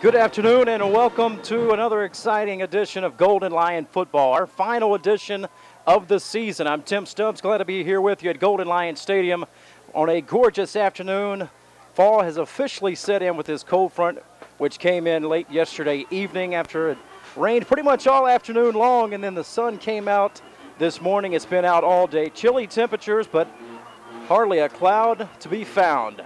Good afternoon and welcome to another exciting edition of Golden Lion Football, our final edition of the season. I'm Tim Stubbs, glad to be here with you at Golden Lion Stadium on a gorgeous afternoon. Fall has officially set in with this cold front, which came in late yesterday evening after it rained pretty much all afternoon long, and then the sun came out this morning. It's been out all day. Chilly temperatures, but hardly a cloud to be found.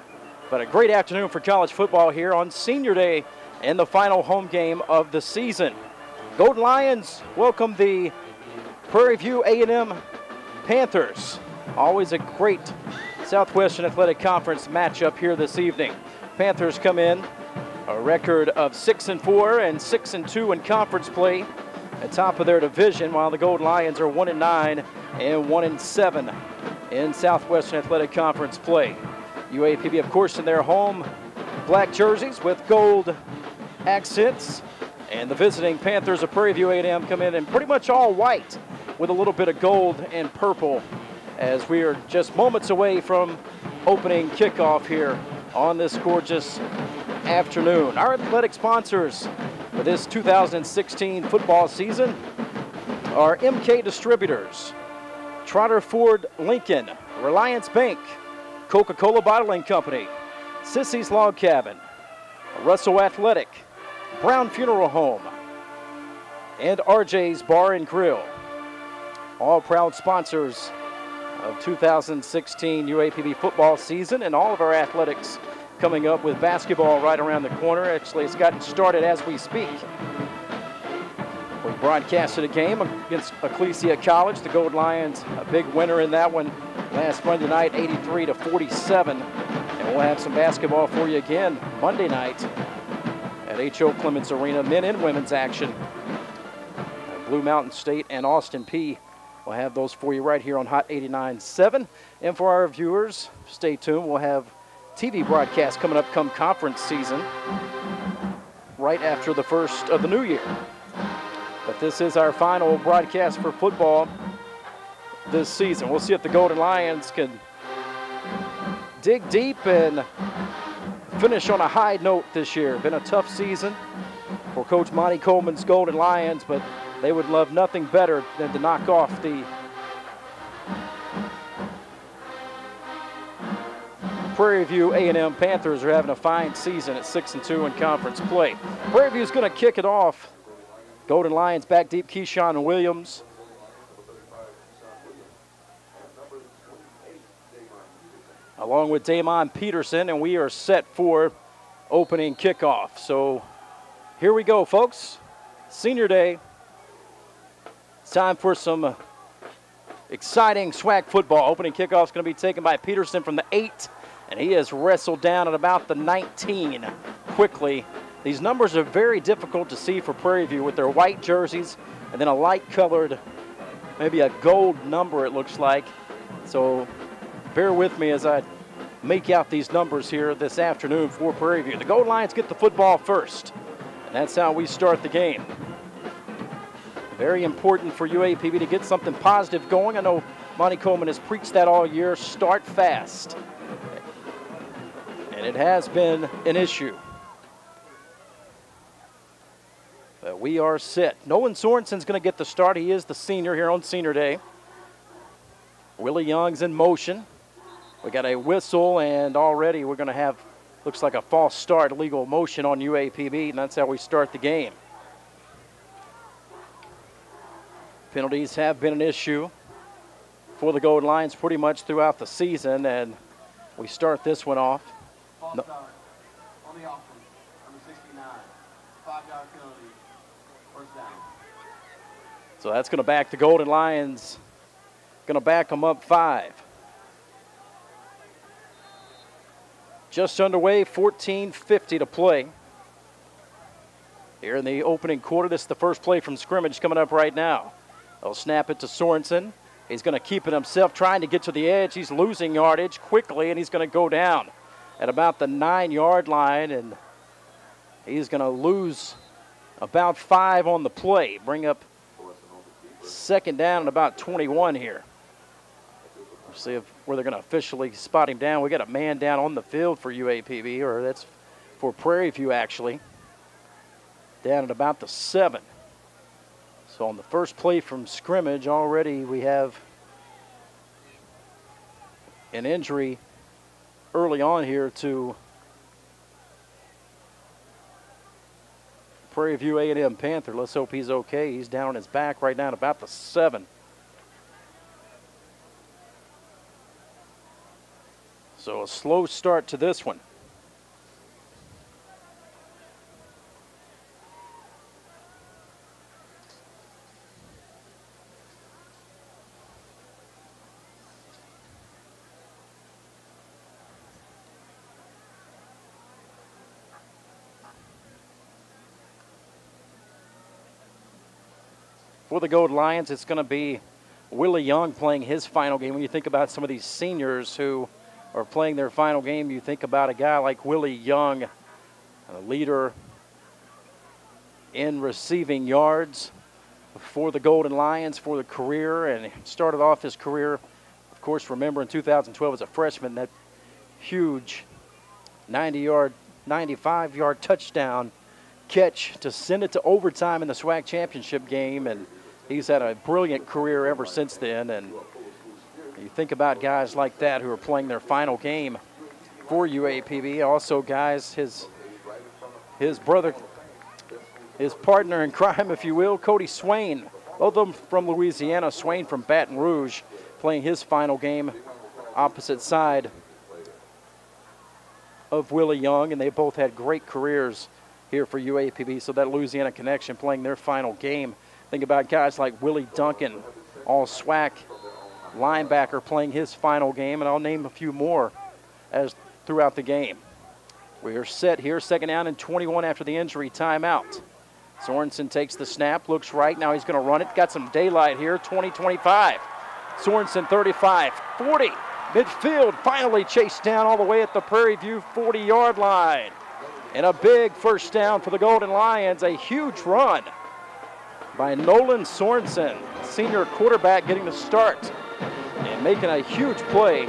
But a great afternoon for college football here on Senior Day in the final home game of the season. Golden Lions welcome the Prairie View A&M Panthers. Always a great Southwestern Athletic Conference matchup here this evening. Panthers come in a record of 6 and 4 and 6 and 2 in conference play at top of their division while the Golden Lions are 1 and 9 and 1 and 7 in Southwestern Athletic Conference play. UAPB, of course, in their home black jerseys with gold accents. And the visiting Panthers of Prairie View A&M come in in pretty much all white with a little bit of gold and purple as we are just moments away from opening kickoff here on this gorgeous afternoon. Our athletic sponsors for this 2016 football season are MK Distributors, Trotter Ford Lincoln, Reliance Bank, Coca-Cola Bottling Company, Sissy's Log Cabin, Russell Athletic, Brown Funeral Home, and RJ's Bar and Grill. All proud sponsors of 2016 UAPB football season and all of our athletics coming up with basketball right around the corner. Actually, it's gotten started as we speak. We broadcasted a game against Ecclesia College. The Gold Lions, a big winner in that one last Monday night, 83 to 47. And we'll have some basketball for you again Monday night at H.O. Clemmons Arena, men and women's action. Blue Mountain State and Austin Peay We'll have those for you right here on Hot 89.7. And for our viewers, stay tuned. We'll have TV broadcast coming up come conference season right after the first of the new year. But this is our final broadcast for football this season. We'll see if the Golden Lions can dig deep and finish on a high note this year. Been a tough season for Coach Monty Coleman's Golden Lions, but they would love nothing better than to knock off the Prairie View A&M Panthers are having a fine season at 6 and 2 in conference play. Prairie View is going to kick it off Golden Lions back deep, Keyshawn Williams. Along with Damon Peterson, and we are set for opening kickoff. So here we go, folks. Senior day. It's time for some exciting swag football. Opening kickoff is going to be taken by Peterson from the 8, and he has wrestled down at about the 19 quickly these numbers are very difficult to see for Prairie View with their white jerseys and then a light colored, maybe a gold number it looks like. So bear with me as I make out these numbers here this afternoon for Prairie View. The Gold Lions get the football first, and that's how we start the game. Very important for UAPB to get something positive going. I know Monty Coleman has preached that all year. Start fast. And it has been an issue. But we are set. Nolan Sorensen's going to get the start. He is the senior here on senior day. Willie Young's in motion. We got a whistle, and already we're going to have, looks like a false start, legal motion on UAPB, and that's how we start the game. Penalties have been an issue for the Golden Lions pretty much throughout the season, and we start this one off. False no. start on the offense, number 69, five-yard penalty. first down. So that's going to back the Golden Lions, going to back them up five. Just underway, 14.50 to play. Here in the opening quarter, this is the first play from scrimmage coming up right now. They'll snap it to Sorensen. He's going to keep it himself, trying to get to the edge. He's losing yardage quickly, and he's going to go down at about the nine yard line, and he's going to lose about five on the play. Bring up second down and about 21 here. We'll see if, where they're going to officially spot him down. We got a man down on the field for UAPB, or that's for Prairie View actually. down at about the seven. So on the first play from scrimmage, already we have an injury early on here to Prairie View A&M Panther. Let's hope he's okay. He's down on his back right now at about the seven. So a slow start to this one. For the Gold Lions, it's going to be Willie Young playing his final game. When you think about some of these seniors who are playing their final game, you think about a guy like Willie Young, a leader in receiving yards for the Golden Lions for the career, and started off his career, of course, remember in 2012 as a freshman, that huge 90 yard, 95 yard touchdown catch to send it to overtime in the SWAC championship game. And he's had a brilliant career ever since then. And you think about guys like that who are playing their final game for UAPB. Also, guys, his his brother, his partner in crime, if you will, Cody Swain. Both of them from Louisiana. Swain from Baton Rouge, playing his final game opposite side of Willie Young, and they both had great careers here for UAPB. So that Louisiana connection playing their final game Think about guys like Willie Duncan, all SWAC linebacker playing his final game, and I'll name a few more as throughout the game. We are set here, second down and 21 after the injury timeout. Sorensen takes the snap, looks right. Now he's going to run it. Got some daylight here, 20 25. Sorensen 35, 40. Midfield finally chased down all the way at the Prairie View 40 yard line. And a big first down for the Golden Lions, a huge run by Nolan Sorensen, senior quarterback getting the start and making a huge play.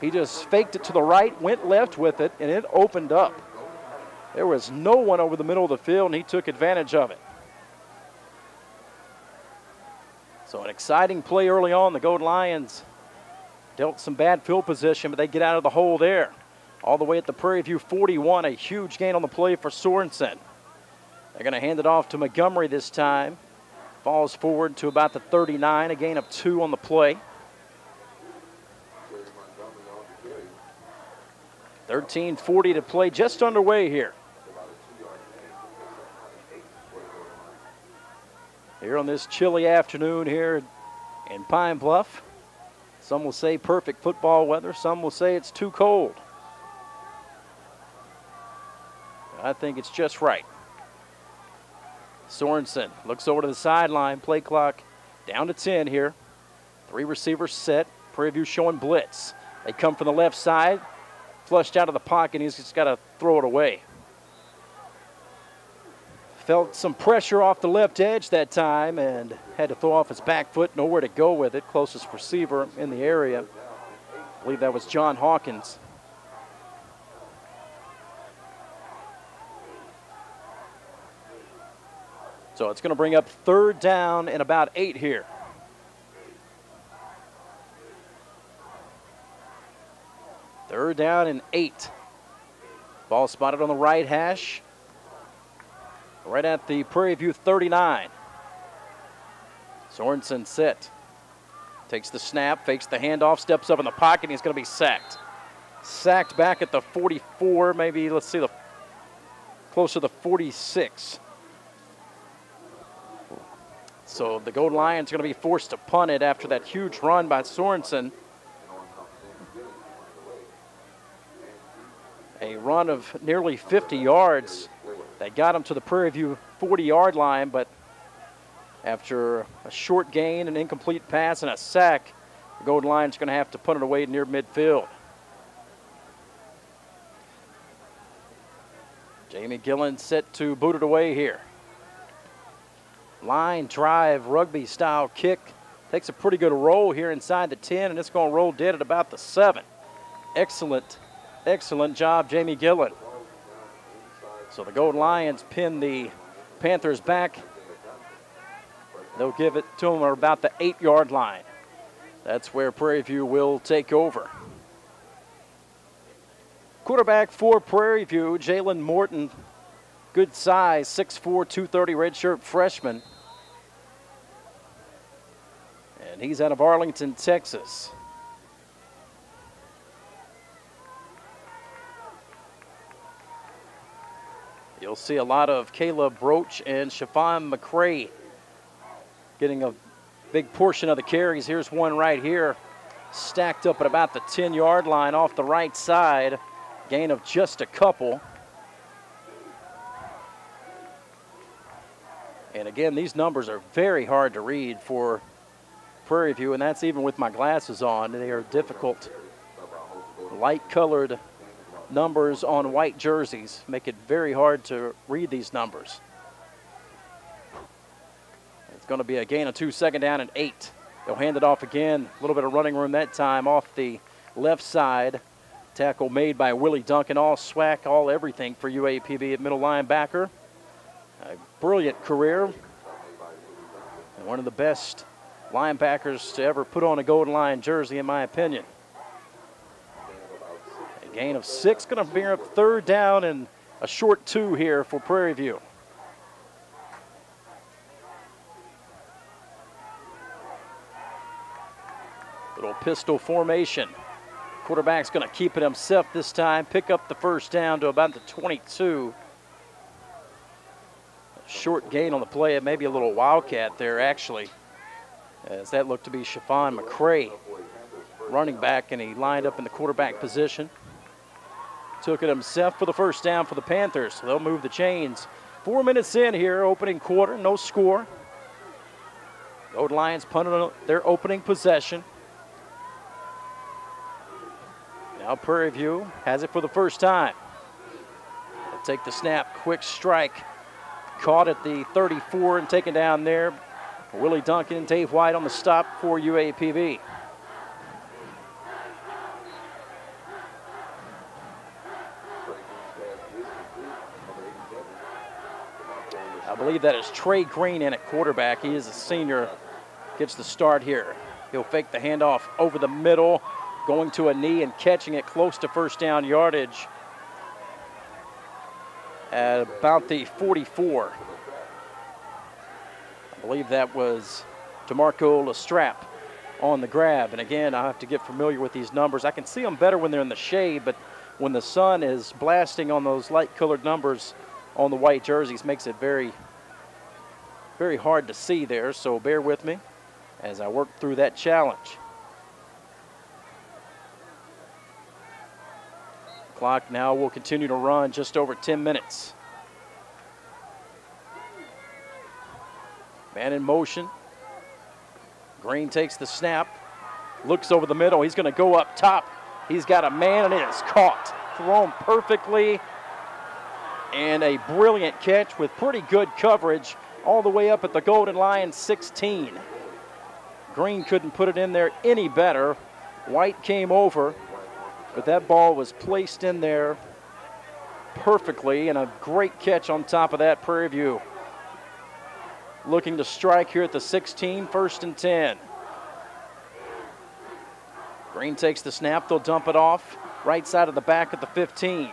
He just faked it to the right, went left with it, and it opened up. There was no one over the middle of the field, and he took advantage of it. So an exciting play early on. The Gold Lions dealt some bad field position, but they get out of the hole there. All the way at the Prairie View 41, a huge gain on the play for Sorensen. They're going to hand it off to Montgomery this time. Falls forward to about the 39, a gain of two on the play. 13:40 to play, just underway here. Here on this chilly afternoon here in Pine Bluff. Some will say perfect football weather, some will say it's too cold. I think it's just right. Sorensen looks over to the sideline. Play clock down to 10 here. Three receivers set. Prairie View showing blitz. They come from the left side. Flushed out of the pocket. And he's just got to throw it away. Felt some pressure off the left edge that time and had to throw off his back foot. Nowhere to go with it. Closest receiver in the area. I believe that was John Hawkins. So it's going to bring up third down and about eight here. Third down and eight. Ball spotted on the right hash. Right at the Prairie View 39. Sorensen set. Takes the snap, fakes the handoff, steps up in the pocket, and he's going to be sacked. Sacked back at the 44, maybe, let's see, the closer to the 46. So the Gold Lions are going to be forced to punt it after that huge run by Sorensen. A run of nearly 50 yards. that got him to the Prairie View 40 yard line, but after a short gain, an incomplete pass, and a sack, the Golden Lions are going to have to punt it away near midfield. Jamie Gillen set to boot it away here. Line drive, rugby style kick. Takes a pretty good roll here inside the 10, and it's going to roll dead at about the 7. Excellent, excellent job, Jamie Gillen. So the Gold Lions pin the Panthers back. They'll give it to them at about the eight yard line. That's where Prairie View will take over. Quarterback for Prairie View, Jalen Morton. Good size, 6'4, 230 redshirt freshman. And he's out of Arlington, Texas. You'll see a lot of Caleb Broach and Shafan McCray getting a big portion of the carries. Here's one right here, stacked up at about the 10 yard line off the right side. Gain of just a couple. And again, these numbers are very hard to read for Prairie View, and that's even with my glasses on. They are difficult, light colored numbers on white jerseys make it very hard to read these numbers. It's going to be a gain of two, second down and eight. They'll hand it off again. A little bit of running room that time off the left side. Tackle made by Willie Duncan. All SWAC, all everything for UAPB at middle linebacker. A brilliant career. And one of the best linebackers to ever put on a Golden Lion jersey, in my opinion. Gain of six, going to bring up third down and a short two here for Prairie View. Little pistol formation. Quarterback's going to keep it himself this time, pick up the first down to about the 22. short gain on the play, maybe a little wildcat there, actually, as that looked to be Shafan McCray, running back, and he lined up in the quarterback position. Took it himself for the first down for the Panthers. They'll move the chains. Four minutes in here, opening quarter, no score. Gold Lions punted on their opening possession. Now Prairie View has it for the first time. They'll take the snap, quick strike. Caught at the 34 and taken down there. Willie Duncan and Dave White on the stop for UAPB. Believe that is Trey Green in at quarterback. He is a senior, gets the start here. He'll fake the handoff over the middle, going to a knee and catching it close to first down yardage at about the 44. I believe that was DeMarco Lestrap on the grab. And again, I have to get familiar with these numbers. I can see them better when they're in the shade, but when the sun is blasting on those light colored numbers, on the white jerseys makes it very, very hard to see there. So bear with me as I work through that challenge. Clock now will continue to run just over 10 minutes. Man in motion. Green takes the snap, looks over the middle. He's going to go up top. He's got a man and it is caught. Thrown perfectly and a brilliant catch with pretty good coverage all the way up at the Golden Lion 16. Green couldn't put it in there any better. White came over, but that ball was placed in there perfectly and a great catch on top of that Prairie View. Looking to strike here at the 16, first and 10. Green takes the snap, they'll dump it off. Right side of the back at the 15.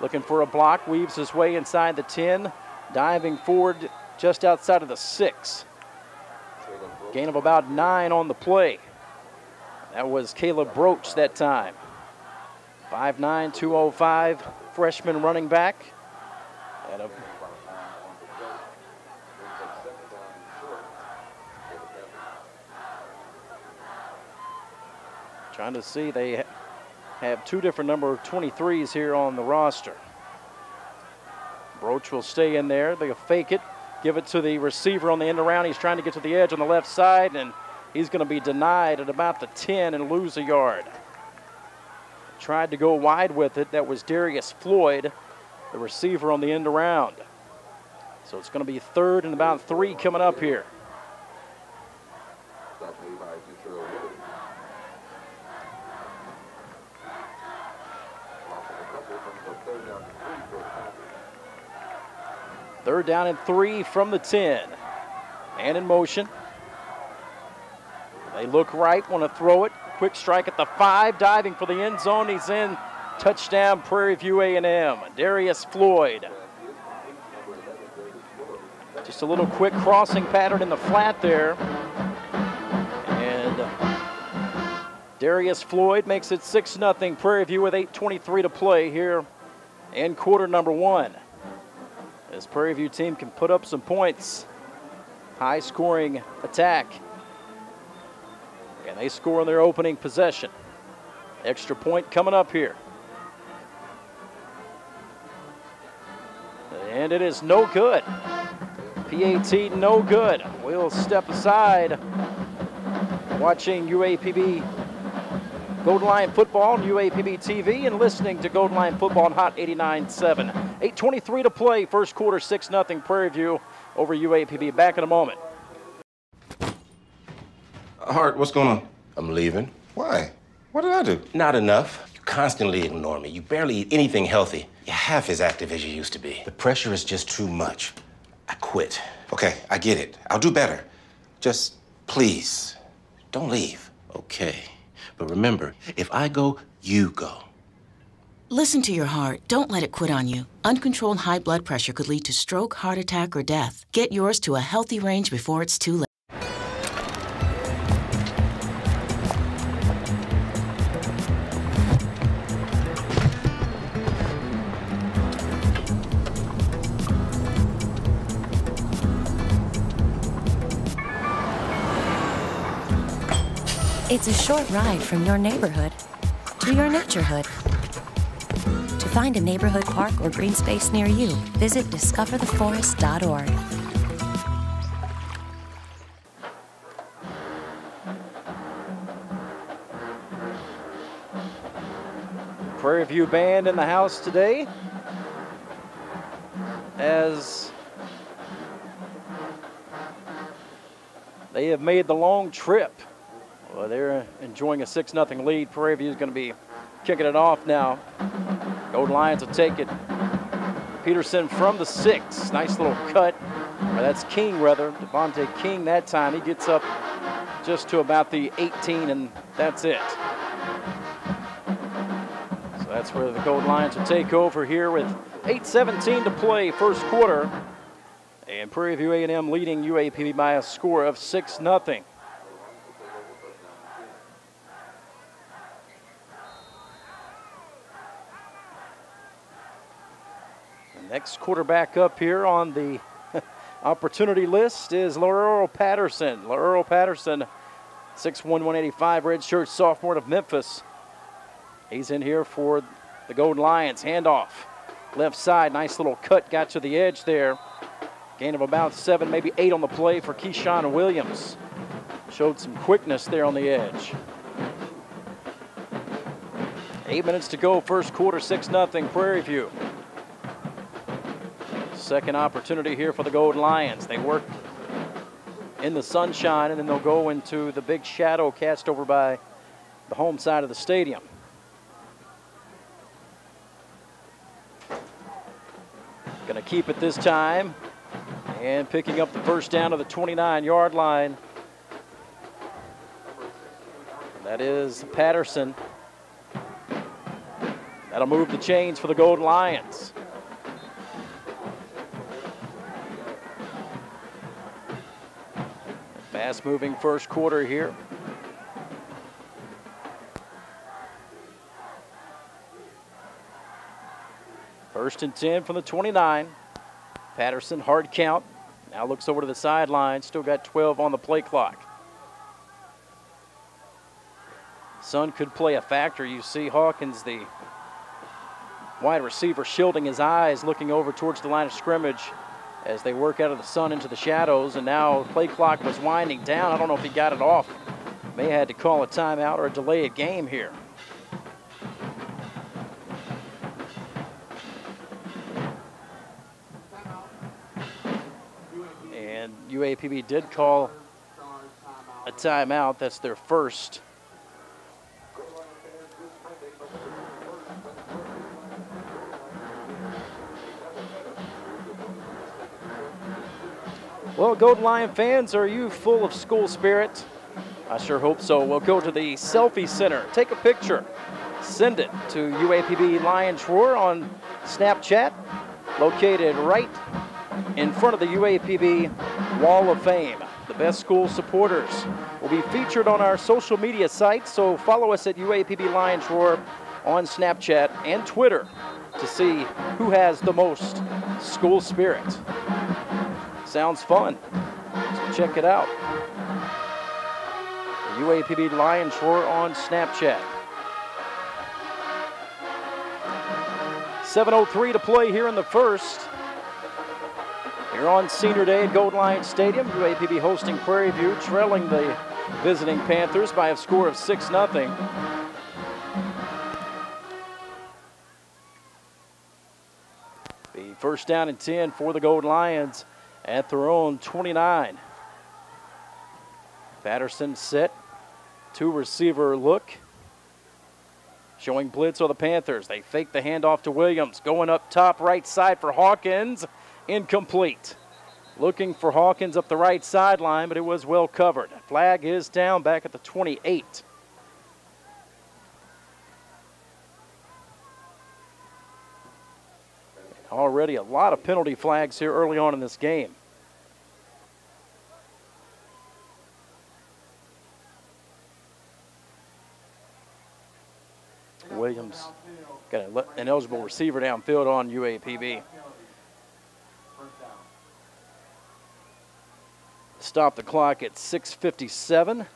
Looking for a block, weaves his way inside the 10, diving forward just outside of the 6. Gain of about 9 on the play. That was Caleb Broach that time. 5'9, 205, freshman running back. A trying to see, they have two different number of 23s here on the roster. Broach will stay in there. They'll fake it, give it to the receiver on the end around. He's trying to get to the edge on the left side, and he's going to be denied at about the 10 and lose a yard. Tried to go wide with it. That was Darius Floyd, the receiver on the end around. So it's going to be third and about three coming up here. Third down and three from the 10. And in motion. They look right, want to throw it. Quick strike at the five, diving for the end zone. He's in. Touchdown, Prairie View A&M. Darius Floyd. Just a little quick crossing pattern in the flat there. And Darius Floyd makes it 6 0 Prairie View with 8.23 to play here in quarter number one. This Prairie View team can put up some points. High scoring attack. And they score on their opening possession. Extra point coming up here. And it is no good. PAT no good. We'll step aside. Watching UAPB Golden Lion Football on UAPB TV and listening to Golden Lion Football on Hot 89.7. 8.23 to play, first quarter, 6 0 Prairie View over UAPB. Back in a moment. Hart, what's going on? I'm leaving. Why? What did I do? Not enough. You constantly ignore me. You barely eat anything healthy. You're half as active as you used to be. The pressure is just too much. I quit. Okay, I get it. I'll do better. Just please, don't leave. Okay. But remember, if I go, you go. Listen to your heart. Don't let it quit on you. Uncontrolled high blood pressure could lead to stroke, heart attack, or death. Get yours to a healthy range before it's too late. It's a short ride from your neighborhood to your naturehood. To find a neighborhood park or green space near you, visit discovertheforest.org. Prairie View Band in the house today as they have made the long trip. Well, they're enjoying a 6 0 lead. Prairie View is going to be kicking it off now. Golden Lions will take it. Peterson from the six. Nice little cut. Or that's King, rather. Devontae King that time. He gets up just to about the 18, and that's it. So that's where the Golden Lions will take over here with 8.17 to play first quarter. And Prairie View A&M leading UAPB by a score of 6 0. Next quarterback up here on the opportunity list is Laurel Patterson. Laurel Patterson, 6'1", 185, redshirt sophomore of Memphis. He's in here for the Golden Lions. Handoff, left side, nice little cut, got to the edge there. Gain of about seven, maybe eight on the play for Keyshawn Williams. Showed some quickness there on the edge. Eight minutes to go, first quarter, 6 nothing Prairie View. Second opportunity here for the Golden Lions. They work in the sunshine and then they'll go into the big shadow cast over by the home side of the stadium. Going to keep it this time and picking up the first down to the 29 yard line. That is Patterson. That'll move the chains for the Golden Lions. Fast moving first quarter here. First and 10 from the 29. Patterson, hard count. Now looks over to the sideline. Still got 12 on the play clock. Sun could play a factor. You see Hawkins, the wide receiver, shielding his eyes, looking over towards the line of scrimmage as they work out of the sun into the shadows. And now play clock was winding down. I don't know if he got it off. May have had to call a timeout or delay a game here. And UAPB did call a timeout. That's their first. Well, Golden Lion fans, are you full of school spirit? I sure hope so. We'll go to the Selfie Center, take a picture, send it to UAPB Lions Roar on Snapchat, located right in front of the UAPB Wall of Fame. The best school supporters will be featured on our social media sites, so follow us at UAPB Lions Roar on Snapchat and Twitter to see who has the most school spirit. Sounds fun. So check it out. The UAPB Lions Roar on Snapchat. 7.03 to play here in the first. Here on Senior Day at Gold Lion Stadium, UAPB hosting Prairie View, trailing the visiting Panthers by a score of 6 0. The first down and 10 for the Gold Lions at their own 29. Patterson set, two receiver look. Showing blitz on the Panthers. They fake the handoff to Williams. Going up top right side for Hawkins. Incomplete. Looking for Hawkins up the right sideline, but it was well covered. Flag is down back at the 28. Already a lot of penalty flags here early on in this game. Williams got an eligible receiver downfield on UAPB. Stop the clock at 6.57.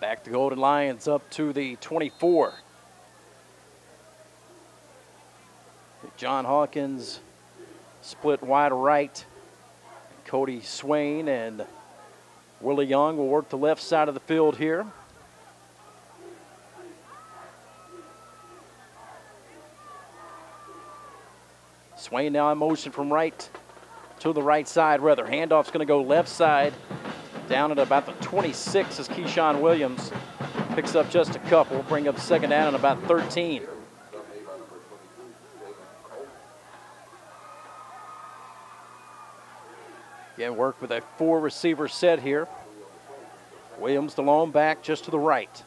Back the Golden Lions up to the 24. John Hawkins split wide right. Cody Swain and Willie Young will work the left side of the field here. Swain now in motion from right to the right side, rather. Handoff's going to go left side down at about the 26 as Keyshawn Williams picks up just a couple, bring up second down at about 13. Again, work with a four receiver set here. Williams, the lone back, just to the right.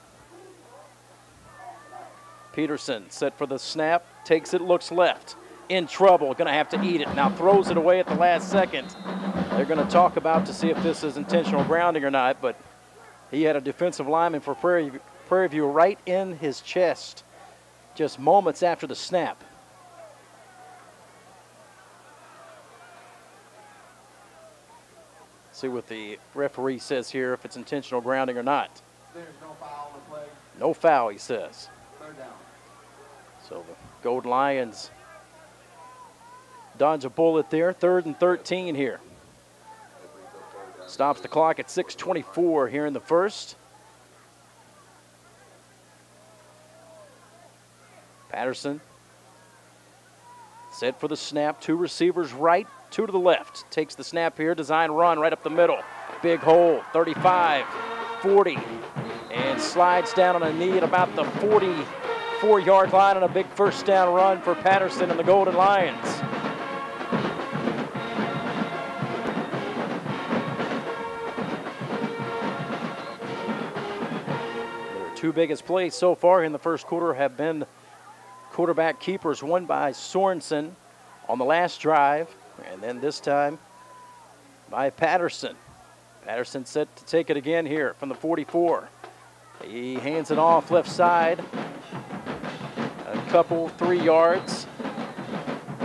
Peterson set for the snap, takes it, looks left in trouble. Going to have to eat it. Now throws it away at the last second. They're going to talk about to see if this is intentional grounding or not, but he had a defensive lineman for Prairie, Prairie View right in his chest just moments after the snap. See what the referee says here, if it's intentional grounding or not. There's no foul on the play. No foul, he says. Third down. So the Gold Lions dodge a bullet there. Third and 13 here. Stops the clock at 6.24 here in the first. Patterson set for the snap. Two receivers right, two to the left. Takes the snap here, design run right up the middle. Big hole, 35, 40, and slides down on a knee at about the 44 yard line on a big first down run for Patterson and the Golden Lions. two biggest plays so far in the first quarter have been quarterback keepers, one by Sorensen on the last drive, and then this time by Patterson. Patterson set to take it again here from the 44. He hands it off left side, a couple, three yards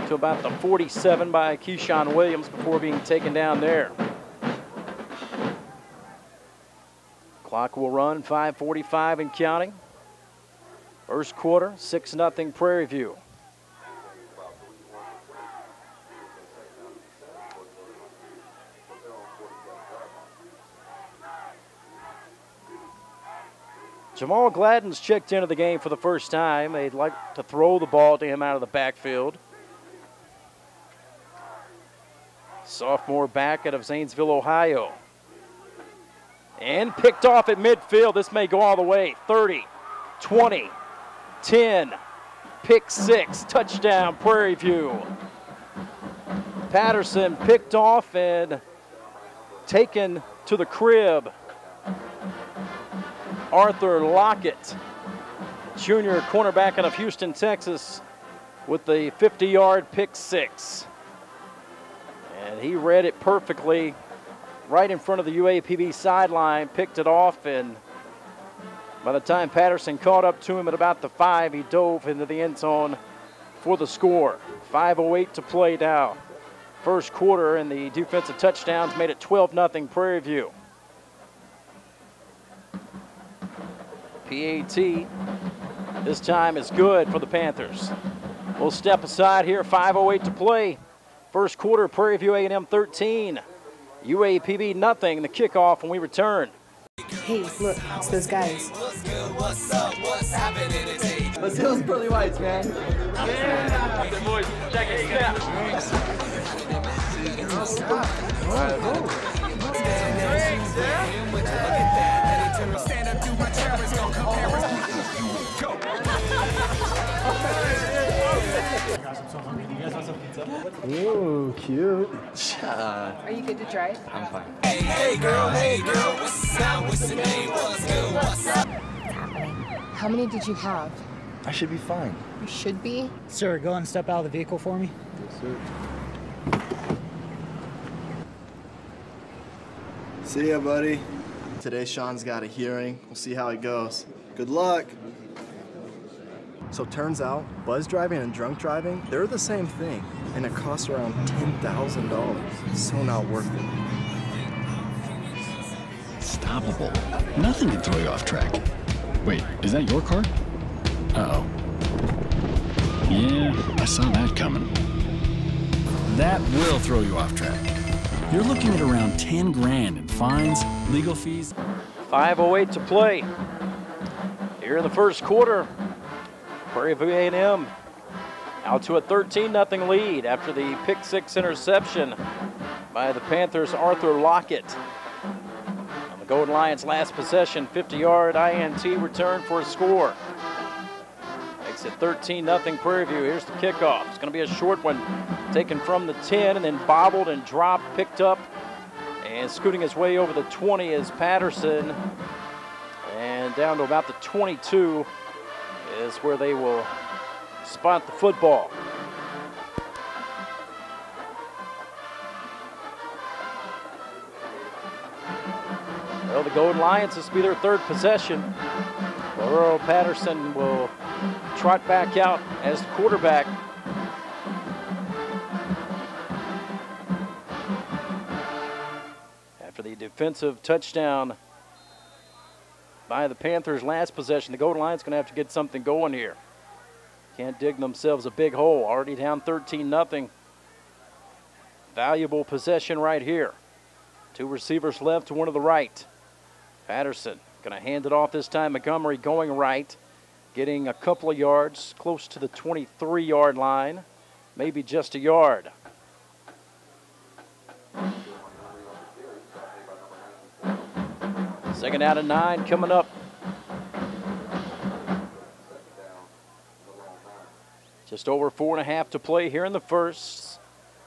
to about the 47 by Keyshawn Williams before being taken down there. Clock will run 5:45 and counting. First quarter, 6 0 Prairie View. Jamal Gladden's checked into the game for the first time. They'd like to throw the ball to him out of the backfield. Sophomore back out of Zanesville, Ohio. And picked off at midfield. This may go all the way. 30, 20, 10, pick six, touchdown, Prairie View. Patterson picked off and taken to the crib. Arthur Lockett, junior cornerback out of Houston, Texas, with the 50 yard pick six. And he read it perfectly right in front of the UAPB sideline, picked it off, and by the time Patterson caught up to him at about the five, he dove into the end zone for the score. 5.08 to play now. First quarter, and the defensive touchdowns made it 12 0 Prairie View. PAT this time is good for the Panthers. We'll step aside here, 5.08 to play. First quarter, Prairie View A&M 13, UAPB nothing. The kickoff when we return. Hey, look, it's those guys. Let's go, Pearly Whites, man. Yeah, the boys, check it Ooh, cute. Are you good to drive? I'm fine. Hey, girl, hey, girl, what's up? What's the name? What's good? What's up? How many did you have? I should be fine. You should be. Sir, go and step out of the vehicle for me. Yes, sir. See ya, buddy. Today, Sean's got a hearing. We'll see how it goes. Good luck. So turns out, buzz driving and drunk driving, they're the same thing, and it costs around $10,000. So not worth it. Stoppable. Nothing can throw you off track. Wait, is that your car? Uh-oh. Yeah, I saw that coming. That will throw you off track. You're looking at around 10 grand in fines, legal fees. 5.08 to play. Here in the first quarter, Prairie View A&M out to a 13 0 lead after the pick six interception by the Panthers' Arthur Lockett. On the Golden Lions' last possession, 50 yard INT return for a score. Makes it 13 0 Prairie View. Here's the kickoff. It's going to be a short one taken from the 10 and then bobbled and dropped, picked up, and scooting his way over the 20 is Patterson. And down to about the 22 is where they will spot the football. Well, the Golden Lions, this will be their third possession. Earl Patterson will trot back out as the quarterback. After the defensive touchdown by the Panthers last possession, the Golden Lions going to have to get something going here. Can't dig themselves a big hole. Already down 13 0 Valuable possession right here. Two receivers left, to one to the right. Patterson going to hand it off this time. Montgomery going right, getting a couple of yards, close to the 23 yard line, maybe just a yard. Second out of nine coming up. Just over four and a half to play here in the first.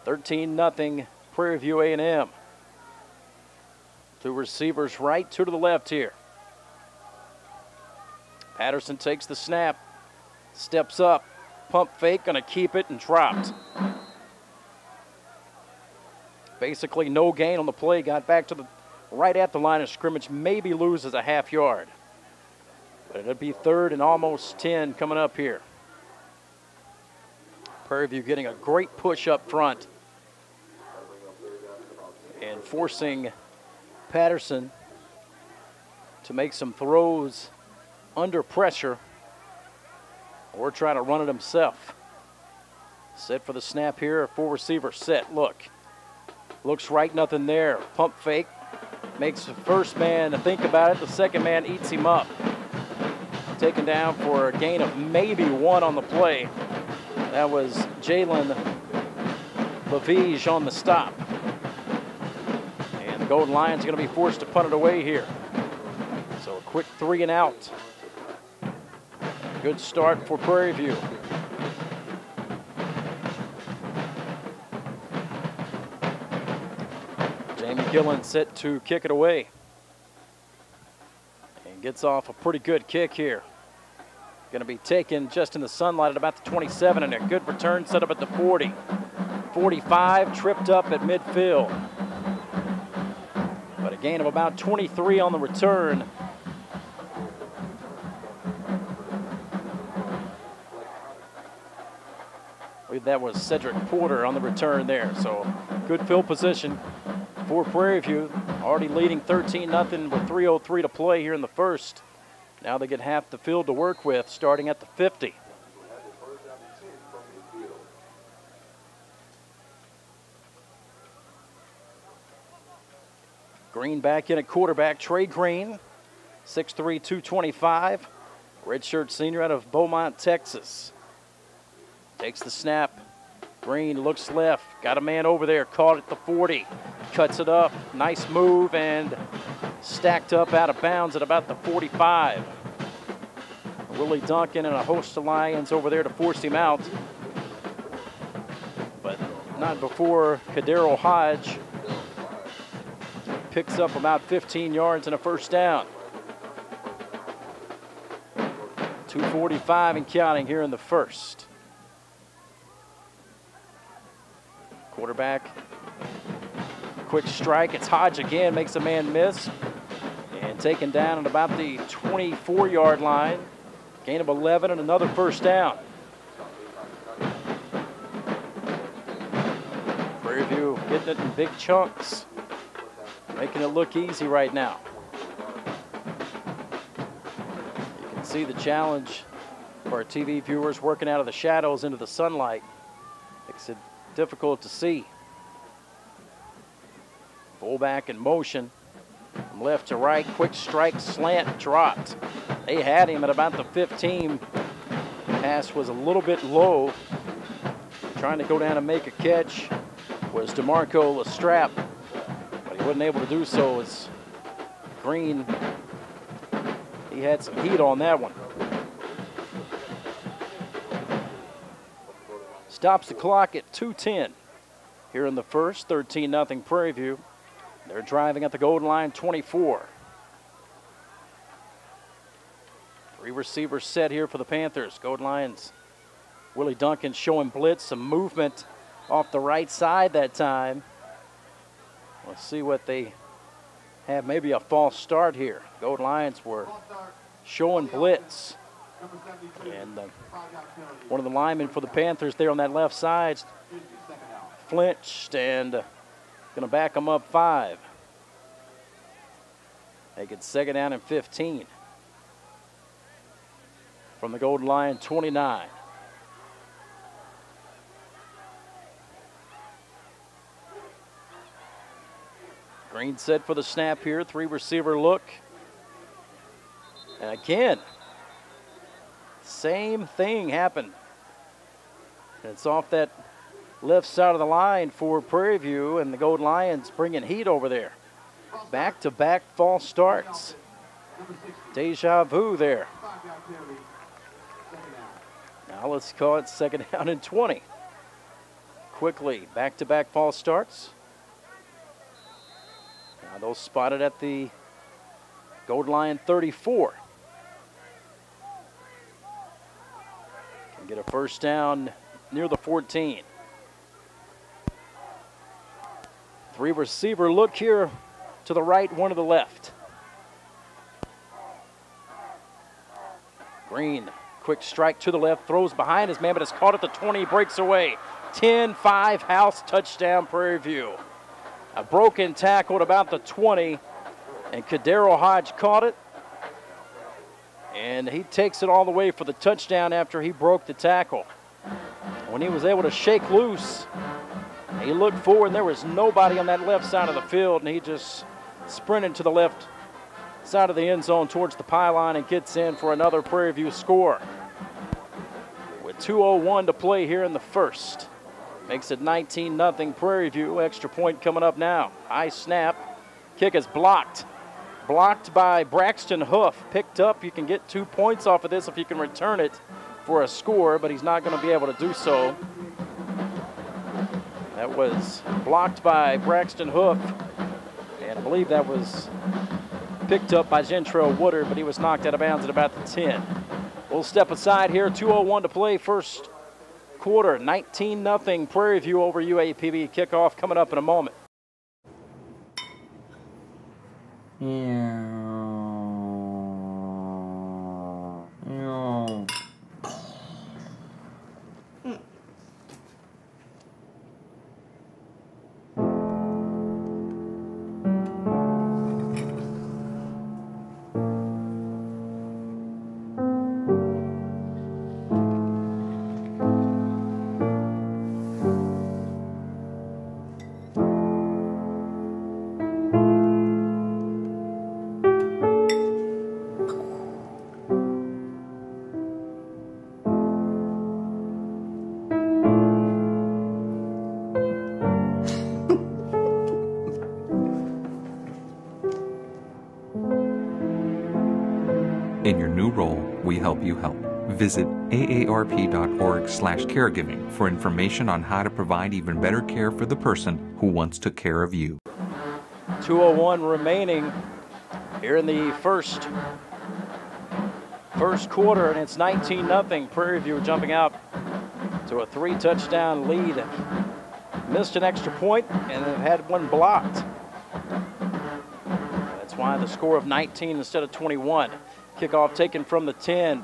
13 nothing Prairie View A&M. Two receivers right, two to the left here. Patterson takes the snap, steps up, pump fake, gonna keep it and dropped. Basically no gain on the play, got back to the right at the line of scrimmage, maybe loses a half yard. But it'll be third and almost 10 coming up here. Prairie View getting a great push up front and forcing Patterson to make some throws under pressure or try to run it himself. Set for the snap here, four receiver set. Look, looks right, nothing there. Pump fake, makes the first man to think about it. The second man eats him up. Taken down for a gain of maybe one on the play. That was Jalen Lavige on the stop. And the Golden Lions going to be forced to punt it away here. So a quick three and out. Good start for Prairie View. Jamie Gillen set to kick it away. And gets off a pretty good kick here. Going to be taken just in the sunlight at about the 27 and a good return set up at the 40. 45 tripped up at midfield. But a gain of about 23 on the return. Believe that was Cedric Porter on the return there. So good field position for Prairie View. Already leading 13 0 with 3.03 to play here in the first. Now they get half the field to work with starting at the 50. Green back in at quarterback, Trey Green, 6'3", 225, redshirt senior out of Beaumont, Texas. Takes the snap. Green looks left, got a man over there, caught at the 40, cuts it up, nice move, and stacked up out of bounds at about the 45. Willie Duncan and a host of Lions over there to force him out. But not before Kadero Hodge picks up about 15 yards and a first down. 245 and counting here in the first. Quarterback, quick strike. It's Hodge again, makes a man miss. And taken down at about the 24 yard line. Gain of 11 and another first down. Prairie View getting it in big chunks, making it look easy right now. You can see the challenge for our TV viewers working out of the shadows into the sunlight. Makes it difficult to see. Fullback in motion. From left to right, quick strike, slant, dropped. They had him at about the 15. Pass was a little bit low. Trying to go down and make a catch was DeMarco Lestrap, but he wasn't able to do so as Green, he had some heat on that one. Stops the clock at 2.10 here in the first, 13 0 Prairie View. They're driving at the Golden Lion 24. Three receivers set here for the Panthers. Golden Lions. Willie Duncan showing blitz, some movement off the right side that time. Let's see what they have. Maybe a false start here. Golden Lions were showing blitz. And uh, one of the linemen for the Panthers there on that left side flinched and uh, going to back them up five. They get second down and 15 from the Golden Lion 29. Green set for the snap here, three receiver look. And again, same thing happened. It's off that left side of the line for Prairie View, and the Gold Lions bringing heat over there. Back to back false starts. Deja vu there. Now let's call it second down and 20. Quickly, back to back false starts. Now those spotted at the Gold Lion 34. Get a first down near the 14. Three receiver look here to the right, one to the left. Green, quick strike to the left, throws behind his man, but it's caught at the 20, breaks away. 10 5 house touchdown, Prairie View. A broken tackle at about the 20, and Kadero Hodge caught it. And he takes it all the way for the touchdown after he broke the tackle. When he was able to shake loose, he looked forward, and there was nobody on that left side of the field, and he just sprinted to the left side of the end zone towards the pylon and gets in for another Prairie View score. With 2.01 to play here in the first. Makes it 19 0 Prairie View. Extra point coming up now. High snap. Kick is blocked. Blocked by Braxton Hoof. Picked up. You can get two points off of this if you can return it for a score, but he's not going to be able to do so. That was blocked by Braxton Hoof. And I believe that was picked up by Gentrell Woodard, but he was knocked out of bounds at about the 10. We'll step aside here. 2.01 to play. First quarter. 19 0 Prairie View over UAPB. Kickoff coming up in a moment. Yeah. help aarp.org slash caregiving for information on how to provide even better care for the person who once took care of you. 201 remaining here in the first first quarter, and it's 19 0 Prairie View jumping out to a three touchdown lead. Missed an extra point and have had one blocked. That's why the score of 19 instead of 21. Kickoff taken from the 10.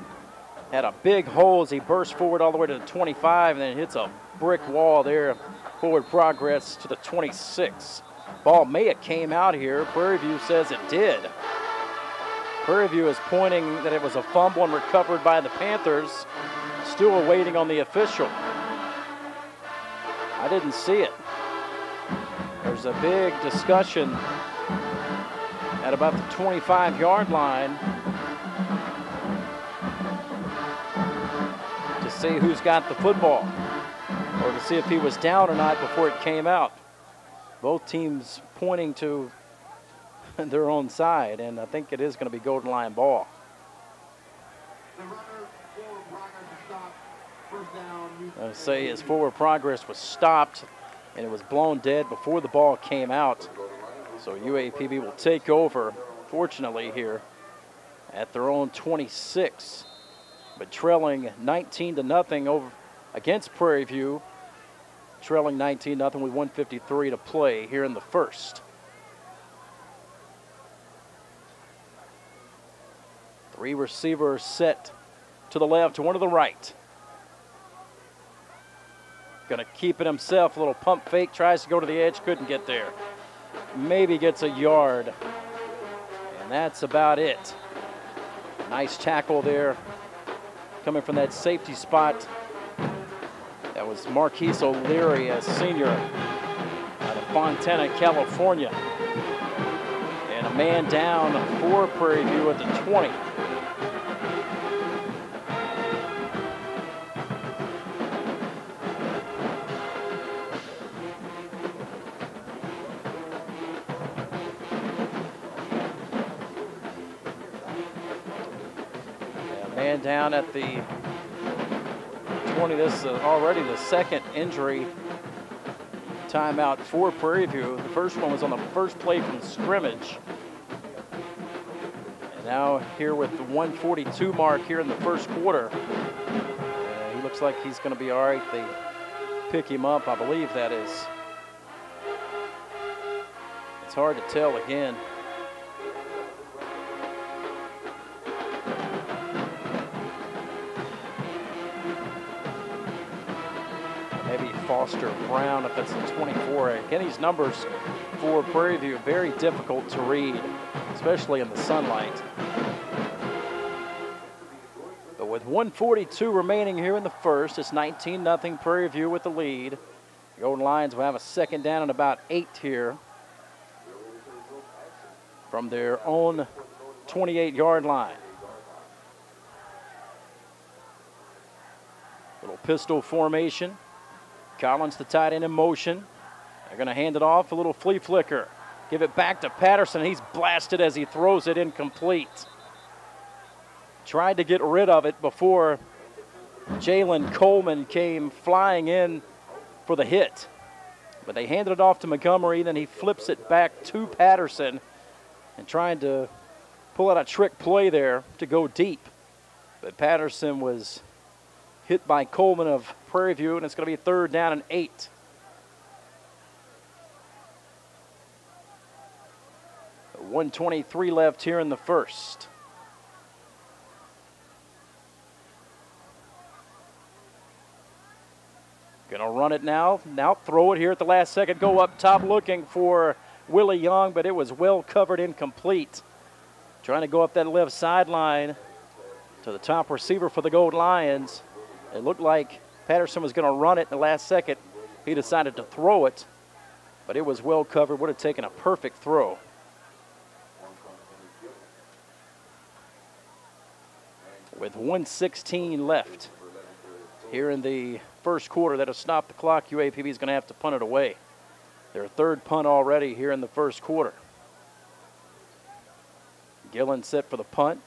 Had a big hole as he burst forward all the way to the 25 and then hits a brick wall there. Forward progress to the 26. Ball may have came out here. Prairie View says it did. Prairie View is pointing that it was a fumble and recovered by the Panthers. Still awaiting on the official. I didn't see it. There's a big discussion at about the 25 yard line see who's got the football or to see if he was down or not before it came out. Both teams pointing to their own side, and I think it is going to be Golden Lion ball. I say his forward progress was stopped and it was blown dead before the ball came out. So UAPB will take over, fortunately, here at their own 26 but trailing 19 to nothing over against Prairie View, trailing 19 nothing with 153 to play here in the first. Three receivers set to the left, to one to the right. Going to keep it himself. A little pump fake. Tries to go to the edge. Couldn't get there. Maybe gets a yard. And that's about it. Nice tackle there coming from that safety spot. That was Marquise O'Leary, a senior out of Fontana, California. And a man down for Prairie View at the 20. Down at the 20. This is already the second injury timeout for Prairie View. The first one was on the first play from scrimmage. And now here with the 142 mark here in the first quarter. Uh, he looks like he's going to be all right. They pick him up, I believe that is. It's hard to tell again. Foster Brown if it's the 24. Again, these numbers for Prairie View very difficult to read, especially in the sunlight. But with 142 remaining here in the first, it's 19 0 Prairie View with the lead. The Golden Lions will have a second down and about eight here from their own 28 yard line. Little pistol formation. Collins, the tight end in motion. They're going to hand it off, a little flea flicker. Give it back to Patterson. He's blasted as he throws it incomplete. Tried to get rid of it before Jalen Coleman came flying in for the hit. But they handed it off to Montgomery, then he flips it back to Patterson and trying to pull out a trick play there to go deep. But Patterson was hit by Coleman of Prairie View, and it's going to be third down and eight. One twenty-three left here in the first. Gonna run it now. Now throw it here at the last second. Go up top looking for Willie Young, but it was well covered incomplete. Trying to go up that left sideline to the top receiver for the Gold Lions. It looked like Patterson was going to run it in the last second. He decided to throw it, but it was well covered. Would have taken a perfect throw. With 116 left here in the first quarter, that'll stop the clock. UAPB is going to have to punt it away. Their third punt already here in the first quarter. Gillen set for the punt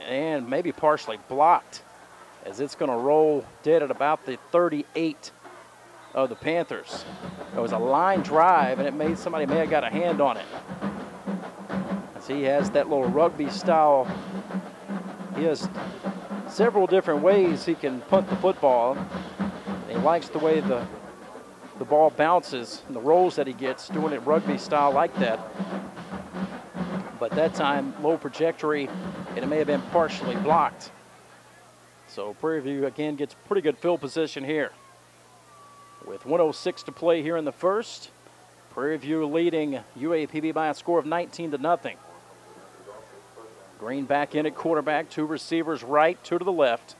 and maybe partially blocked as it's going to roll dead at about the 38 of the Panthers. It was a line drive, and it made somebody may have got a hand on it. As he has that little rugby style, he has several different ways he can punt the football. He likes the way the the ball bounces and the rolls that he gets, doing it rugby style like that. But that time, low trajectory, and it may have been partially blocked. So Prairie View again gets pretty good field position here. With 106 to play here in the first, Prairie View leading UAPB by a score of 19 to nothing. Green back in at quarterback, two receivers right, two to the left.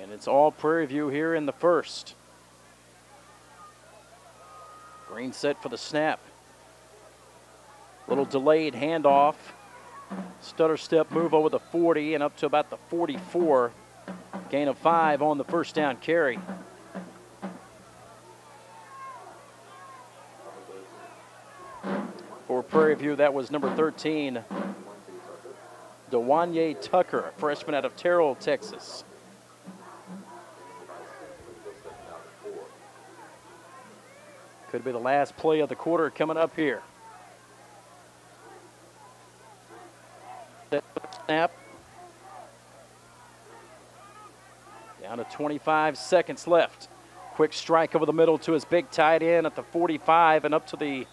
And it's all Prairie View here in the first. Green set for the snap. Little delayed handoff. Stutter step move over the 40 and up to about the 44. Gain of five on the first down carry. For Prairie View, that was number 13, Dewanye Tucker, freshman out of Terrell, Texas. Could be the last play of the quarter coming up here. Snap. Down to 25 seconds left. Quick strike over the middle to his big tight end at the 45 and up to the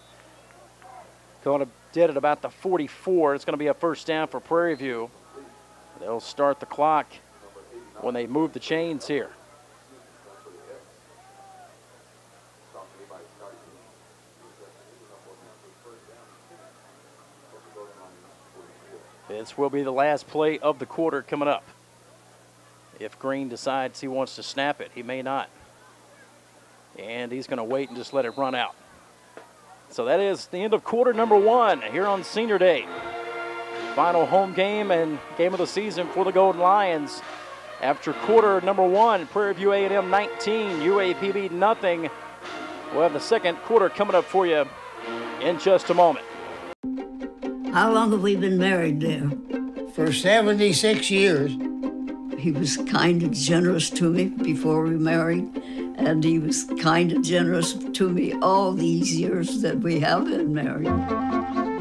going to dead at about the 44. It's going to be a first down for Prairie View. They'll start the clock when they move the chains here. This will be the last play of the quarter coming up. If Green decides he wants to snap it, he may not. And he's going to wait and just let it run out. So that is the end of quarter number one here on Senior Day. Final home game and game of the season for the Golden Lions. After quarter number one, Prairie View A&M 19, UAPB nothing. We'll have the second quarter coming up for you in just a moment. How long have we been married there? For 76 years. He was kind and generous to me before we married, and he was kind and generous to me all these years that we have been married.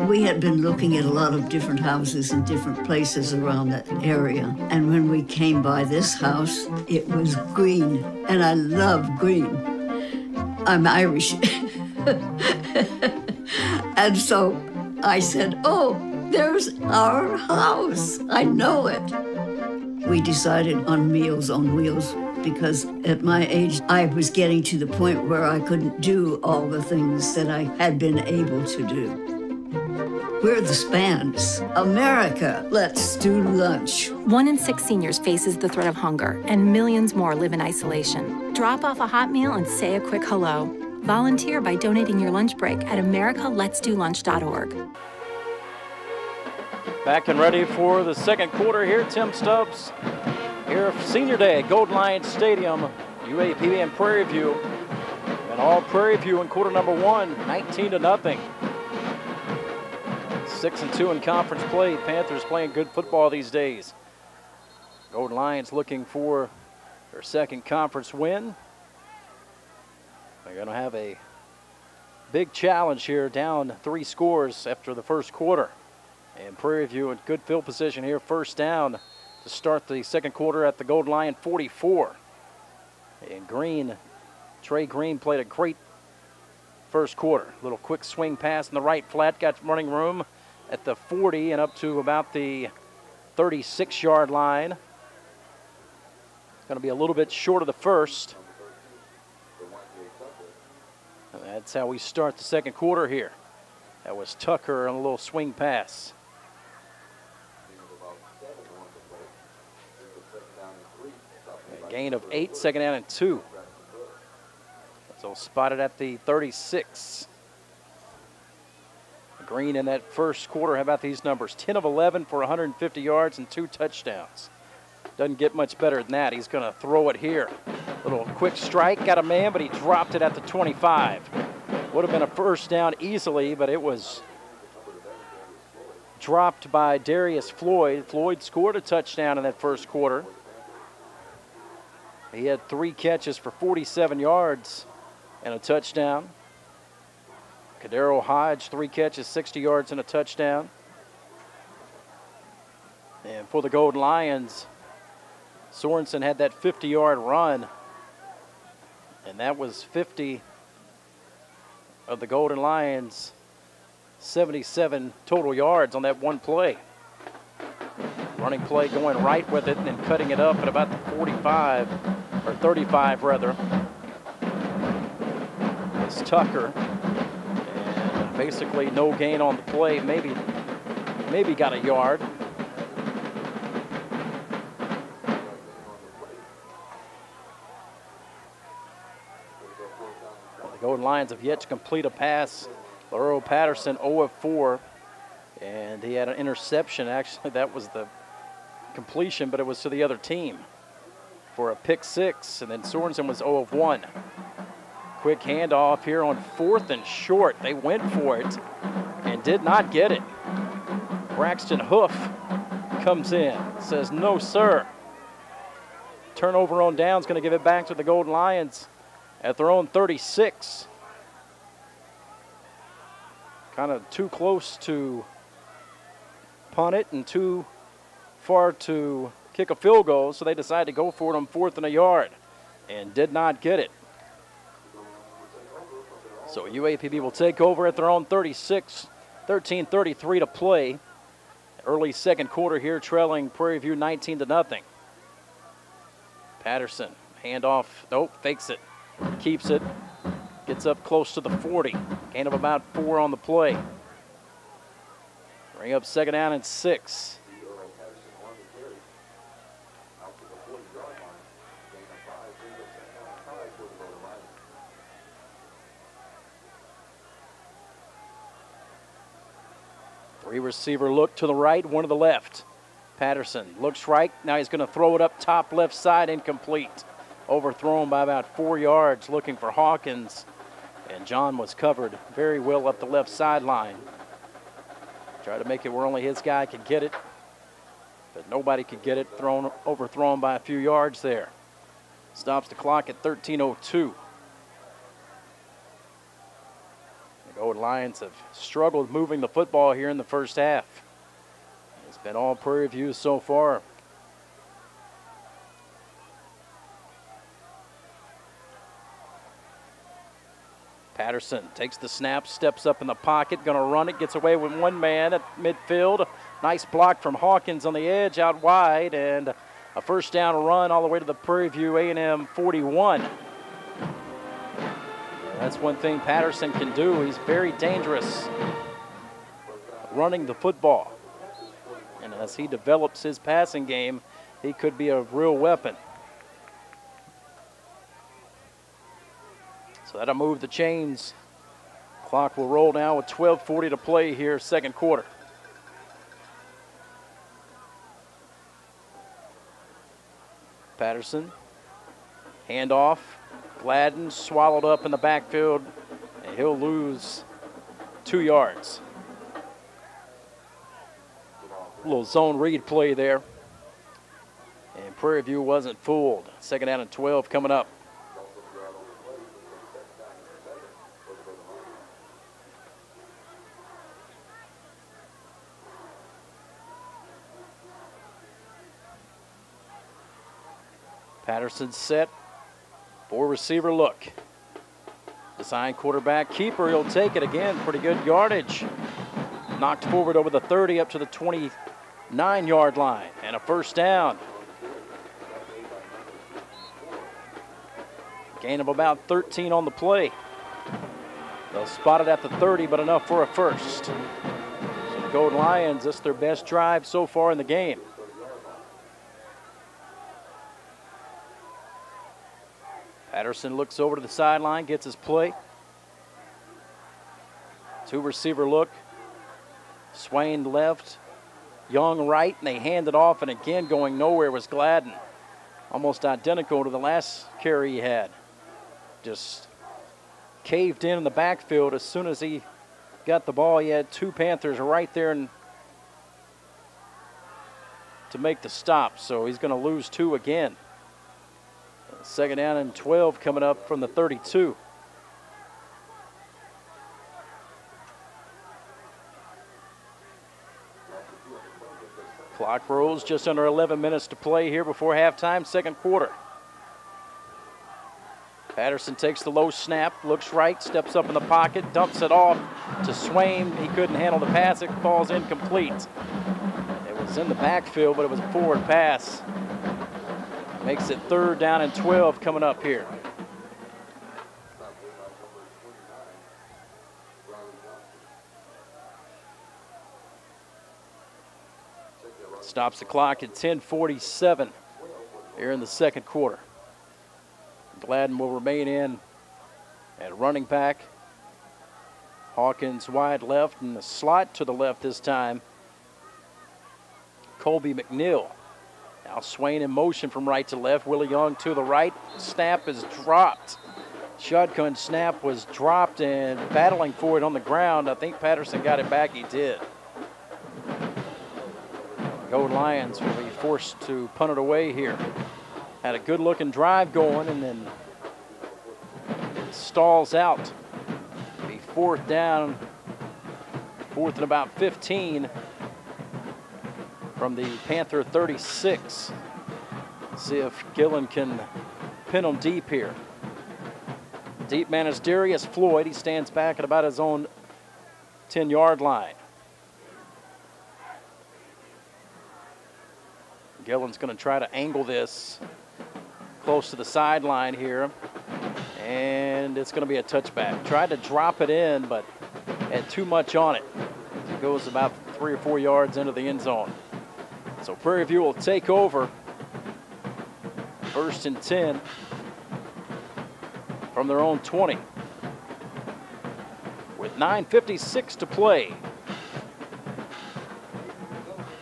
We had been looking at a lot of different houses in different places around that area, and when we came by this house, it was green, and I love green. I'm Irish. and so I said, Oh, there's our house. I know it. We decided on Meals on Wheels because at my age, I was getting to the point where I couldn't do all the things that I had been able to do. We're the Spans. America, let's do lunch. One in six seniors faces the threat of hunger, and millions more live in isolation. Drop off a hot meal and say a quick hello. Volunteer by donating your lunch break at americaletsdolunch.org. Back and ready for the second quarter here. Tim Stubbs here Senior Day at Gold Lions Stadium, UAPB and Prairie View. And all Prairie View in quarter number one, 19 to nothing. Six and two in conference play. Panthers playing good football these days. Golden Lions looking for their second conference win. They're going to have a big challenge here, down three scores after the first quarter. And Prairie View in good field position here, first down to start the second quarter at the Golden Lion 44. And Green, Trey Green played a great first quarter. Little quick swing pass in the right flat, got running room at the 40 and up to about the 36 yard line. It's going to be a little bit short of the first. And that's how we start the second quarter here. That was Tucker on a little swing pass. A gain of eight, second down and two. So spotted at the 36. Green in that first quarter. How about these numbers? 10 of 11 for 150 yards and two touchdowns. Doesn't get much better than that. He's going to throw it here. Little quick strike, got a man, but he dropped it at the 25. Would have been a first down easily, but it was dropped by Darius Floyd. Floyd scored a touchdown in that first quarter. He had three catches for 47 yards and a touchdown. Cadero Hodge, three catches, 60 yards and a touchdown. And for the Golden Lions, Sorensen had that 50 yard run. And that was 50 of the Golden Lions, 77 total yards on that one play. Running play going right with it and then cutting it up at about the 45, or 35 rather. It's Tucker. And basically no gain on the play. Maybe, maybe got a yard. Lions have yet to complete a pass. Lauro Patterson 0 of 4. And he had an interception. Actually, that was the completion, but it was to the other team for a pick six. And then Sorensen was 0 of 1. Quick handoff here on fourth and short. They went for it and did not get it. Braxton Hoof comes in, says, No, sir. Turnover on downs, going to give it back to the Golden Lions at their own 36. Kind of too close to punt it and too far to kick a field goal, so they decided to go for it on fourth and a yard and did not get it. So UAPB will take over at their own 36, 13-33 to play. Early second quarter here, trailing Prairie View 19 to nothing. Patterson, handoff, nope, fakes it, keeps it, gets up close to the 40. Gain of about four on the play. Bring up second down and six. Three receiver look to the right, one to the left. Patterson looks right. Now he's going to throw it up top left side, incomplete. Overthrown by about four yards, looking for Hawkins. And John was covered very well up the left sideline. Tried to make it where only his guy could get it, but nobody could get it. Thrown, overthrown by a few yards there. Stops the clock at 13:02. The Golden Lions have struggled moving the football here in the first half. It's been all Prairie View so far. Patterson takes the snap, steps up in the pocket, going to run it, gets away with one man at midfield. Nice block from Hawkins on the edge out wide, and a first down run all the way to the Prairie View A&M 41. That's one thing Patterson can do. He's very dangerous running the football. And as he develops his passing game, he could be a real weapon. So that'll move the chains. Clock will roll now with 12.40 to play here, second quarter. Patterson, handoff. Gladden swallowed up in the backfield, and he'll lose two yards. A little zone read play there. And Prairie View wasn't fooled. Second down and 12 coming up. Patterson set. Four receiver look. Design quarterback keeper. He'll take it again. Pretty good yardage. Knocked forward over the 30 up to the 29 yard line. And a first down. Gain of about 13 on the play. They'll spot it at the 30, but enough for a first. So the Golden Lions, this is their best drive so far in the game. Patterson looks over to the sideline, gets his play. Two receiver look. Swain left, Young right, and they hand it off, and again going nowhere was Gladden. Almost identical to the last carry he had. Just caved in in the backfield as soon as he got the ball. He had two Panthers right there and to make the stop, so he's going to lose two again. Second down and 12 coming up from the 32. Clock rolls just under 11 minutes to play here before halftime, second quarter. Patterson takes the low snap, looks right, steps up in the pocket, dumps it off to Swain. He couldn't handle the pass, it falls incomplete. It was in the backfield, but it was a forward pass. Makes it third down and 12 coming up here. Stops the clock at 10:47 here in the second quarter. Gladden will remain in at running back. Hawkins wide left and the slot to the left this time. Colby McNeil. Now Swain in motion from right to left. Willie Young to the right. Snap is dropped. Shotgun snap was dropped and battling for it on the ground. I think Patterson got it back. He did. Gold Lions will be forced to punt it away here. Had a good looking drive going and then it stalls out. Be fourth down, fourth and about 15 from the Panther 36. See if Gillen can pin him deep here. Deep man is Darius Floyd. He stands back at about his own 10 yard line. Gillen's going to try to angle this close to the sideline here. And it's going to be a touchback. Tried to drop it in, but had too much on it. It goes about three or four yards into the end zone. So Prairie View will take over. First and 10 from their own 20. With 9.56 to play.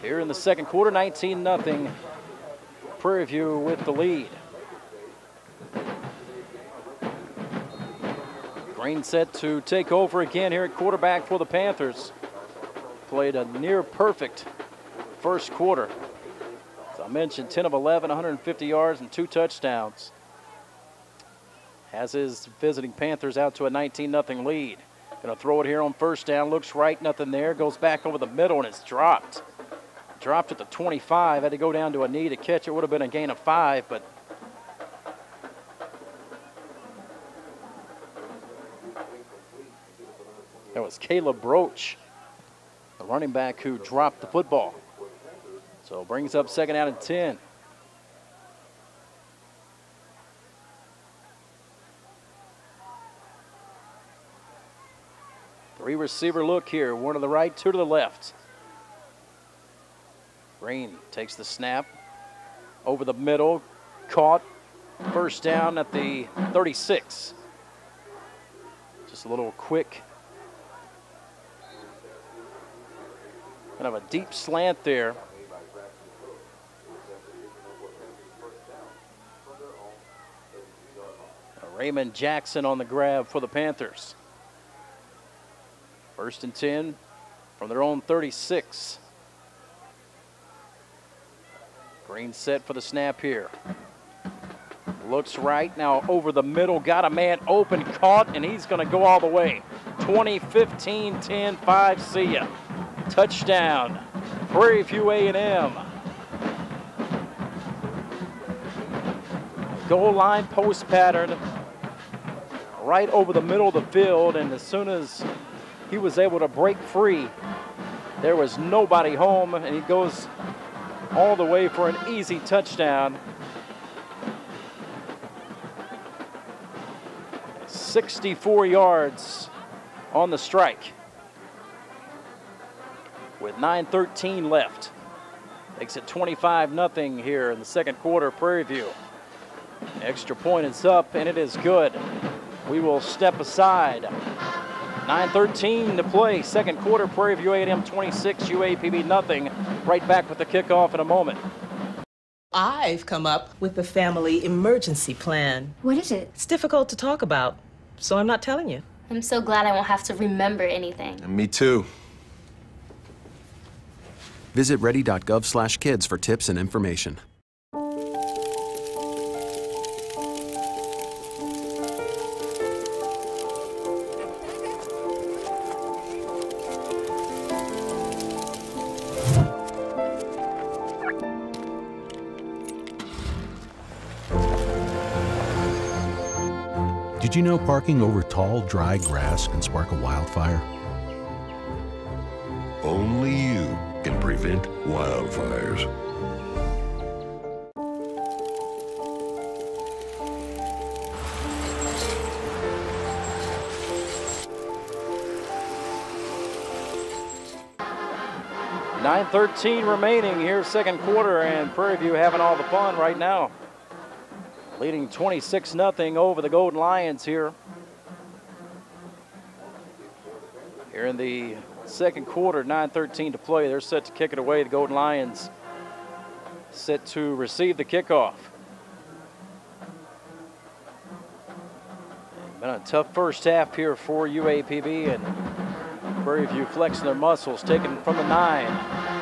Here in the second quarter, 19 0. Prairie View with the lead. Green set to take over again here at quarterback for the Panthers. Played a near perfect first quarter. As I mentioned, 10 of 11, 150 yards and two touchdowns. Has his visiting Panthers out to a 19 0 lead. Going to throw it here on first down. Looks right, nothing there. Goes back over the middle and it's dropped. Dropped at the 25. Had to go down to a knee to catch it. Would have been a gain of five, but that was Caleb Broach, the running back who dropped the football. So brings up second out of 10. Three receiver look here, one to the right, two to the left. Green takes the snap over the middle, caught, first down at the 36. Just a little quick, kind of a deep slant there. Raymond Jackson on the grab for the Panthers. First and 10 from their own 36. Green set for the snap here. Looks right now over the middle, got a man open, caught, and he's going to go all the way. 20, 15, 10, 5, see ya. Touchdown, Prairie View A&M. goal line post pattern right over the middle of the field. And as soon as he was able to break free, there was nobody home, and he goes all the way for an easy touchdown. 64 yards on the strike with 9.13 left. Makes it 25 nothing here in the second quarter, Prairie View. Extra point is up, and it is good. We will step aside. 9.13 to play, second quarter, Prairie View A&M 26, UAPB nothing. Right back with the kickoff in a moment. I've come up with a family emergency plan. What is it? It's difficult to talk about, so I'm not telling you. I'm so glad I won't have to remember anything. Me too. Visit ready.gov/kids for tips and information. Did you know parking over tall, dry grass can spark a wildfire? Only you can prevent wildfires. Nine thirteen remaining here, second quarter, and Prairie View having all the fun right now. Leading 26 0 over the Golden Lions here. Here in the second quarter, 9-13 to play. They're set to kick it away. The Golden Lions set to receive the kickoff. Been a tough first half here for UAPB and Prairie View flexing their muscles, taken from the nine.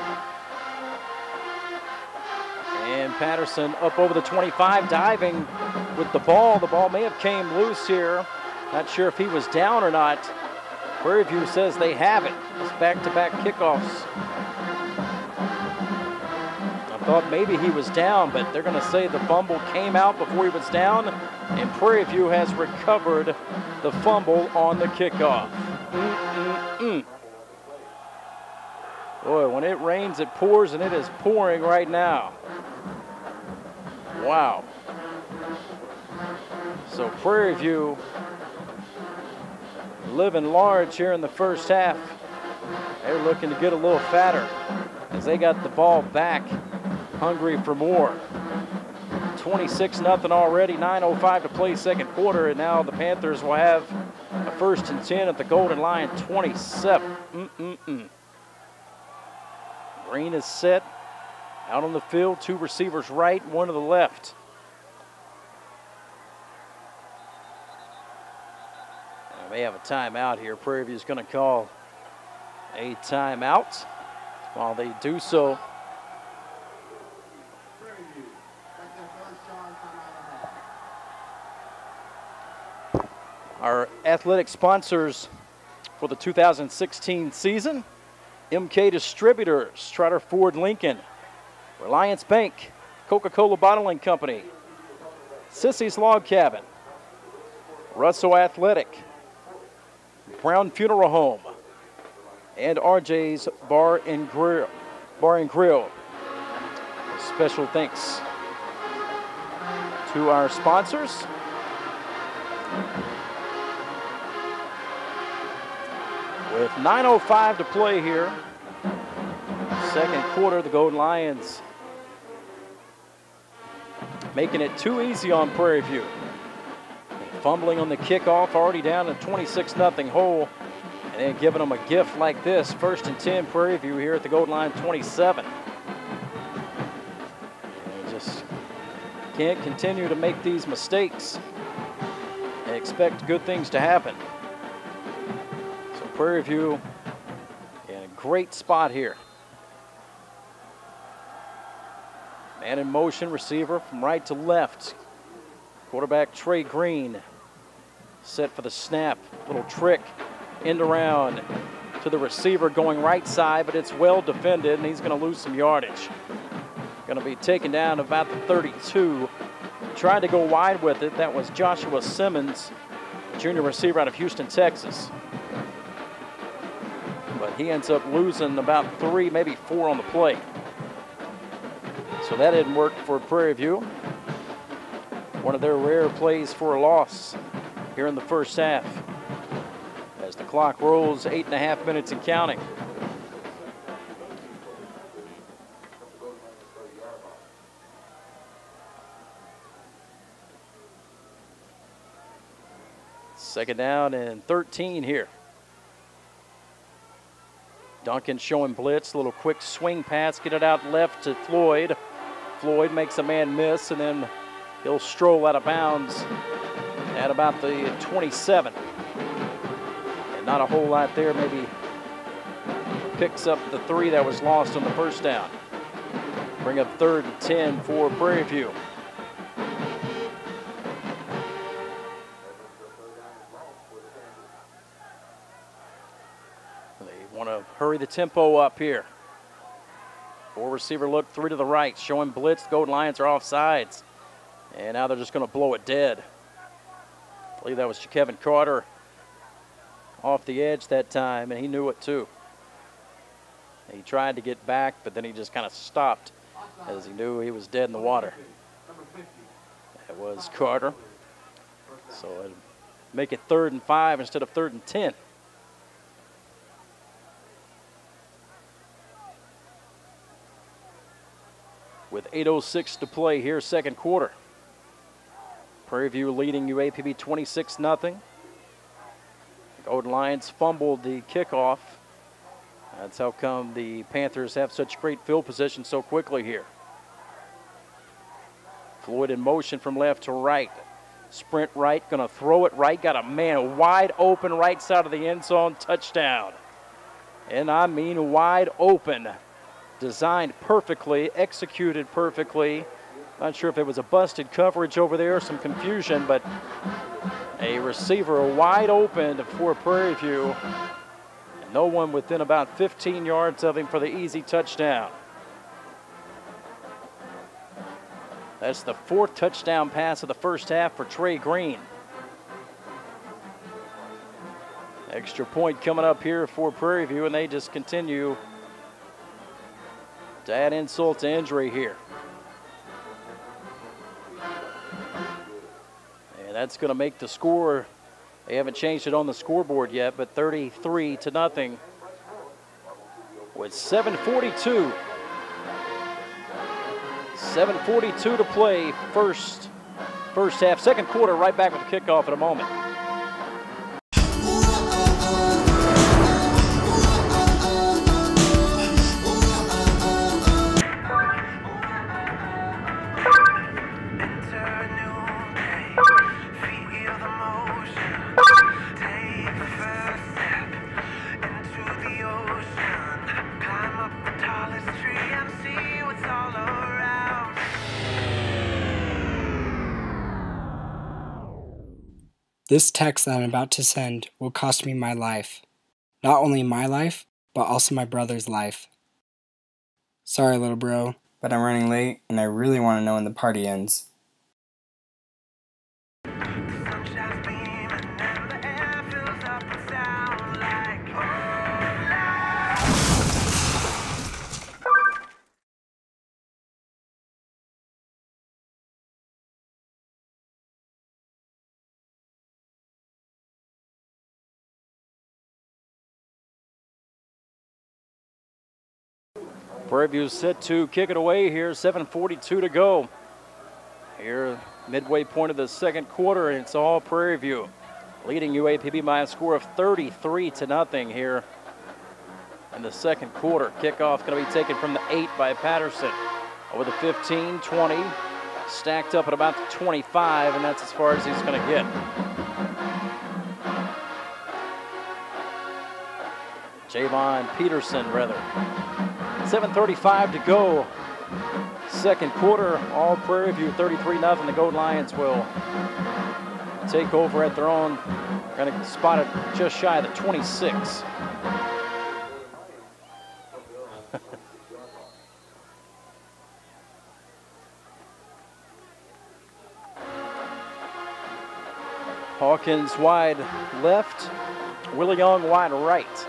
Patterson up over the 25, diving with the ball. The ball may have came loose here. Not sure if he was down or not. Prairie View says they have it. It's back-to-back kickoffs. I thought maybe he was down, but they're going to say the fumble came out before he was down, and Prairie View has recovered the fumble on the kickoff. Mm-mm-mm. Boy, when it rains, it pours, and it is pouring right now. Wow. So Prairie View living large here in the first half. They're looking to get a little fatter as they got the ball back, hungry for more. 26 nothing already, 9.05 to play second quarter, and now the Panthers will have a first and 10 at the Golden Lion 27. Mm-mm-mm. Green is set out on the field, two receivers right, one to the left. They have a timeout here. Prairie View is going to call a timeout. While they do so, our athletic sponsors for the 2016 season MK Distributors, Trotter Ford Lincoln, Reliance Bank, Coca Cola Bottling Company, Sissy's Log Cabin, Russell Athletic, Brown Funeral Home, and RJ's Bar and Grill. Bar and Grill. Special thanks to our sponsors. With 9.05 to play here, second quarter, the Golden Lions making it too easy on Prairie View. Fumbling on the kickoff, already down a 26 0 hole, and then giving them a gift like this. First and 10 Prairie View here at the Golden Lion 27. And just can't continue to make these mistakes and expect good things to happen. So Prairie View in a great spot here. Man in motion, receiver from right to left. Quarterback Trey Green set for the snap. Little trick, end around to the receiver going right side, but it's well defended, and he's going to lose some yardage. Going to be taken down about the 32. tried to go wide with it. That was Joshua Simmons, junior receiver out of Houston, Texas. But he ends up losing about three, maybe four on the play. So that didn't work for Prairie View. One of their rare plays for a loss here in the first half. As the clock rolls, eight and a half minutes and counting. Second down and 13 here. Duncan showing blitz, little quick swing pass, get it out left to Floyd. Floyd makes a man miss, and then he'll stroll out of bounds at about the 27. And not a whole lot there, maybe picks up the three that was lost on the first down. Bring up third and 10 for Prairie View. They want to hurry the tempo up here. Four receiver look, three to the right, showing blitz. Golden Lions are off sides. And now they're just going to blow it dead. I believe that was Kevin Carter off the edge that time, and he knew it too. He tried to get back, but then he just kind of stopped as he knew he was dead in the water. That was Carter. So it'd make it third and five instead of third and 10. 8.06 to play here, second quarter. Prairie View leading UAPB 26 0. Golden Lions fumbled the kickoff. That's how come the Panthers have such great field position so quickly here. Floyd in motion from left to right. Sprint right, gonna throw it right. Got a man wide open right side of the end zone, touchdown. And I mean wide open. Designed perfectly, executed perfectly. Not sure if it was a busted coverage over there, some confusion, but a receiver wide open for Prairie View. And no one within about 15 yards of him for the easy touchdown. That's the fourth touchdown pass of the first half for Trey Green. Extra point coming up here for Prairie View, and they just continue to add insult to injury here. And that's going to make the score. They haven't changed it on the scoreboard yet, but 33 to nothing with 742. 742 to play. First, first half, second quarter. Right back with the kickoff in a moment. This text that I'm about to send will cost me my life. Not only my life, but also my brother's life. Sorry, little bro, but I'm running late and I really want to know when the party ends. Prairie View set to kick it away here. 7.42 to go. Here, midway point of the second quarter, and it's all Prairie View. Leading UAPB by a score of 33 to nothing here in the second quarter. Kickoff going to be taken from the 8 by Patterson. Over the 15, 20, stacked up at about the 25, and that's as far as he's going to get. Javon Peterson, rather. 7.35 to go. Second quarter, all Prairie View 33 0. The Gold Lions will take over at their own. Going to spot it just shy of the 26. Hawkins wide left, Willie Young wide right.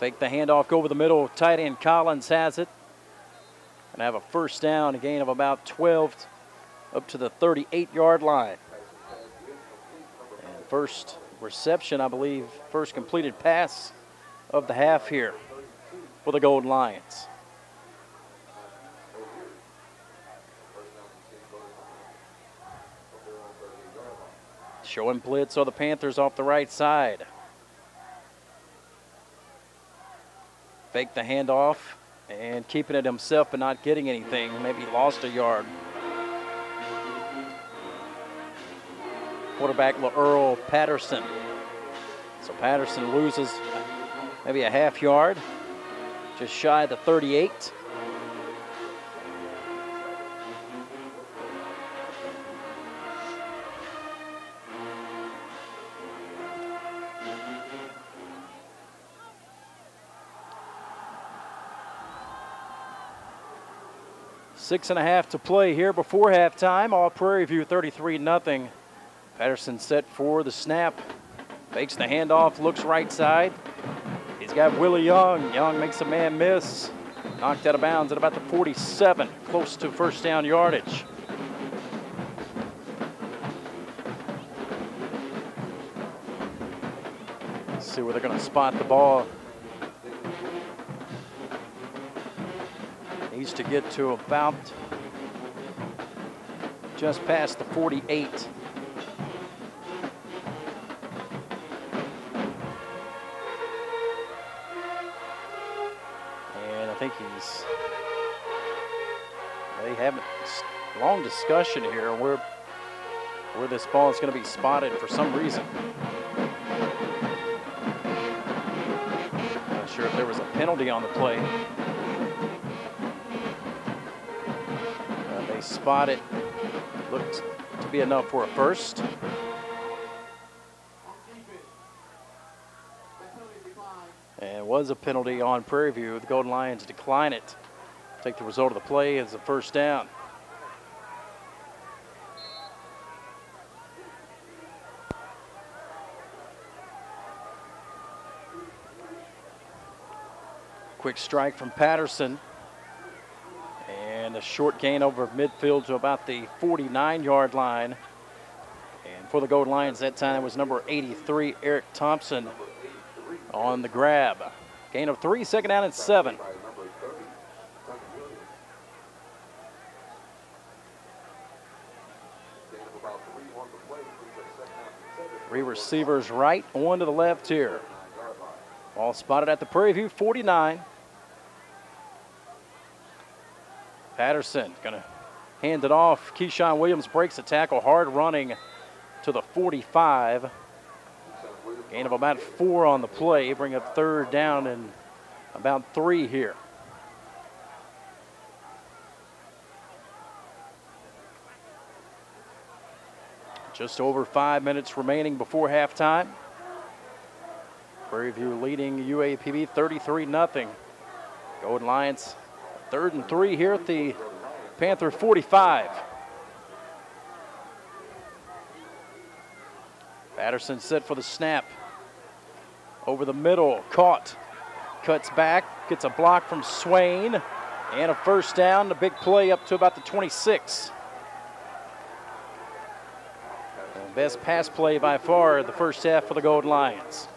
Fake the handoff, go over the middle. Tight end Collins has it. And have a first down, a gain of about 12 up to the 38 yard line. And first reception, I believe, first completed pass of the half here for the Golden Lions. Showing blitz on the Panthers off the right side. Fake the handoff and keeping it himself but not getting anything. Maybe lost a yard. Quarterback Earl Patterson. So Patterson loses maybe a half yard, just shy of the 38. Six and a half to play here before halftime. All Prairie View 33 0. Patterson set for the snap. Fakes the handoff, looks right side. He's got Willie Young. Young makes a man miss. Knocked out of bounds at about the 47, close to first down yardage. See where they're going to spot the ball. To get to about just past the 48. And I think he's, they have a long discussion here where, where this ball is going to be spotted for some reason. Not sure if there was a penalty on the play. Spot it. Looked to be enough for a first. And was a penalty on Prairie View. The Golden Lions decline it. Take the result of the play as a first down. Quick strike from Patterson. A short gain over midfield to about the 49 yard line. And for the Golden Lions that time it was number 83, Eric Thompson on the grab. Gain of three, second down and seven. Three receivers right, one to the left here. Ball spotted at the Prairie View 49. Patterson going to hand it off. Keyshawn Williams breaks the tackle, hard running to the 45. Gain of about four on the play, bring up third down and about three here. Just over five minutes remaining before halftime. Prairie View leading UAPB 33 0. Golden Lions third and three here at the Panther 45. Patterson set for the snap. Over the middle, caught. Cuts back, gets a block from Swain, and a first down. A big play up to about the 26. Best pass play by far the first half for the Golden Lions.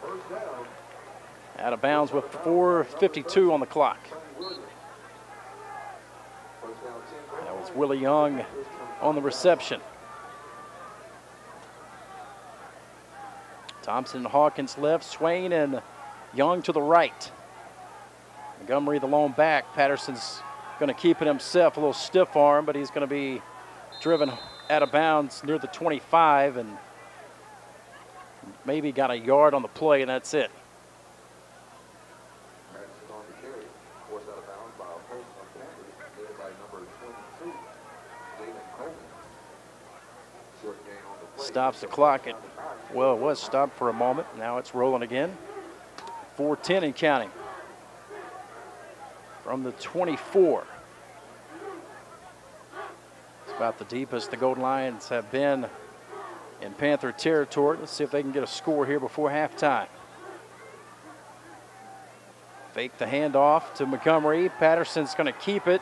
Out of bounds with 4.52 on the clock. Willie Young on the reception. Thompson Hawkins left, Swain and Young to the right. Montgomery the lone back. Patterson's going to keep it himself, a little stiff arm, but he's going to be driven out of bounds near the 25 and maybe got a yard on the play, and that's it. Stops the clock at, well, it was stopped for a moment. Now it's rolling again. 4-10 and counting. From the 24. It's about the deepest the Golden Lions have been in Panther territory. Let's see if they can get a score here before halftime. Fake the handoff to Montgomery. Patterson's going to keep it.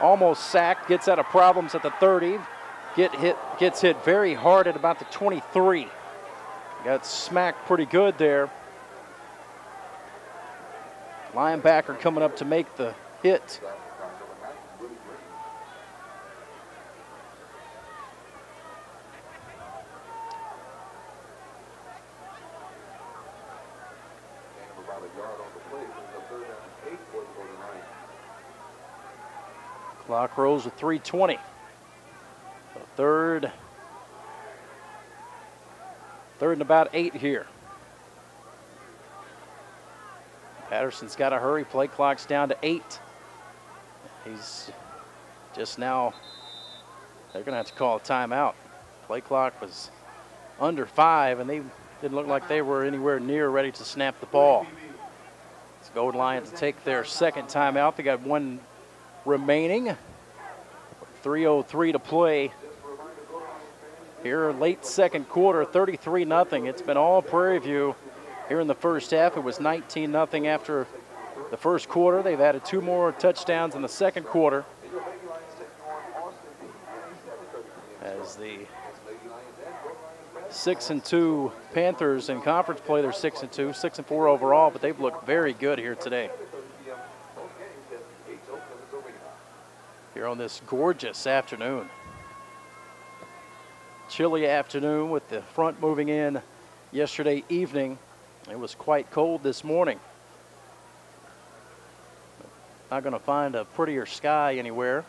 Almost sacked. Gets out of problems at the 30. Get hit. Gets hit very hard at about the 23. Got smacked pretty good there. Linebacker coming up to make the hit. Clock rolls at 320. Third, third and about eight here. Patterson's got to hurry. Play clock's down to eight. He's just now, they're going to have to call a timeout. Play clock was under five, and they didn't look like they were anywhere near ready to snap the ball. It's Gold Lions to take their second timeout. They got one remaining. 3.03 to play here late second quarter, 33 nothing. It's been all Prairie View here in the first half. It was 19 nothing after the first quarter. They've added two more touchdowns in the second quarter. As the six and two Panthers in conference play, they're six and two, six and four overall, but they've looked very good here today. Here on this gorgeous afternoon. Chilly afternoon with the front moving in yesterday evening. It was quite cold this morning. Not going to find a prettier sky anywhere.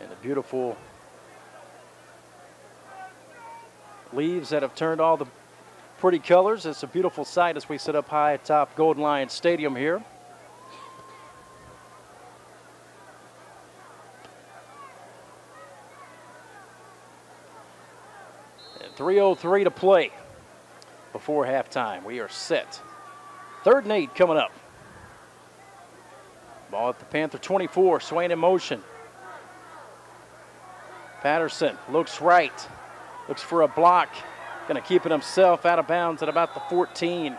And the beautiful leaves that have turned all the pretty colors. It's a beautiful sight as we sit up high atop Golden Lion Stadium here. 3.03 to play before halftime. We are set. Third and eight coming up. Ball at the Panther 24. Swain in motion. Patterson looks right. Looks for a block. Going to keep it himself out of bounds at about the 14.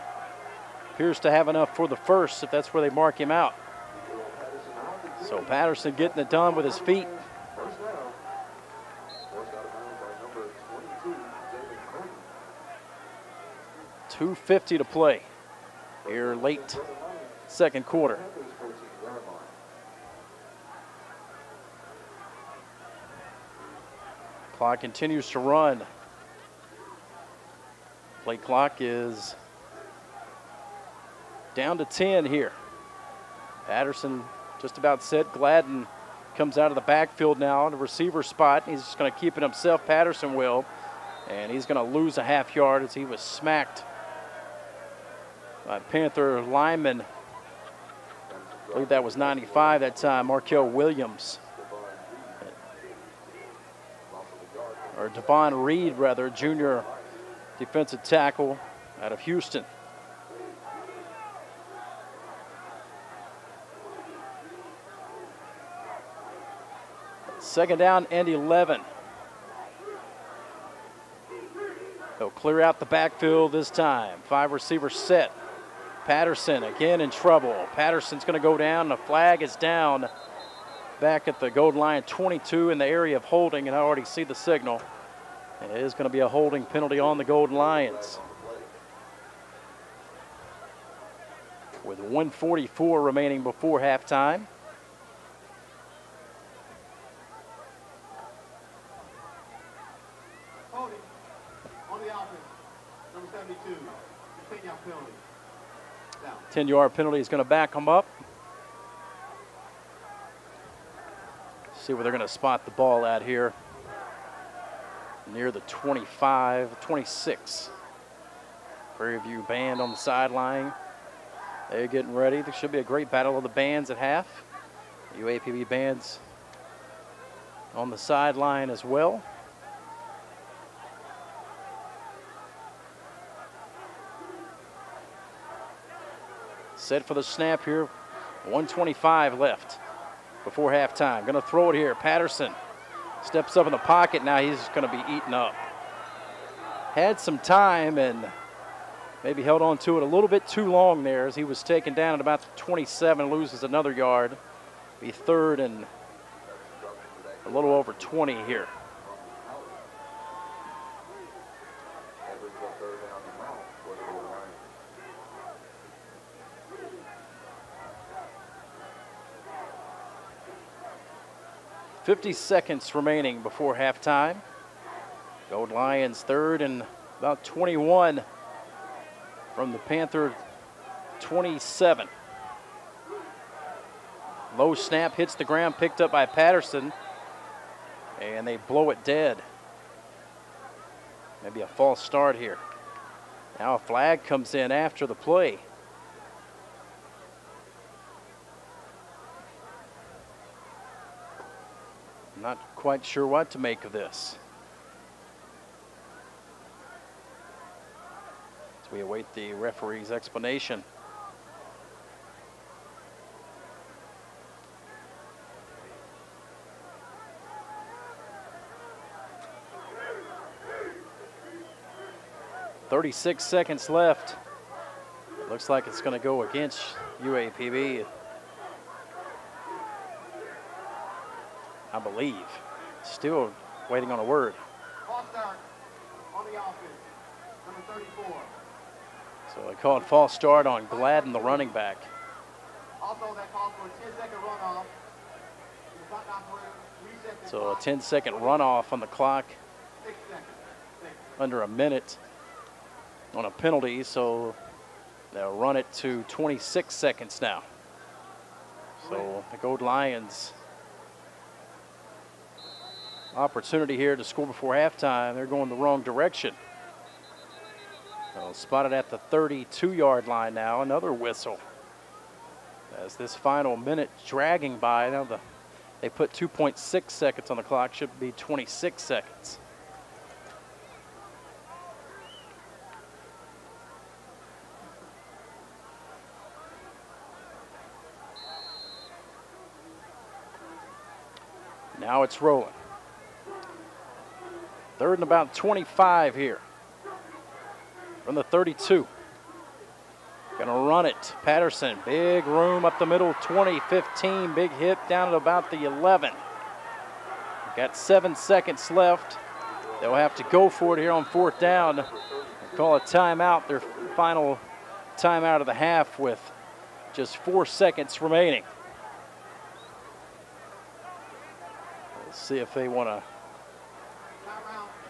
Appears to have enough for the first if that's where they mark him out. So Patterson getting it done with his feet. 2.50 to play here late second quarter. Clock continues to run. Play clock is down to 10 here. Patterson just about set. Gladden comes out of the backfield now in the receiver spot. He's just going to keep it himself. Patterson will. And he's going to lose a half yard as he was smacked by Panther lineman. I believe that was 95 that time, Markel Williams. Or Devon Reed, rather, junior defensive tackle out of Houston. Second down and 11. They'll clear out the backfield this time. Five receivers set. Patterson again in trouble. Patterson's going to go down. The flag is down back at the Golden Lion 22 in the area of holding, and I already see the signal. And it is going to be a holding penalty on the Golden Lions. With 144 remaining before halftime. Holding on the offense, number 72, 15 yard penalty. 10 yard penalty is going to back them up. See where they're going to spot the ball at here. Near the 25, 26. Prairie View band on the sideline. They're getting ready. There should be a great battle of the bands at half. UAPB bands on the sideline as well. Set for the snap here. 125 left. before halftime. Going to throw it here. Patterson steps up in the pocket. Now he's going to be eaten up. Had some time and maybe held on to it a little bit too long there as he was taken down at about 27, loses another yard. Be third and a little over 20 here. Fifty seconds remaining before halftime. Gold Lions third and about 21 from the Panther 27. Low snap hits the ground, picked up by Patterson, and they blow it dead. Maybe a false start here. Now a flag comes in after the play. Not quite sure what to make of this. As we await the referee's explanation. Thirty-six seconds left. Looks like it's going to go against UAPB. I believe. Still waiting on a word. on the offense, number 34. So they called false start on Gladden, the running back. Also, that calls for a 10 second runoff. So a 10 second runoff on the clock. Under a minute on a penalty, so they'll run it to 26 seconds now. So the Gold Lions opportunity here to score before halftime. They're going the wrong direction. So spotted at the 32 yard line now. Another whistle. As this final minute dragging by. Now the, they put 2.6 seconds on the clock, should be 26 seconds. Now it's rolling. Third and about 25 here from the 32. Gonna run it. Patterson, big room up the middle, 20, 15, big hit down at about the 11. Got seven seconds left. They'll have to go for it here on fourth down. Call a timeout, their final timeout of the half with just four seconds remaining. Let's see if they want to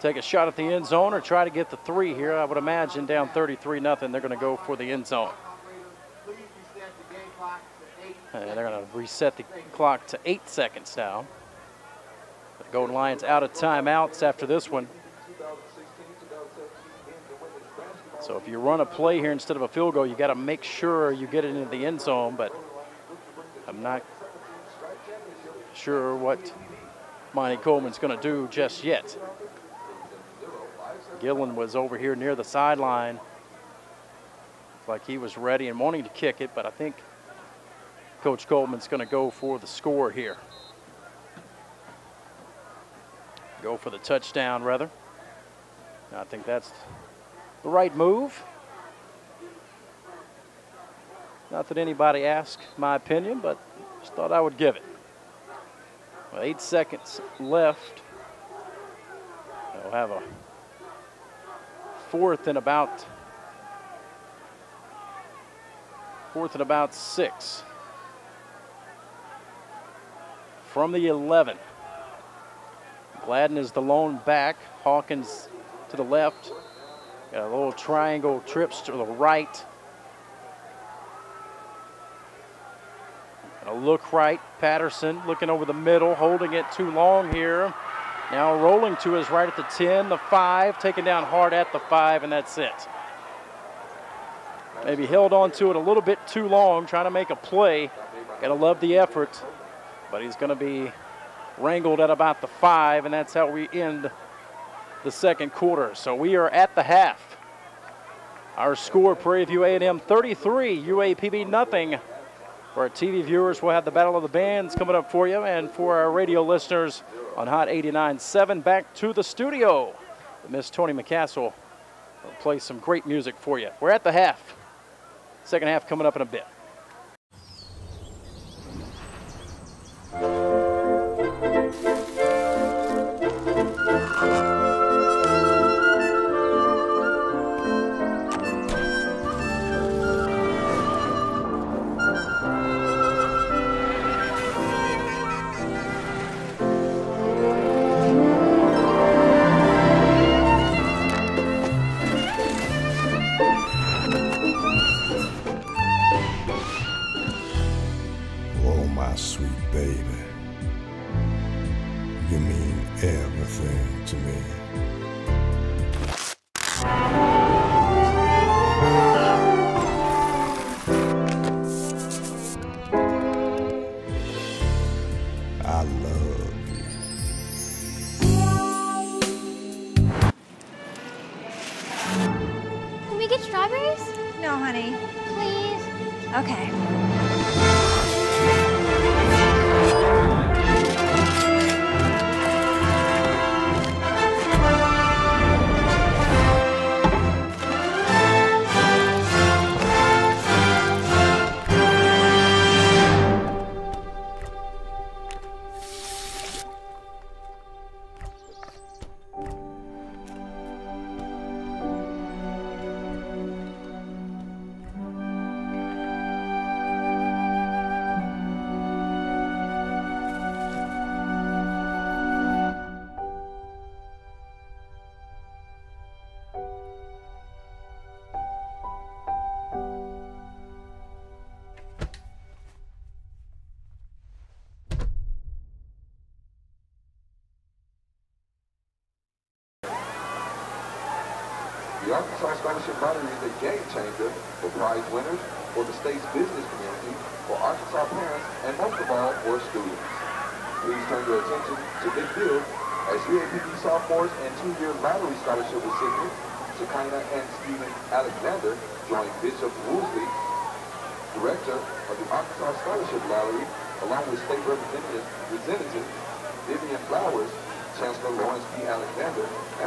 take a shot at the end zone or try to get the three here. I would imagine down 33 nothing. They're going to go for the end zone. And they're going to reset the clock to eight seconds now. The Golden Lions out of timeouts after this one. So if you run a play here instead of a field goal, you got to make sure you get it into the end zone. But I'm not sure what Monte Coleman's going to do just yet. Gillen was over here near the sideline. Like he was ready and wanting to kick it, but I think Coach Coleman's going to go for the score here. Go for the touchdown, rather. I think that's the right move. Not that anybody asked my opinion, but just thought I would give it. With eight seconds left. They'll have a fourth and about fourth and about six from the 11. Gladden is the lone back. Hawkins to the left. Got a little triangle trips to the right. A look right. Patterson looking over the middle, holding it too long here. Now rolling to his right at the 10, the 5, taken down hard at the 5, and that's it. Maybe held on to it a little bit too long, trying to make a play. Gotta love the effort, but he's gonna be wrangled at about the 5, and that's how we end the second quarter. So we are at the half. Our score, Prairie View A&M 33, UAPB nothing. For our TV viewers, we'll have the Battle of the Bands coming up for you. And for our radio listeners on Hot 89.7, back to the studio. Miss Tony McCassell will play some great music for you. We're at the half. Second half coming up in a bit. Okay.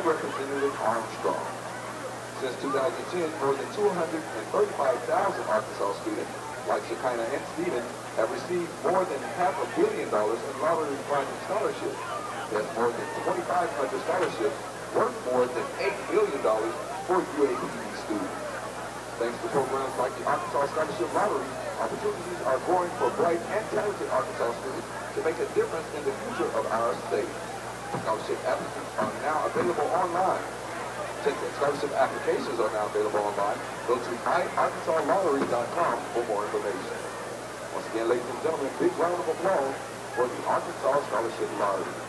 And Representative Armstrong. Since 2010, more than 235,000 Arkansas students, like Shekinah and Stephen, have received more than half a billion dollars in lottery funded scholarships. That's more than 2,500 scholarships worth more than $8 billion for UAPB students. Thanks to programs like the Arkansas Scholarship Lottery, opportunities are growing for bright and talented Arkansas students to make a difference in the future of our state. Scholarship applicants are now available online. Ticket scholarship applications are now available online. Go to myarkansasLottery.com for more information. Once again, ladies and gentlemen, big round of applause for the Arkansas Scholarship Lottery.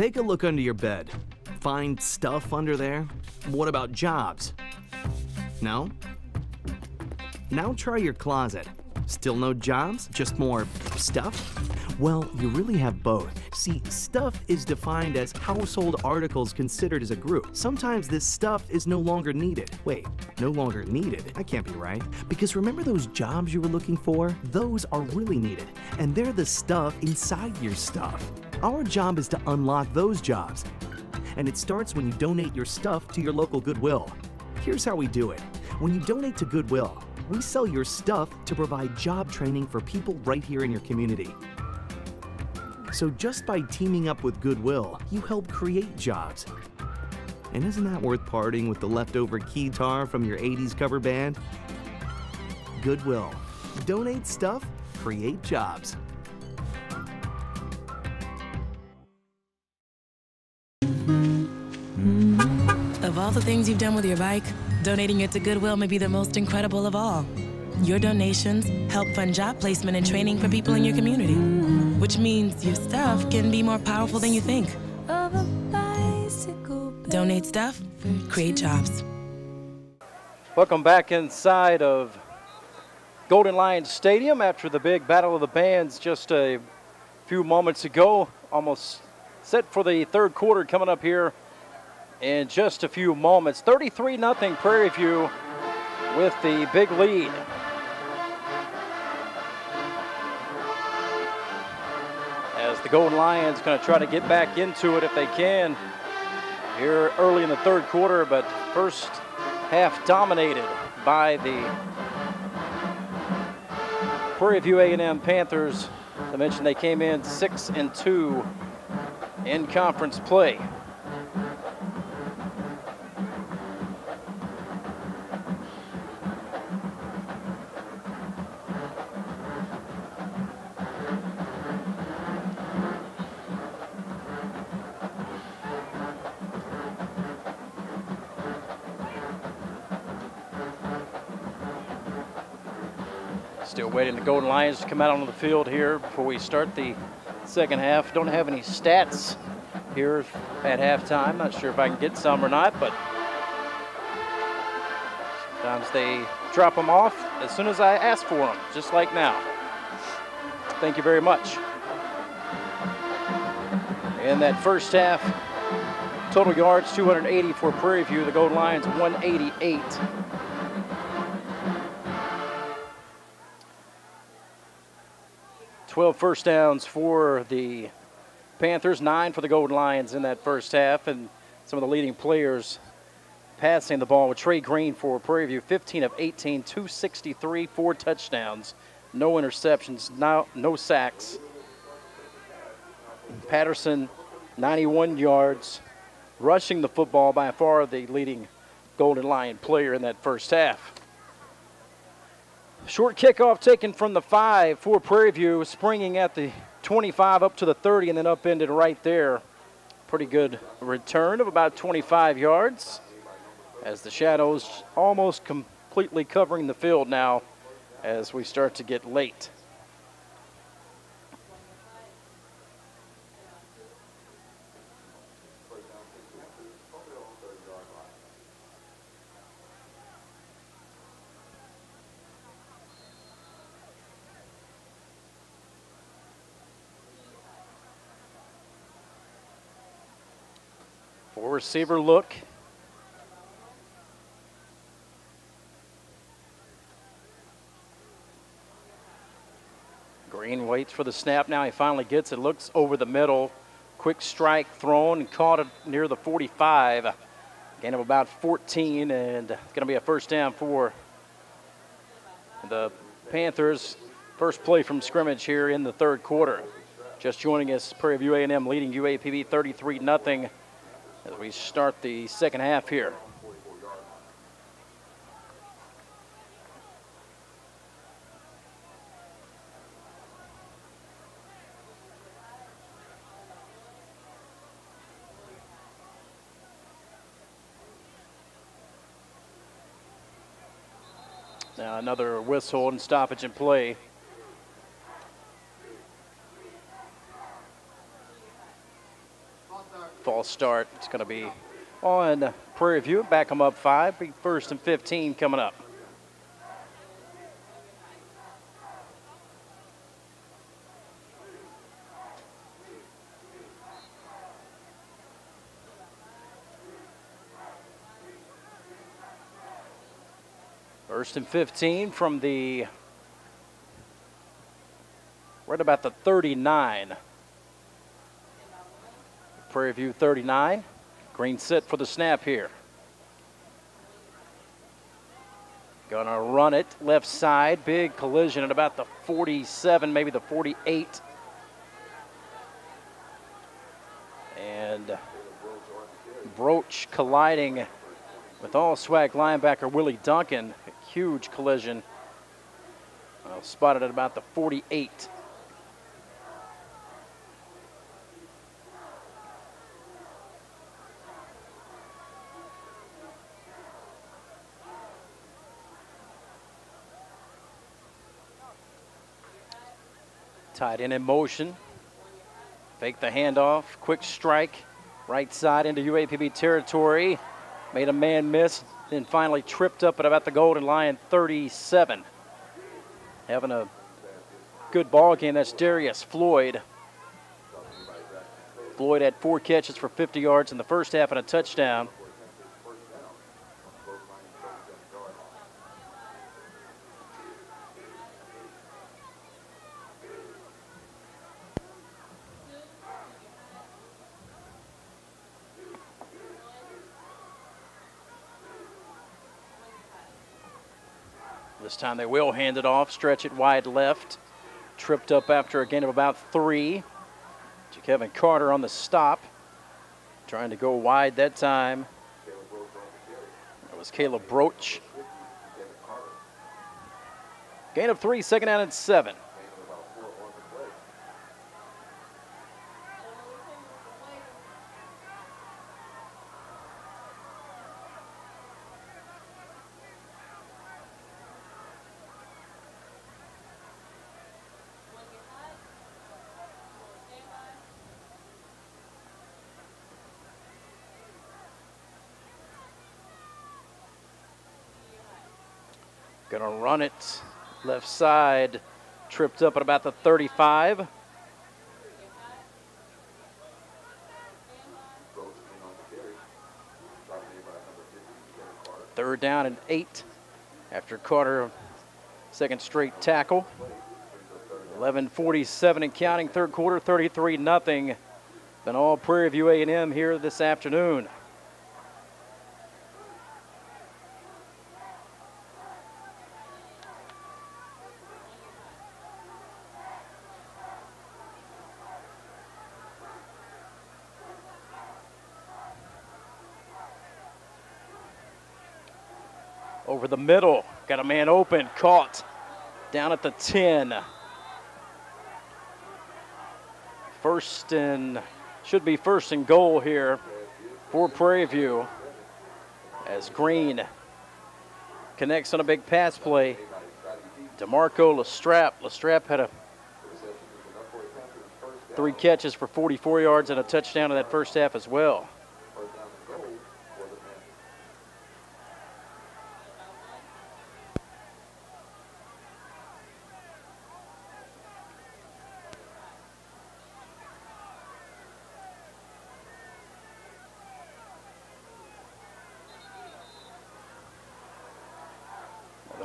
Take a look under your bed. Find stuff under there? What about jobs? No? Now try your closet. Still no jobs? Just more stuff? Well, you really have both. See, stuff is defined as household articles considered as a group. Sometimes this stuff is no longer needed. Wait, no longer needed? I can't be right. Because remember those jobs you were looking for? Those are really needed, and they're the stuff inside your stuff. Our job is to unlock those jobs. And it starts when you donate your stuff to your local Goodwill. Here's how we do it. When you donate to Goodwill, we sell your stuff to provide job training for people right here in your community. So just by teaming up with Goodwill, you help create jobs. And isn't that worth parting with the leftover keytar from your 80s cover band? Goodwill. Donate stuff, create jobs. Mm-hmm. Of all the things you've done with your bike, donating it to Goodwill may be the most incredible of all. Your donations help fund job placement and training for people in your community, which means your stuff can be more powerful than you think. Donate stuff, create jobs. Welcome back inside of Golden Lions Stadium after the big Battle of the Bands just a few moments ago. Almost set for the third quarter coming up here in just a few moments. 33 0 Prairie View with the big lead. As the Golden Lions going to try to get back into it if they can here early in the third quarter, but first half dominated by the Prairie View A&M Panthers. I mentioned they came in six and two in conference play. Still waiting the Golden Lions to come out onto the field here before we start the second half. Don't have any stats here at halftime. Not sure if I can get some or not, but sometimes they drop them off as soon as I ask for them, just like now. Thank you very much. In that first half, total yards 280 for Prairie View. The Golden Lions 188. 12 first downs for the Panthers, nine for the Golden Lions in that first half, and some of the leading players passing the ball with Trey Green for Prairie View, 15 of 18, 263, four touchdowns, no interceptions, no, no sacks. Patterson, 91 yards, rushing the football by far the leading Golden Lion player in that first half. Short kickoff taken from the five for Prairie View, springing at the 25 up to the 30 and then upended right there. Pretty good return of about 25 yards as the Shadows almost completely covering the field now as we start to get late. Four receiver look. Green waits for the snap now. He finally gets it. Looks over the middle. Quick strike thrown and caught it near the 45. Gain of about 14, and it's going to be a first down for the Panthers. First play from scrimmage here in the third quarter. Just joining us, Prairie View A&M leading UAPB 33 0 as we start the second half here. Now another whistle and stoppage in play. false start. It's going to be on Prairie View. Back them up five. Be first and 15 coming up. First and 15 from the right about the 39. Prairie View 39. Green set for the snap here. Gonna run it left side. Big collision at about the 47, maybe the 48. And Broach colliding with all SWAC linebacker Willie Duncan. A huge collision. Uh, spotted at about the 48. Tight end in motion. Fake the handoff. Quick strike. Right side into UAPB territory. Made a man miss. Then finally tripped up at about the Golden Lion 37. Having a good ball game. That's Darius Floyd. Floyd had four catches for 50 yards in the first half and a touchdown. Time they will hand it off, stretch it wide left. Tripped up after a gain of about three. To Kevin Carter on the stop. Trying to go wide that time. That was Caleb Broach. Gain of three, second down and seven. Gonna run it left side, tripped up at about the 35. Third down and eight after Carter, second straight tackle. 11:47 and counting, third quarter, 33 nothing. Been all Prairie View A&M here this afternoon. over the middle. Got a man open, caught down at the 10. First and should be first and goal here for Prairie View as Green connects on a big pass play. DeMarco Lestrap. Lestrap had a three catches for 44 yards and a touchdown in that first half as well.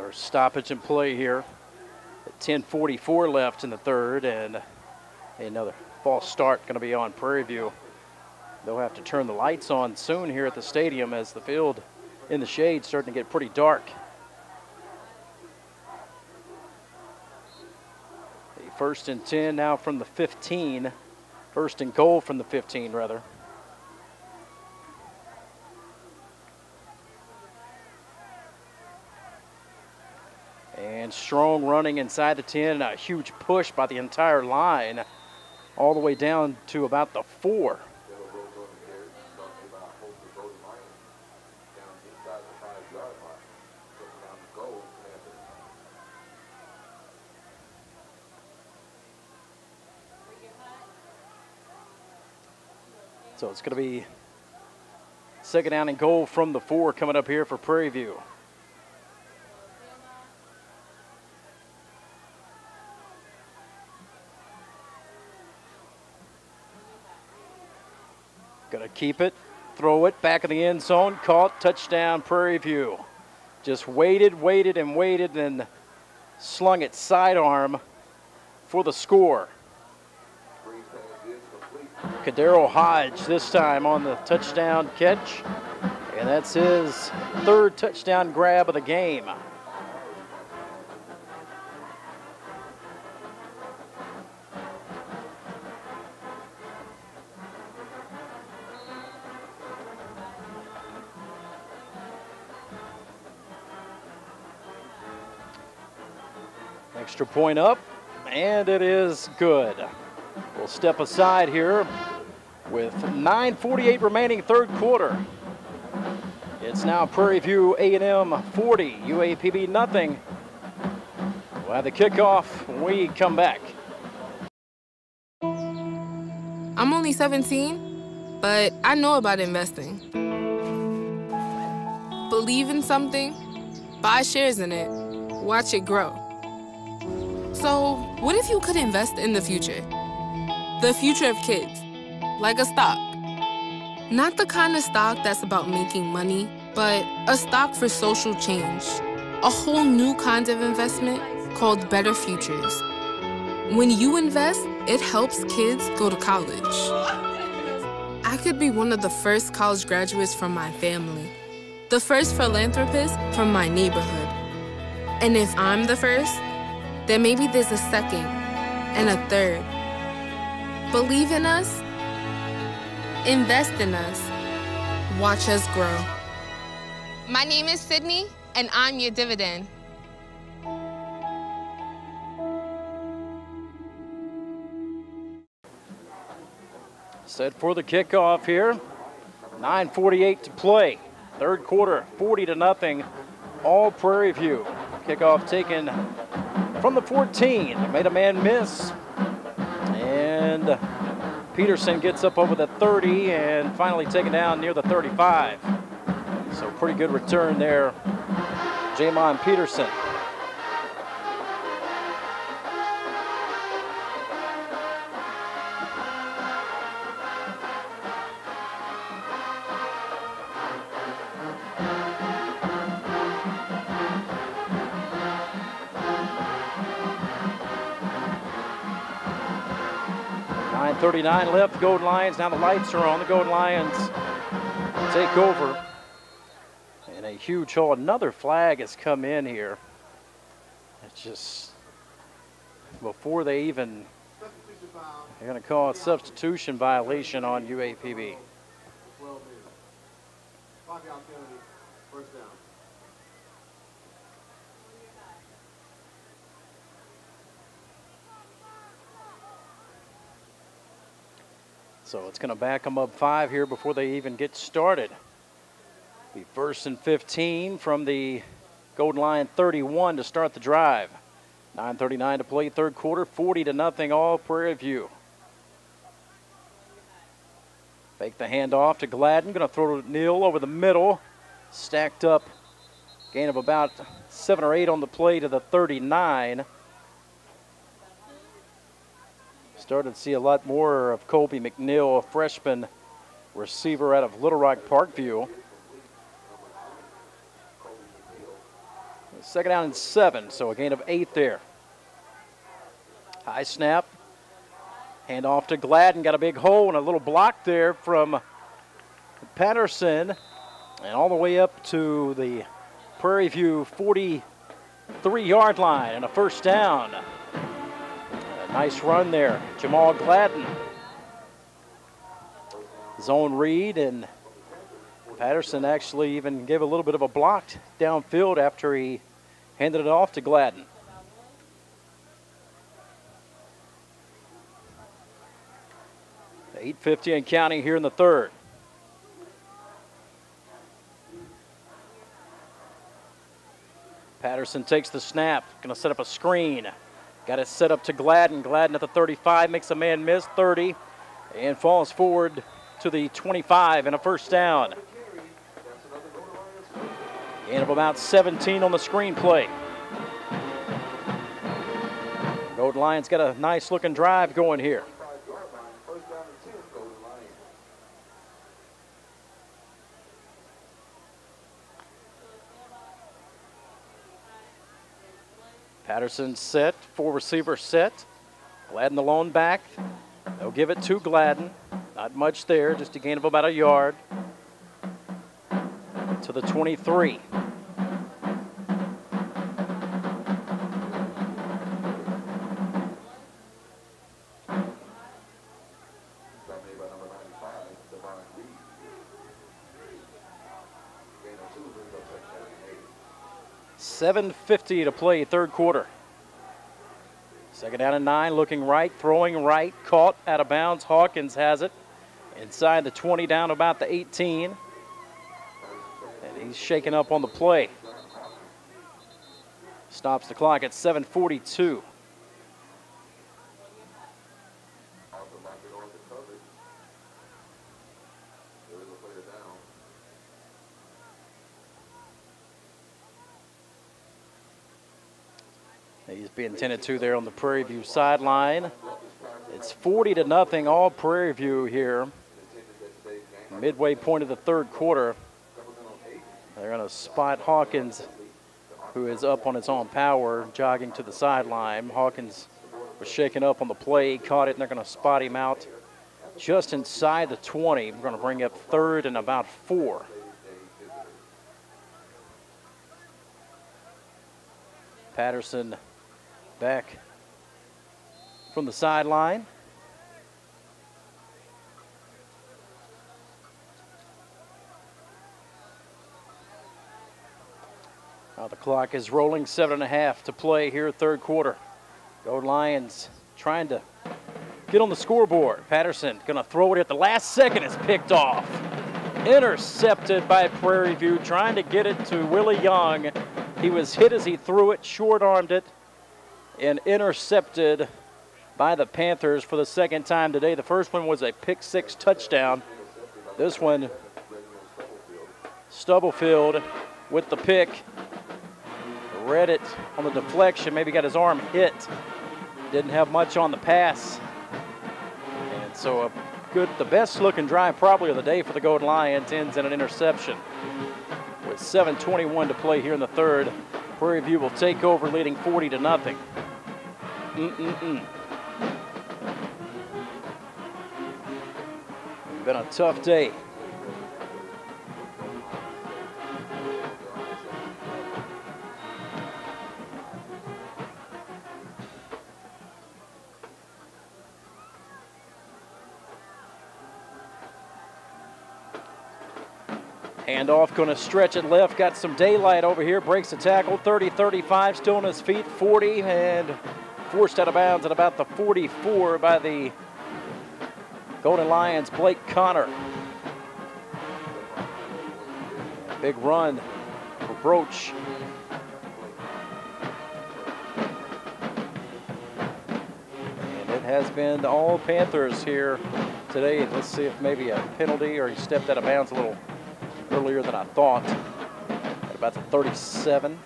Another stoppage in play here. 10:44 left in the third, and another false start going to be on Prairie View. They'll have to turn the lights on soon here at the stadium as the field in the shade starting to get pretty dark. A first and 10 now from the 15. First and goal from the 15, rather. And strong running inside the 10 a huge push by the entire line all the way down to about the four. So it's going to be second down and goal from the four coming up here for Prairie View. Keep it, throw it back in the end zone, caught, touchdown, Prairie View. Just waited, waited, and waited, and slung it sidearm for the score. Cadero Hodge this time on the touchdown catch, and that's his third touchdown grab of the game. Extra point up, and it is good. We'll step aside here with 9.48 remaining third quarter. It's now Prairie View A&M 40, UAPB nothing. We'll have the kickoff when we come back. I'm only 17, but I know about investing. Believe in something, buy shares in it, watch it grow. So, what if you could invest in the future? The future of kids, like a stock. Not the kind of stock that's about making money, but a stock for social change. A whole new kind of investment called Better Futures. When you invest, it helps kids go to college. I could be one of the first college graduates from my family, the first philanthropist from my neighborhood. And if I'm the first, then maybe there's a second and a third. Believe in us, invest in us, watch us grow. My name is Sydney, and I'm your dividend. Set for the kickoff here. 9.48 to play. Third quarter, 40 to nothing. All Prairie View. Kickoff taken from the 14. Made a man miss. And Peterson gets up over the 30 and finally taken down near the 35. So pretty good return there. Jamon Peterson. Nine thirty-nine left. Golden Lions. Now the lights are on. The Golden Lions take over. And a huge hole. Another flag has come in here. It's just before they even they're going to call a substitution violation on UAPB. Clock out penalty, first down. So it's going to back them up five here before they even get started. Be first and 15 from the Golden Lion 31 to start the drive. 9:39 to play, third quarter, 40 to nothing, all Prairie View. Fake the handoff to Gladden. Going to throw to Neal over the middle. Stacked up. Gain of about seven or eight on the play to the 39. Started to see a lot more of Colby McNeil, a freshman receiver out of Little Rock Parkview. Second down and seven, so a gain of eight there. High snap. Hand off to Gladden. Got a big hole and a little block there from Patterson. And all the way up to the Prairie View 43 yard line and a first down. Nice run there. Jamal Gladden. Zone read and Patterson actually even gave a little bit of a block downfield after he handed it off to Gladden. Eight fifty and counting here in the third. Patterson takes the snap, going to set up a screen. Got it set up to Gladden. Gladden at the 35 makes a man miss, 30, and falls forward to the 25 and a first down. Gain of about 17 on the screenplay. Golden Lions got a nice looking drive going here. Patterson set, four receiver set. Gladden the lone back. They'll give it to Gladden. Not much there, just a gain of about a yard. To the 23. Seven fifty to play, third quarter. Second down and nine, looking right, throwing right, caught out of bounds. Hawkins has it inside the 20, down about the 18. And he's shaken up on the play. Stops the clock at 742. He's being tended to there on the Prairie View sideline. It's 40 to nothing, all Prairie View here. Midway point of the third quarter. They're going to spot Hawkins, who is up on his own power, jogging to the sideline. Hawkins was shaken up on the play, caught it, and they're going to spot him out just inside the 20. We're going to bring up third and about four. Patterson back from the sideline. Now the clock is rolling, seven and a half to play here, third quarter. Gold Lions trying to get on the scoreboard. Patterson going to throw it at the last second. It's picked off. Intercepted by Prairie View, trying to get it to Willie Young. He was hit as he threw it, short armed it, and intercepted by the Panthers for the second time today. The first one was a pick six touchdown. This one, Stubblefield with the pick. Read it on the deflection, maybe got his arm hit. Didn't have much on the pass. And so a good, the best looking drive probably of the day for the Golden Lions ends in an interception. With 7.21 to play here in the third, Prairie View will take over leading 40 to nothing. Mm-mm-mm. Been a tough day. Handoff going to stretch it left. Got some daylight over here. Breaks the tackle. 30 35. Still on his feet. 40 and forced out of bounds at about the 44 by the Golden Lions, Blake Connor. Big run for Broach. And it has been all Panthers here today. Let's see if maybe a penalty or he stepped out of bounds a little earlier than I thought. At about the 37.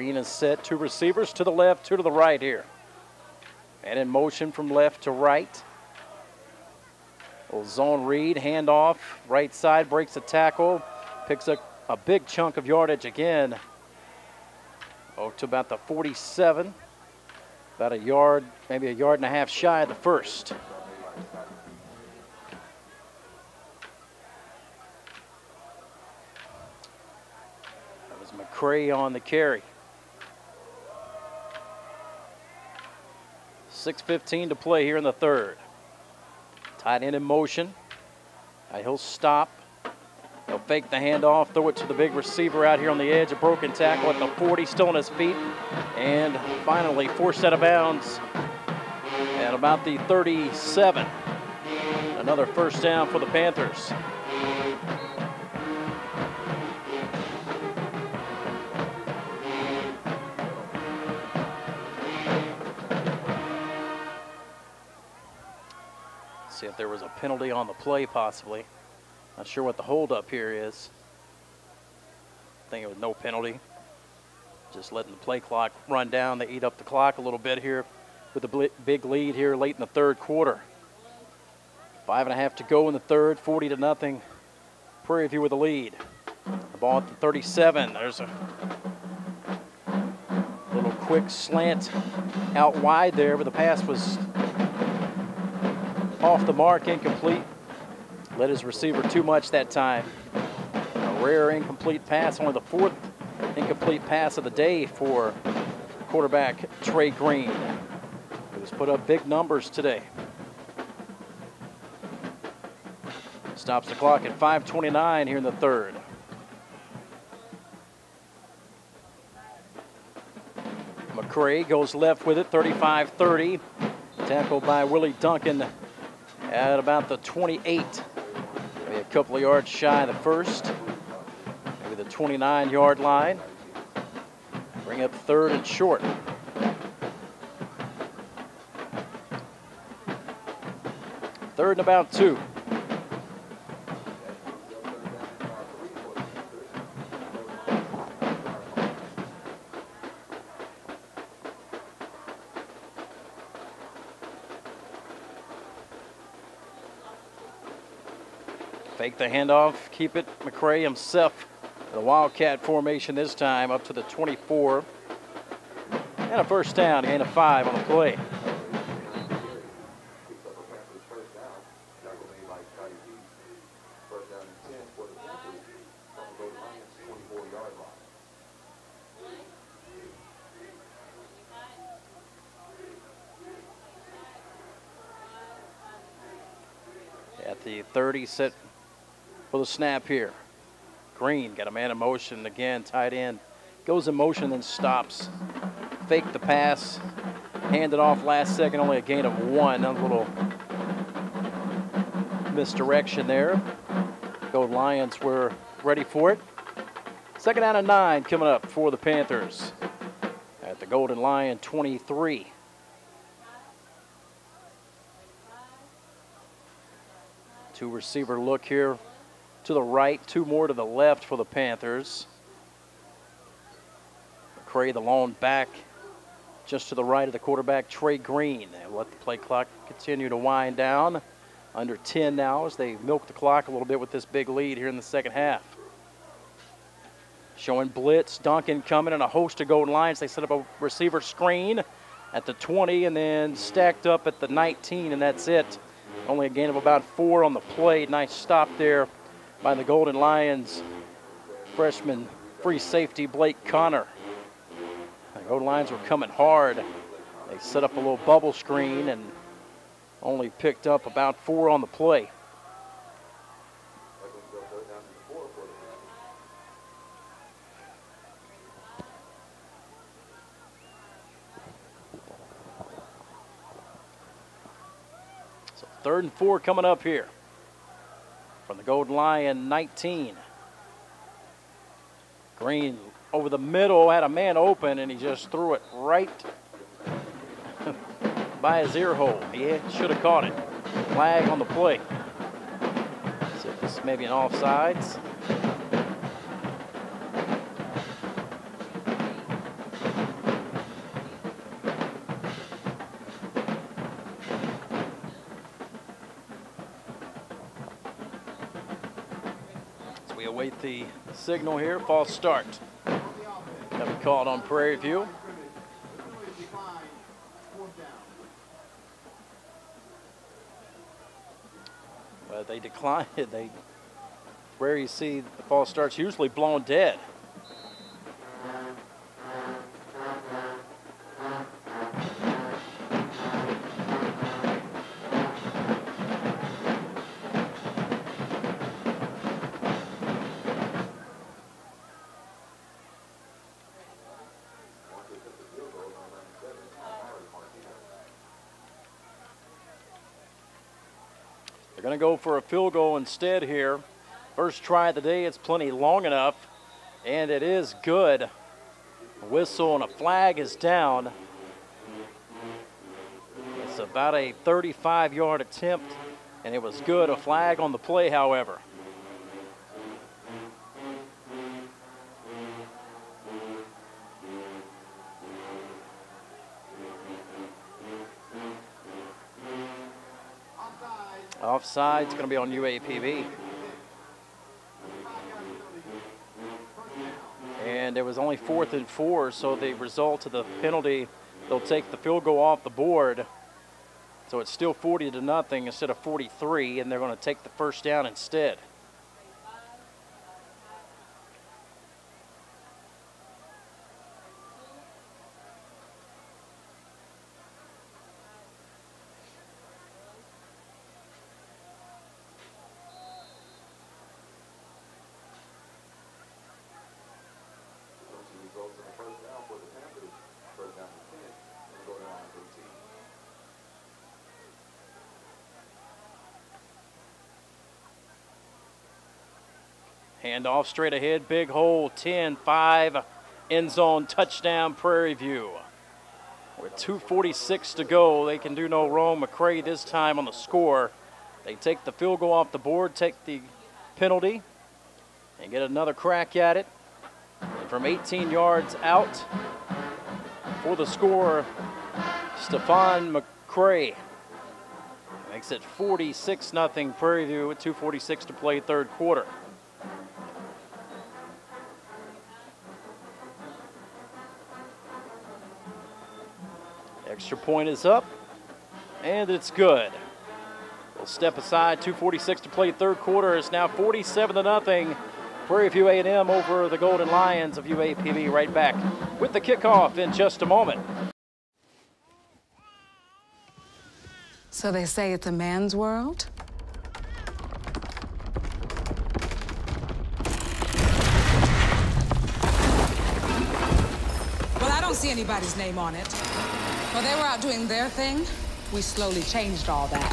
Green is set, two receivers to the left, two to the right here. And in motion from left to right. Little zone read, handoff, right side, breaks the tackle, picks up a big chunk of yardage again. Oh, to about the 47. About a yard, maybe a yard and a half shy of the first. That was McCray on the carry. 6.15 to play here in the third. Tight end in motion. Right, he'll stop. He'll fake the handoff, throw it to the big receiver out here on the edge. A broken tackle at the 40, still on his feet. And finally, forced out of bounds at about the 37. Another first down for the Panthers. There was a penalty on the play, possibly. Not sure what the holdup here is. I think it was no penalty. Just letting the play clock run down. They eat up the clock a little bit here with a big lead here late in the third quarter. Five and a half to go in the third, 40 to nothing. Prairie View with the lead. The ball at the 37. There's a little quick slant out wide there, but the pass was off the mark, incomplete. Led his receiver too much that time. A rare incomplete pass, only the fourth incomplete pass of the day for quarterback Trey Green. Has put up big numbers today. Stops the clock at 5.29 here in the third. McCray goes left with it, 35-30. Tackled by Willie Duncan at about the 28. Maybe a couple of yards shy of the first. Maybe the 29-yard line. Bring up third and short. Third and about two. The handoff, keep it. McCray himself, the Wildcat formation this time up to the 24. And a first down, gain of five on the play. At the 30, set the snap here. Green got a man in motion again, tight end. Goes in motion, then stops. Fake the pass. handed off last second, only a gain of one. A little misdirection there. Gold Lions were ready for it. Second down and nine coming up for the Panthers at the Golden Lion 23. Two receiver look here to the right, two more to the left for the Panthers. McCray, the lone back, just to the right of the quarterback, Trey Green. And let the play clock continue to wind down. Under 10 now as they milk the clock a little bit with this big lead here in the second half. Showing blitz, Duncan coming and a host of Golden Lions. They set up a receiver screen at the 20 and then stacked up at the 19, and that's it. Only a gain of about four on the play. Nice stop there by the Golden Lions freshman free safety Blake Connor. The Golden Lions were coming hard. They set up a little bubble screen and only picked up about four on the play. So third and four coming up here from the Golden Lion 19. Green over the middle, had a man open, and he just threw it right by his ear hole. He should have caught it. Flag on the play. So this may be an offsides. The signal here. False start. That we called on Prairie View. But they declined. They where you see the false starts usually blown dead. Going to go for a field goal instead here. First try of the day, it's plenty long enough, and it is good. A whistle and a flag is down. It's about a 35 yard attempt And it was good. A flag on the play, however. Offside. It's going to be on UAPB. And it was only fourth and four, so the result of the penalty, they'll take the field goal off the board. So it's still 40 to nothing instead of 43, and they're going to take the first down instead. Results in the first down for the Panthers. First down to 10. And go down to 18. Handoff straight ahead, big hole, 10 5, end zone touchdown, Prairie View. With 2.46 to go, they can do no wrong. McCray this time on the score. They take the field goal off the board, take the penalty, and get another crack at it. And from 18 yards out for the score, Stefan McCray makes it 46 0 Prairie View with 2.46 to play third quarter. Extra point is up, and it's good. We'll step aside. 2:46 to play third quarter. It's now 47 to nothing. Prairie View A&M over the Golden Lions of UAPB. Right back with the kickoff in just a moment. So they say it's a man's world? Well, I don't see anybody's name on it. While they were out doing their thing, we slowly changed all that.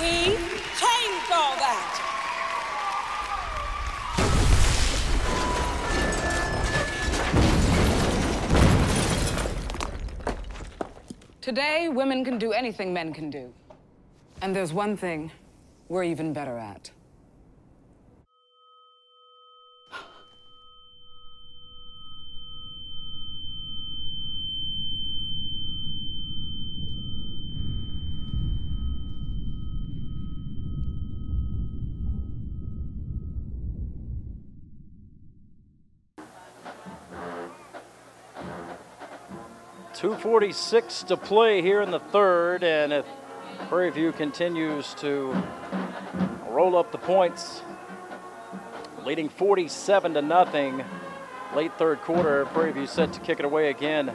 We changed all that. Today, women can do anything men can do. And there's one thing we're even better at. Two forty-six to play here in the third, and if Prairie View continues to roll up the points, leading 47 to nothing, late third quarter. Prairie View set to kick it away again.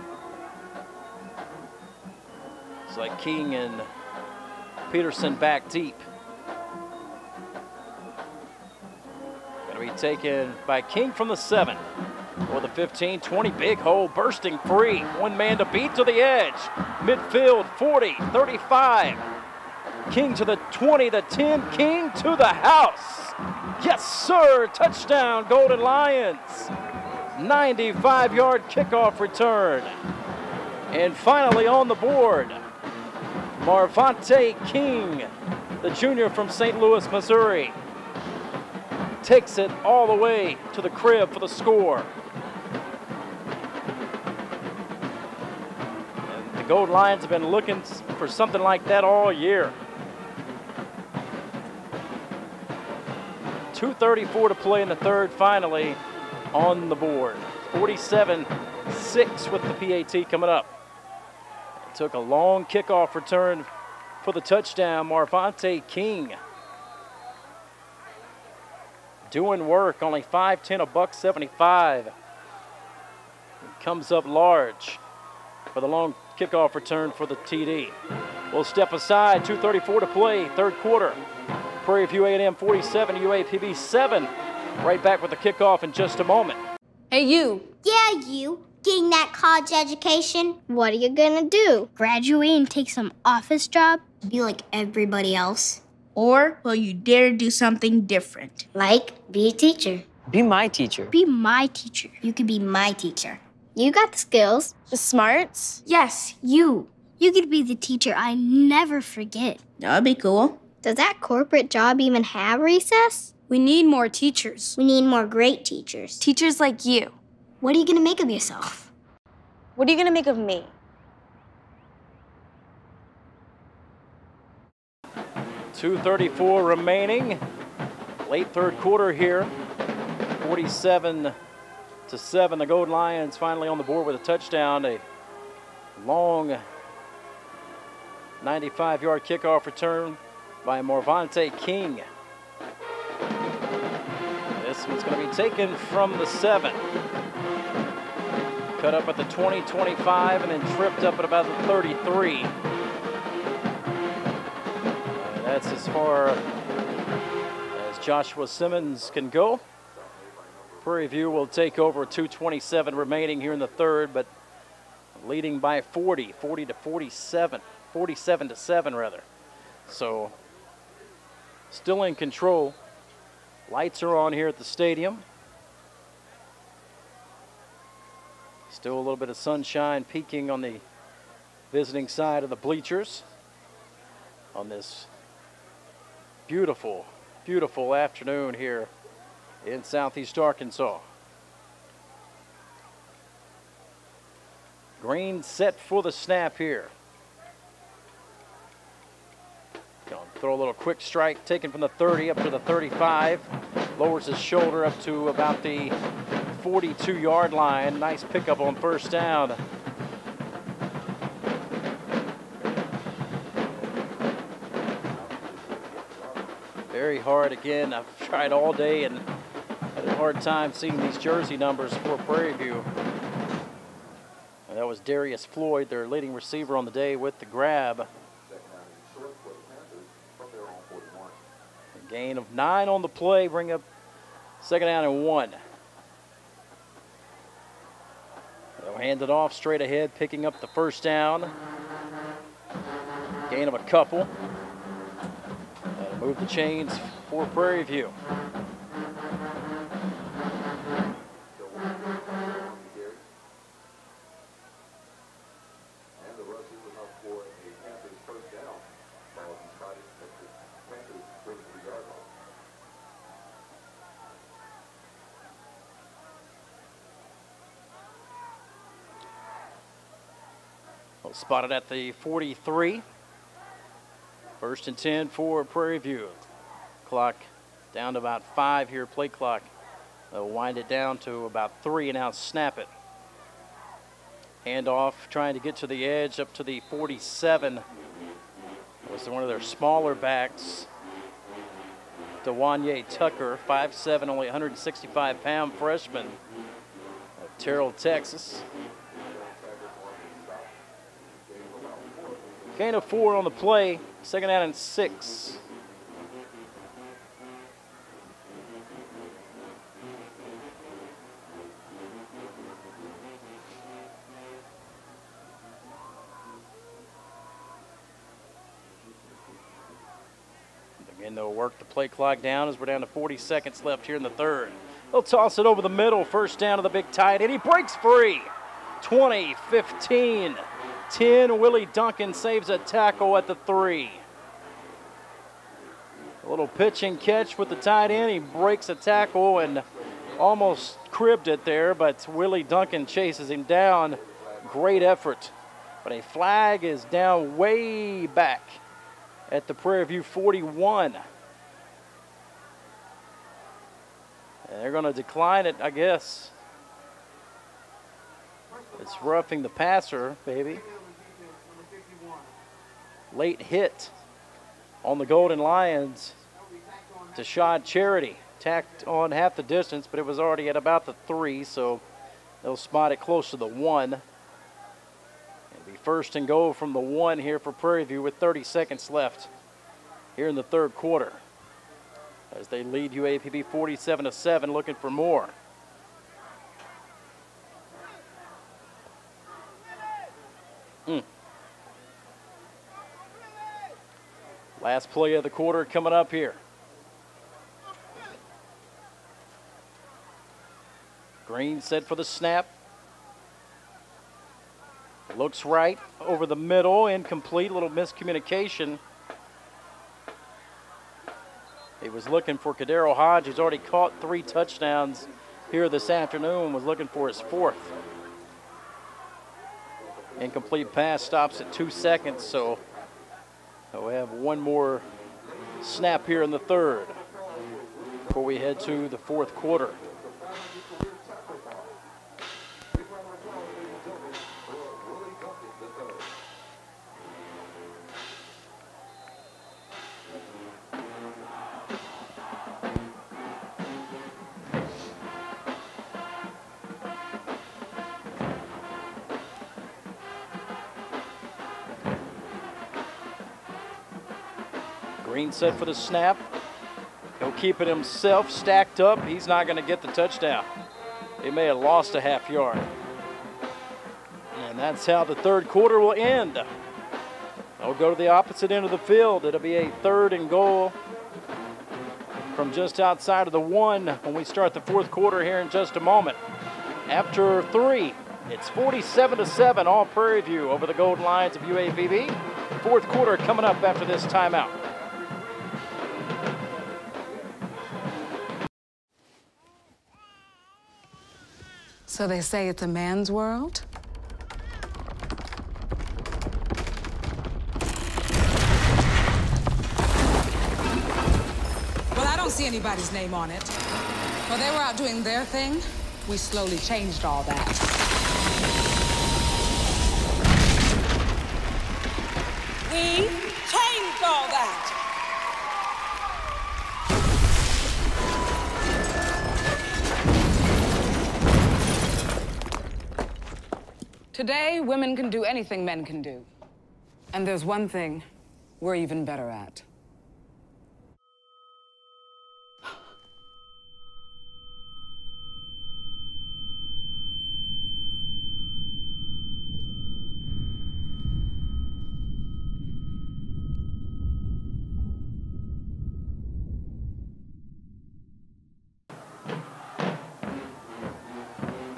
It's like King and Peterson back deep. Going to be taken by King from the seven. For the 15, 20, big hole, bursting free. One man to beat to the edge. Midfield, 40, 35. King to the 20, the 10, King to the house. Yes, sir, touchdown, Golden Lions. 95 yard kickoff return. And finally on the board, Marvante King, the junior from St. Louis, Missouri, takes it all the way to the crib for the score. And the Gold Lions have been looking for something like that all year. 2.34 to play in the third, finally on the board. 47 6 with the PAT coming up. It took a long kickoff return for the touchdown. Marvante King doing work, only 5'10, a buck 75. Comes up large for the long kickoff return for the TD. We'll step aside, 2.34 to play, third quarter. Prairie View A&M 47, UAPB 7. Right back with the kickoff in just a moment. Hey, you. Yeah, you. Getting that college education. What are you gonna do? Graduate and take some office job? Be like everybody else? Or will you dare do something different? Like be a teacher. Be my teacher. Be my teacher. You could be my teacher. You got the skills. The smarts? Yes, you. You could be the teacher I never forget. That'd be cool. Does that corporate job even have recess? We need more teachers. We need more great teachers. Teachers like you. What are you gonna make of yourself? What are you gonna make of me? Two thirty-four remaining. Late third quarter here. Forty-seven to seven. The Golden Lions finally on the board with a touchdown. A long 95-yard kickoff return by Marvante King. This one's going to be taken from the seven. Cut up at the 20, 25, and then tripped up at about the 33. That's as far as Joshua Simmons can go. Prairie View will take over 227 remaining here in the third, but leading by 40, 40 to 47, 47 to 7 rather. So still in control. Lights are on here at the stadium. Still a little bit of sunshine peeking on the visiting side of the bleachers on this beautiful, beautiful afternoon here in southeast Arkansas. Green set for the snap here. To throw a little quick strike taken from the 30 up to the 35. Lowers his shoulder up to about the 42 yard line. Nice pickup on first down. Very hard again. I've tried all day and had a hard time seeing these jersey numbers for Prairie View. And that was Darius Floyd, their leading receiver on the day with the grab. A gain of nine on the play, bring up second down and one. They'll hand it off straight ahead, picking up the first down. Gain of a couple. Move the chains for Prairie View. Well, spotted at the 43. First and 10 for Prairie View. Clock down to about five here, play clock. They'll wind it down to about three and now snap it. Handoff trying to get to the edge up to the 47. It was one of their smaller backs. Dawonya Tucker, 5'7", only 165 pound freshman of Terrell, Texas. Gain of four on the play, second down and six. Again, they'll work the play clock down as we're down to 40 seconds left here in the third. They'll toss it over the middle, first down to the big tight end. He breaks free. 20, 15, 10. Willie Duncan saves a tackle at the three. A little pitch and catch with the tight end. He breaks a tackle and almost cribbed it there, but Willie Duncan chases him down. Great effort. But a flag is down way back at the Prairie View 41. And they're going to decline it, I guess. It's roughing the passer, baby. Late hit on the Golden Lions to Shad Charity. Tacked on half the distance, but it was already at about the three, so they'll spot it close to the one. It'll be first and goal from the one here for Prairie View with 30 seconds left here in the third quarter. As they lead UAPB 47 to 7, looking for more. Mm. Last play of the quarter coming up here. Green set for the snap. Looks right over the middle, incomplete, little miscommunication. He was looking for Kadero Hodge. He's already caught three touchdowns here this afternoon, was looking for his fourth. Incomplete pass stops at two seconds, so we have one more snap here in the third before we head to the fourth quarter. Set for the snap. He'll keep it himself stacked up. He's not going to get the touchdown. He may have lost a half yard. And that's how the third quarter will end. They'll go to the opposite end of the field. It'll be a third and goal from just outside of the one when we start the fourth quarter here in just a moment. After three, it's 47 to 7, all Prairie View over the Golden Lions of UAPB. Fourth quarter coming up after this timeout. So they say it's a man's world? Well, I don't see anybody's name on it. While they were out doing their thing, we slowly changed all that. We Today, women can do anything men can do. And there's one thing we're even better at.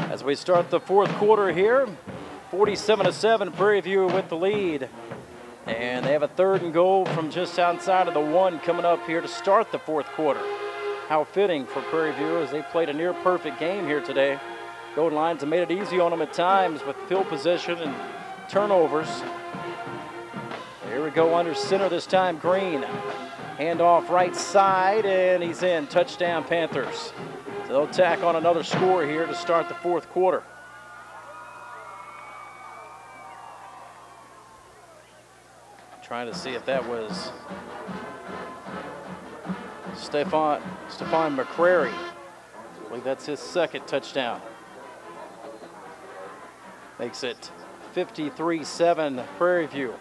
As we start the fourth quarter here, 47 to 7, Prairie View with the lead. And they have a third and goal from just outside of the one coming up here to start the fourth quarter. How fitting for Prairie View as they played a near perfect game here today. Golden Lions have made it easy on them at times with field position and turnovers. Here we go under center this time, Green. Handoff right side, and he's in. Touchdown, Panthers. So they'll tack on another score here to start the fourth quarter. Trying to see if that was Stefan, Stefan McCrary. I believe that's his second touchdown. Makes it 53-7 Prairie View.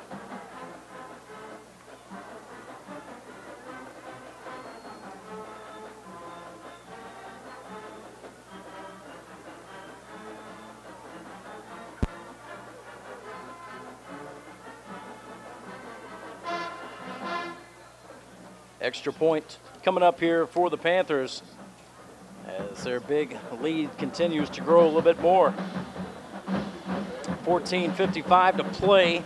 Extra point coming up here for the Panthers as their big lead continues to grow a little bit more. 14.55 to play.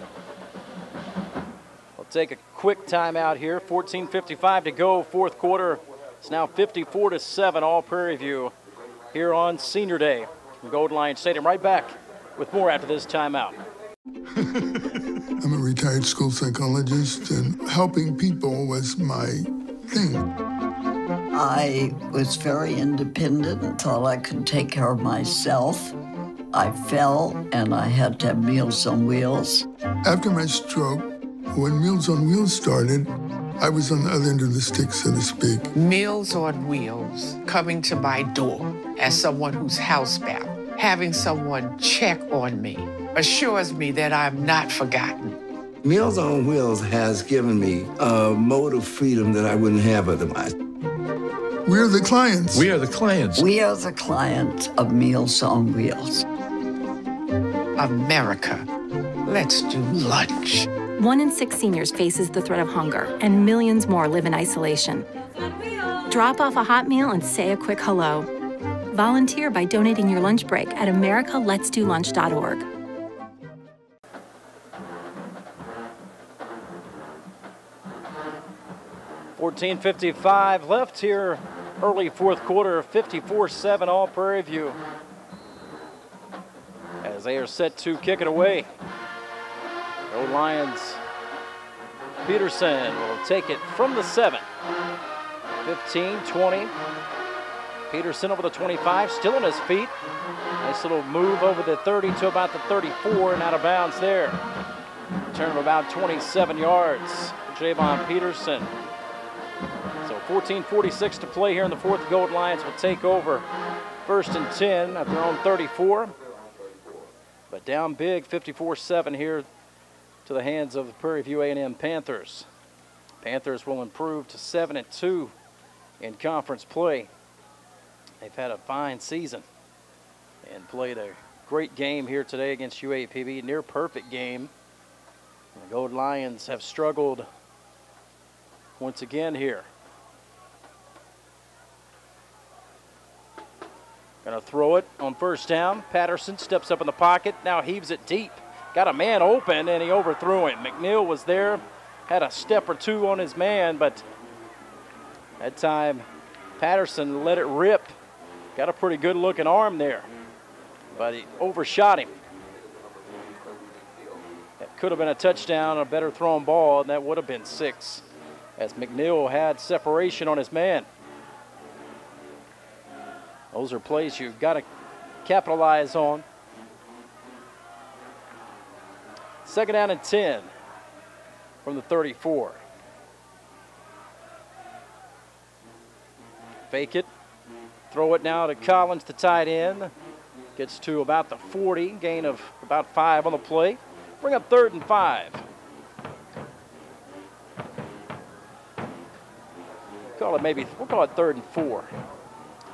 We'll take a quick timeout here. 14.55 to go, fourth quarter. It's now 54 to 7, all Prairie View here on Senior Day from Golden Lion Stadium. Right back with more after this timeout. I'm retired school psychologist, and helping people was my thing. I was very independent and thought I could take care of myself. I fell and I had to have Meals on Wheels. After my stroke, when Meals on Wheels started, I was on the other end of the stick, so to speak. Meals on Wheels coming to my door as someone who's housebound, having someone check on me assures me that I'm not forgotten. Meals on Wheels has given me a mode of freedom that I wouldn't have otherwise. We're the clients. We are the clients. We are the clients of Meals on Wheels. America, let's do lunch. One in six seniors faces the threat of hunger, and millions more live in isolation. Drop off a hot meal and say a quick hello. Volunteer by donating your lunch break at americaletsdolunch.org. 14.55 left here, early fourth quarter, 54-7 all Prairie View. As they are set to kick it away. Old Lions Peterson will take it from the seven. 15, 20. Peterson over the 25, still on his feet. Nice little move over the 30 to about the 34 and out of bounds there. Turn of about 27 yards Javon Peterson. So 14.46 to play here in the fourth. Gold Lions will take over first and 10 at their own 34. But down big, 54-7 here to the hands of the Prairie View A&M Panthers. Panthers will improve to 7 and 2 in conference play. They've had a fine season and played a great game here today against UAPB, near perfect game. The Gold Lions have struggled once again here. Gonna throw it on first down. Patterson steps up in the pocket, now heaves it deep. Got a man open and he overthrew him. McNeil was there, had a step or two on his man, but that time Patterson let it rip. Got a pretty good looking arm there, but he overshot him. That could have been a touchdown, a better thrown ball, and that would have been six as McNeil had separation on his man. Those are plays you've got to capitalize on. Second down and 10 from the 34. Fake it. Throw it now to Collins, the tight end. Gets to about the 40, gain of about five on the play. Bring up third and five. Call it maybe, we'll call it third and four.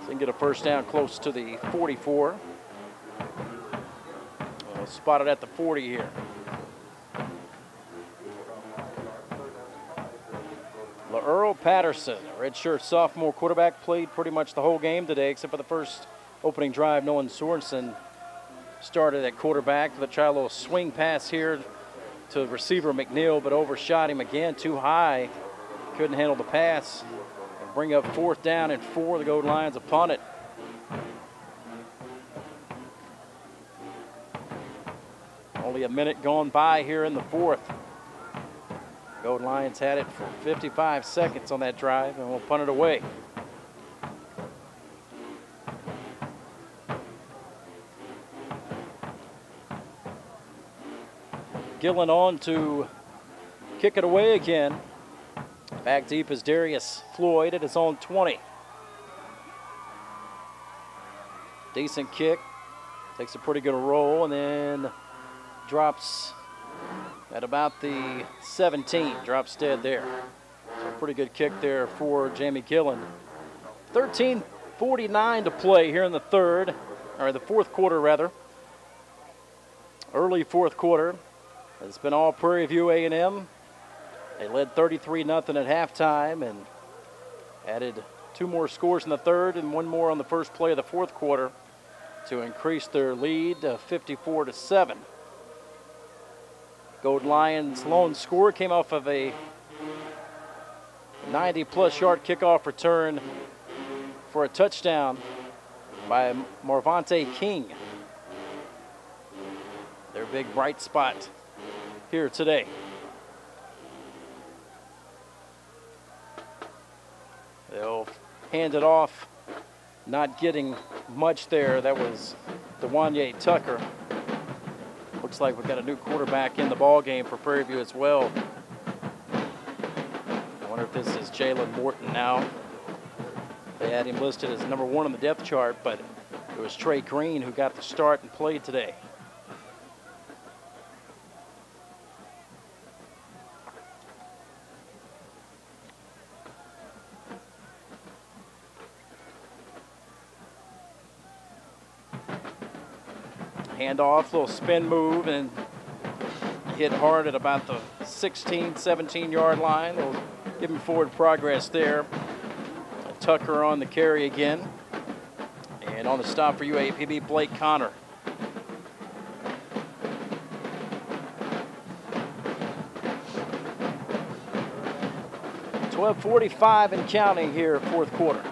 They can get a first down close to the 44. Well, spotted at the 40 here. Earl Patterson, redshirt sophomore quarterback, played pretty much the whole game today, except for the first opening drive. Nolan Sorensen started at quarterback. The try a little swing pass here to receiver McNeil, but overshot him again, too high. Couldn't handle the pass. Bring up fourth down and four. The Gold Lions upon it. Only a minute gone by here in the fourth. Gold Lions had it for 55 seconds on that drive, and we'll punt it away. Gillan on to kick it away again. Back deep is Darius Floyd at his own 20. Decent kick. Takes a pretty good roll and then drops at about the 17. Drops dead there. So pretty good kick there for Jamie Gillan. 13:49 to play here in the third, or the fourth quarter rather. Early fourth quarter. It's been all Prairie View A&M. They led 33 0 at halftime and added two more scores in the third and one more on the first play of the fourth quarter to increase their lead to 54 to 7. Gold Lions lone score came off of a 90 plus yard kickoff return for a touchdown by Marvante King. Their big bright spot here today. They'll hand it off, not getting much there. That was Dawonya Tucker. Looks like we've got a new quarterback in the ball game for Prairie View as well. I wonder if this is Jalen Morton now. They had him listed as number one on the depth chart, but it was Trey Green who got the start and played today. Handoff, little spin move, and hit hard at about the 16, 17 yard line. They'll give him forward progress there. Tucker on the carry again. And on the stop for UAPB, Blake Connor. 12:45 and counting here, fourth quarter.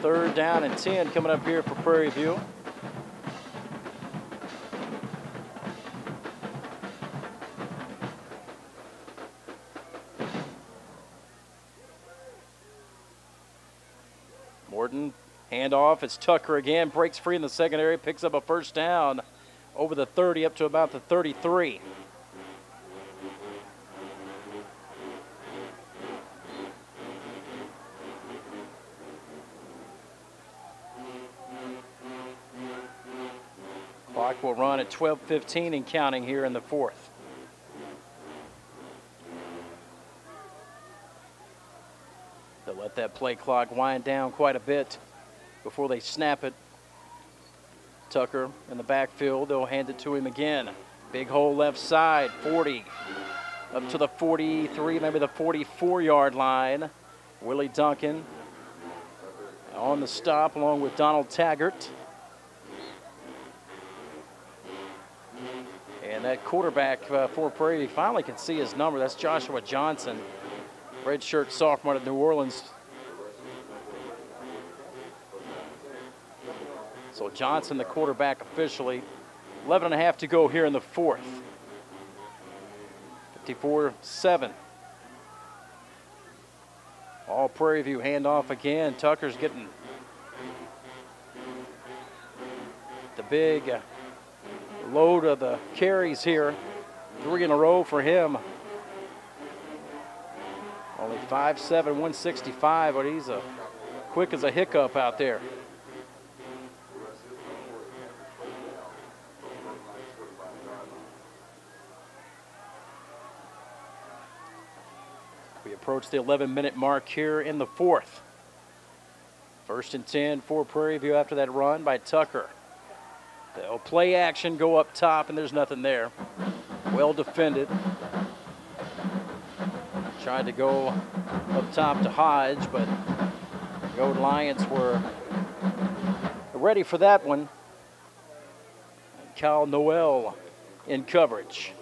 Third down and 10 coming up here for Prairie View. Handoff. It's Tucker again. Breaks free in the secondary. Picks up a first down over the 30 up to about the 33. Clock will run at 12:15 and counting here in the fourth. They'll let that play clock wind down quite a bit before they snap it. Tucker in the backfield. They'll hand it to him again. Big hole left side, 40 up to the 43, maybe the 44 yard line. Willie Duncan on the stop along with Donald Taggart. And that quarterback uh, for Prairie finally can see his number. That's Joshua Johnson, redshirt sophomore at New Orleans. So Johnson, the quarterback officially. 11 and a half to go here in the fourth. 54-7. All Prairie View handoff again. Tucker's getting the big uh, load of the carries here. Three in a row for him. Only 5'7", 165, but he's a quick as a hiccup out there. Approach the 11 minute mark here in the fourth. First and 10 for Prairie View after that run by Tucker. They'll play action, go up top, and there's nothing there. Well defended. Tried to go up top to Hodge, but the Golden Lions were ready for that one. Kyle Noel in coverage.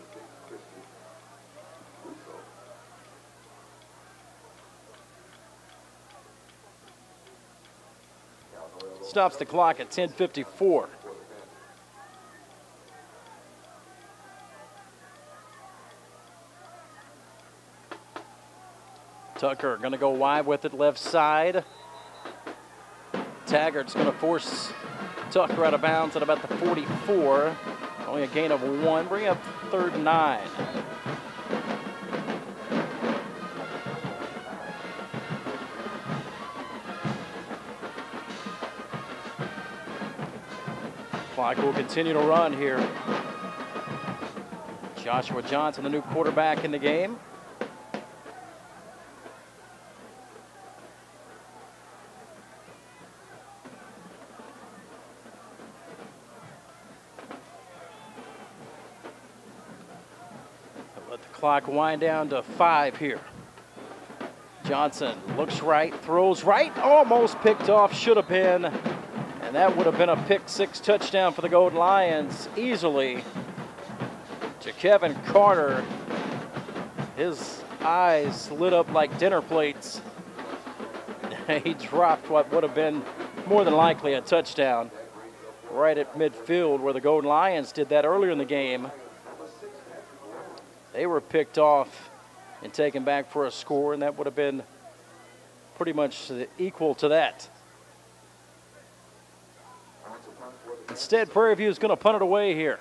Stops the clock at 10:54. Tucker going to go wide with it left side. Taggart's going to force Tucker out of bounds at about the 44. Only a gain of one. Bring up third nine. Clock will continue to run here. Joshua Johnson, the new quarterback in the game. Let the clock wind down to five here. Johnson looks right, throws right, almost picked off, should have been. And that would have been a pick six touchdown for the Golden Lions easily to Kevin Carter. His eyes lit up like dinner plates. he dropped what would have been more than likely a touchdown right at midfield where the Golden Lions did that earlier in the game. They were picked off and taken back for a score, and that would have been pretty much equal to that. Instead, Prairie View is going to punt it away here.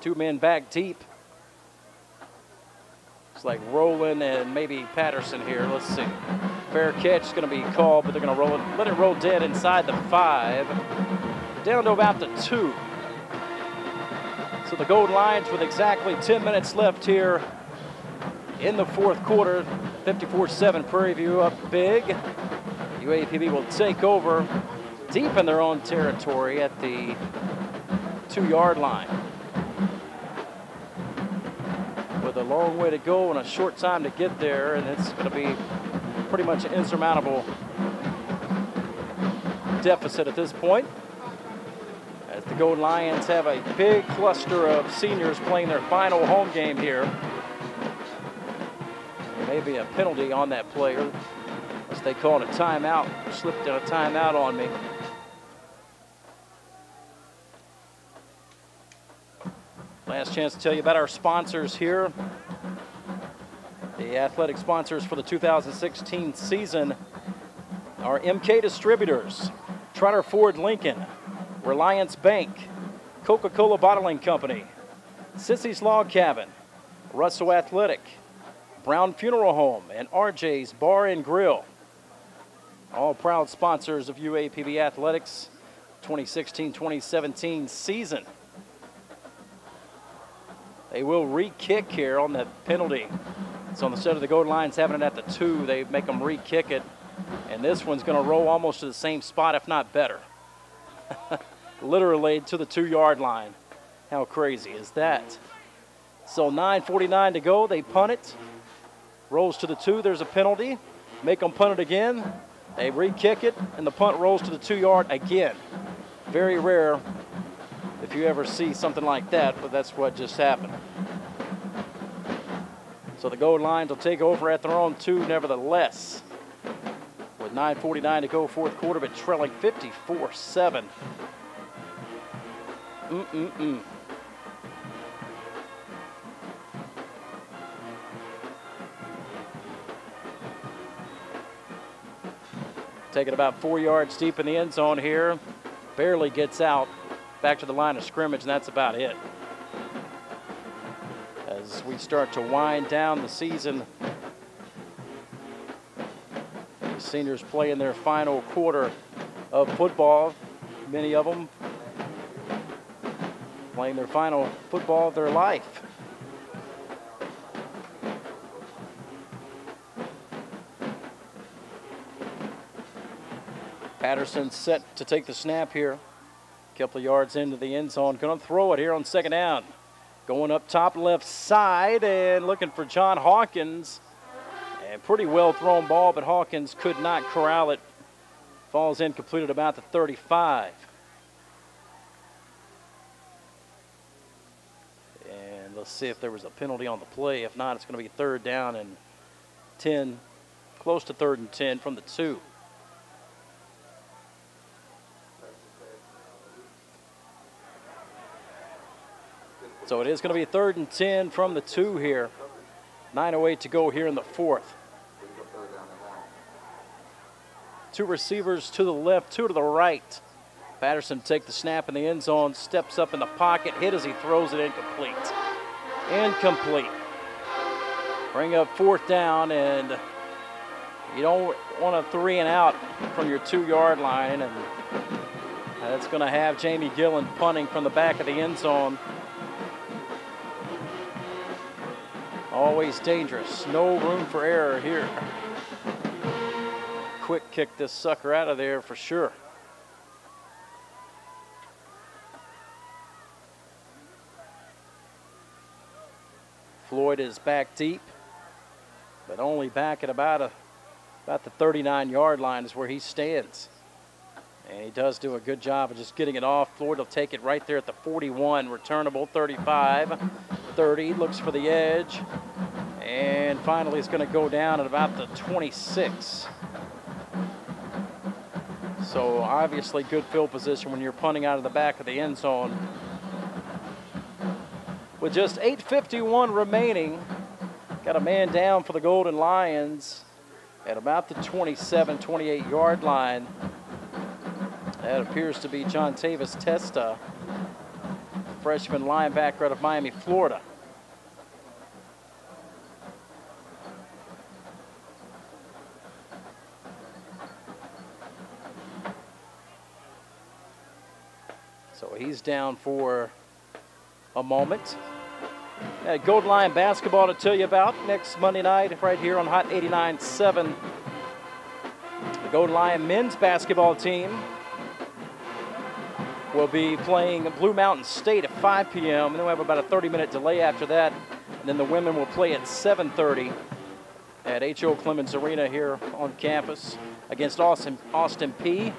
Two men back deep. It's like Rowland and maybe Patterson here. Let's see. Fair catch is going to be called, but they're going to roll it, let it roll dead inside the five. Down to about the two. So the Golden Lions with exactly 10 minutes left here in the fourth quarter. 54-7 Prairie View up big. UAPB will take over deep in their own territory at the two-yard line. With a long way to go and a short time to get there, and it's going to be pretty much an insurmountable deficit at this point. As the Golden Lions have a big cluster of seniors playing their final home game here. maybe a penalty on that player. As they called a timeout, slipped in a timeout on me. Last chance to tell you about our sponsors here. The athletic sponsors for the 2016 season are MK Distributors, Trotter Ford Lincoln, Reliance Bank, Coca-Cola Bottling Company, Sissy's Log Cabin, Russell Athletic, Brown Funeral Home, and RJ's Bar and Grill. All proud sponsors of UAPB Athletics 2016-2017 season. They will re-kick here on the penalty. So instead of the Gold Lions having it at the two, they make them re-kick it. And this one's going to roll almost to the same spot, if not better. Literally to the two-yard line. How crazy is that? So 9.49 to go. They punt it. Rolls to the two. There's a penalty. Make them punt it again. They re-kick it, and the punt rolls to the two-yard again. Very rare if you ever see something like that, but that's what just happened. So the Gold Lions will take over at their own two, nevertheless. With 9.49 to go, fourth quarter, but trailing 54 7. Mm-mm-mm. Taking about four yards deep in the end zone here. Barely gets out back to the line of scrimmage, and that's about it. As we start to wind down the season, the seniors play in their final quarter of football. Many of them playing their final football of their life. Patterson set to take the snap here. Couple of yards into the end zone. Going to throw it here on second down. Going up top left side and looking for John Hawkins. And pretty well thrown ball, but Hawkins could not corral it. Falls in completed about the 35. And let's see if there was a penalty on the play. If not, it's going to be third down and 10, close to third and 10 from the two. So it is going to be third and 10 from the two here. 9.08 to go here in the fourth. Two receivers to the left, two to the right. Patterson take the snap in the end zone, steps up in the pocket, hit as he throws it incomplete. Incomplete. Bring up fourth down, and you don't want a three and out from your two yard line. And that's going to have Jamie Gillan punting from the back of the end zone. Always dangerous. No room for error here. Quick kick this sucker out of there for sure. Floyd is back deep, but only back at about a about the 39 yard line is where he stands. And he does do a good job of just getting it off. Floyd will take it right there at the 41, returnable 35, 30, looks for the edge. And finally, it's going to go down at about the 26. So obviously good field position when you're punting out of the back of the end zone. With just 8.51 remaining, got a man down for the Golden Lions at about the 27, 28 yard line. That appears to be John Tavis Testa, freshman linebacker out of Miami, Florida. So he's down for a moment. Uh, Gold Lion basketball to tell you about next Monday night right here on Hot 89.7. The Gold Lion men's basketball team will be playing Blue Mountain State at 5 p.m. And then we have about a 30-minute delay after that. And then the women will play at 7:30 at H.O. Clemmons Arena here on campus against Austin, Austin Peay.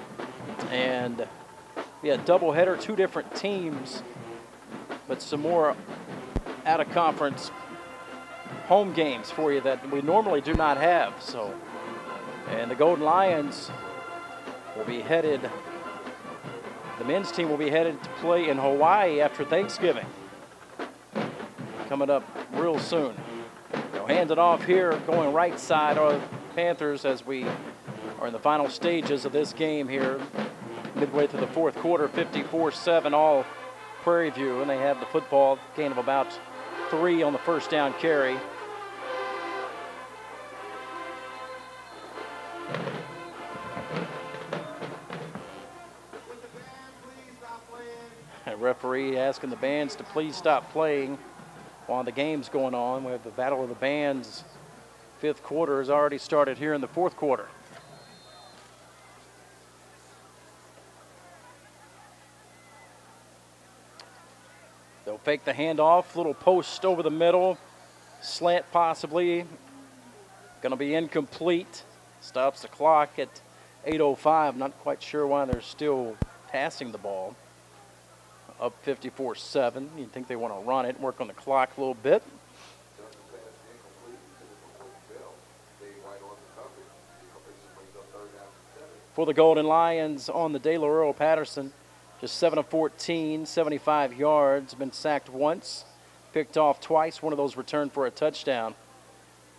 And yeah, doubleheader, two different teams, but some more out of conference home games for you that we normally do not have. So, and the Golden Lions will be headed. The men's team will be headed to play in Hawaii after Thanksgiving. Coming up real soon. They'll hand it off here, going right side of Panthers as we are in the final stages of this game here, midway through the fourth quarter, 54-7 all Prairie View, and they have the football gain of about three on the first down carry. Referee asking the bands to please stop playing while the game's going on. We have the Battle of the Bands. Fifth quarter has already started here in the fourth quarter. They'll fake the handoff, little post over the middle, slant possibly. Going to be incomplete. Stops the clock at 8.05. Not quite sure why they're still passing the ball. Up 54 7. You'd think they want to run it, and work on the clock a little bit. For the Golden Lions on the De La Earl Patterson, just 7 of 14, 75 yards, been sacked once, picked off twice, one of those returned for a touchdown.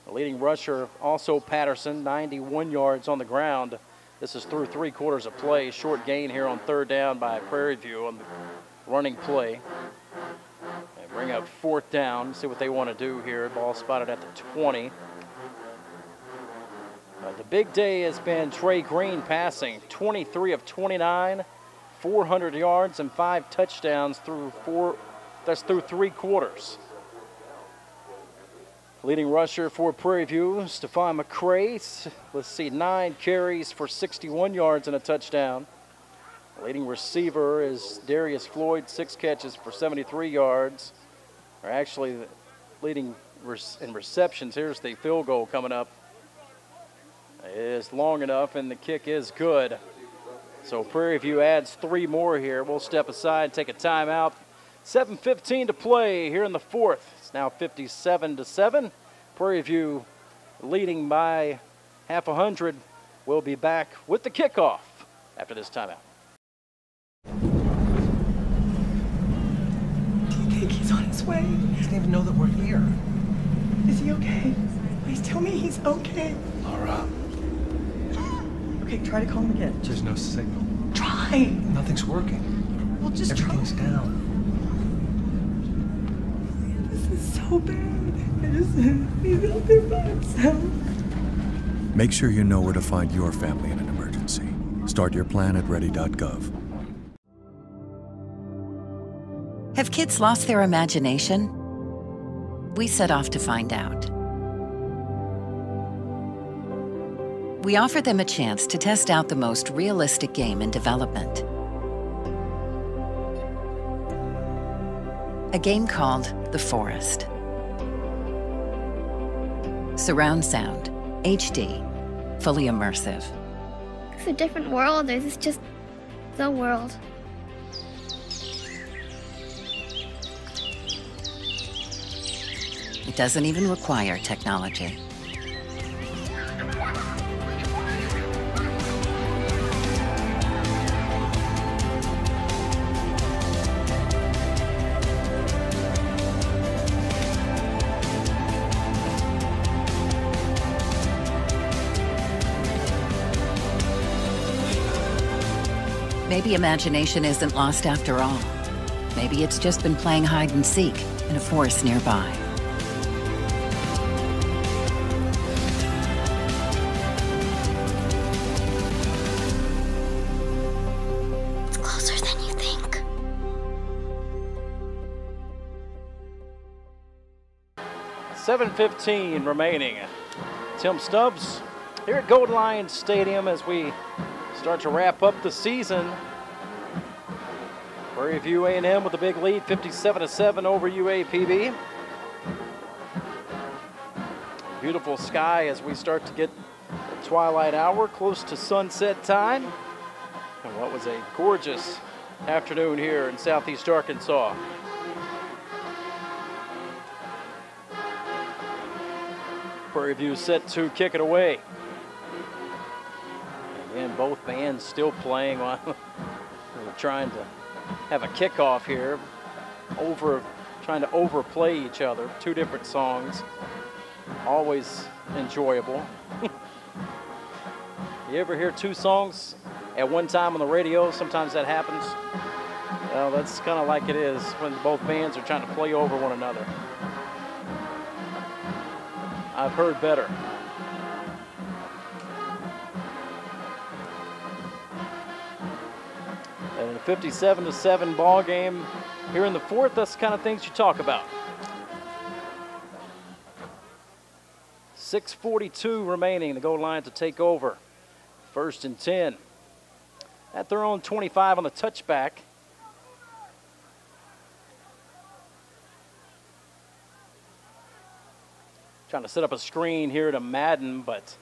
The leading rusher, also Patterson, 91 yards on the ground. This is through three quarters of play. Short gain here on third down by Prairie View on the running play. And bring up fourth down, see what they want to do here. Ball spotted at the 20. Uh, the big day has been Trey Green passing 23 of 29, 400 yards and five touchdowns through four. That's through three quarters. Leading rusher for Prairie View, Stefan McCray. Let's see, nine carries for 61 yards and a touchdown. Leading receiver is Darius Floyd, six catches for 73 yards. Or actually, leading in receptions. Here's the field goal coming up. It is long enough, and the kick is good. So Prairie View adds three more here. We'll step aside, take a timeout. 7:15 to play here in the fourth. It's now 57 to seven. Prairie View leading by half a hundred. We'll be back with the kickoff after this timeout. Do you think he's on his way? He doesn't even know that we're here. Is he okay? Please tell me he's okay. Laura. Okay, try to call him again. There's no signal. Try. Nothing's working. Well, just Everything's try. down. This is so bad. I just he's out there by himself. Make sure you know where to find your family in an emergency. Start your plan at ready.gov. Have kids lost their imagination? We set off to find out. We offered them a chance to test out the most realistic game in development. A game called The Forest. Surround sound, HD, fully immersive. It's a different world. This is just the world. It doesn't even require technology. Maybe imagination isn't lost after all. Maybe it's just been playing hide and seek in a forest nearby. 7.15 remaining. Tim Stubbs here at Gold Lion Stadium as we start to wrap up the season. Prairie View A&M with a big lead, 57-7 over UAPB. Beautiful sky as we start to get twilight hour, close to sunset time. And what was a gorgeous afternoon here in southeast Arkansas. Prairie View set to kick it away. Again, both bands still playing while we're trying to have a kickoff here. Over, trying to overplay each other. Two different songs. Always enjoyable. you ever hear two songs at one time on the radio? Sometimes that happens. Well, that's kind of like it is when both bands are trying to play over one another. I've heard better. And a 57 to 7 ball game here in the fourth, that's the kind of things you talk about. 6.42 remaining, the Gold Lion to take over. First and 10. At their own 25 on the touchback. Trying to set up a screen here to Madden, but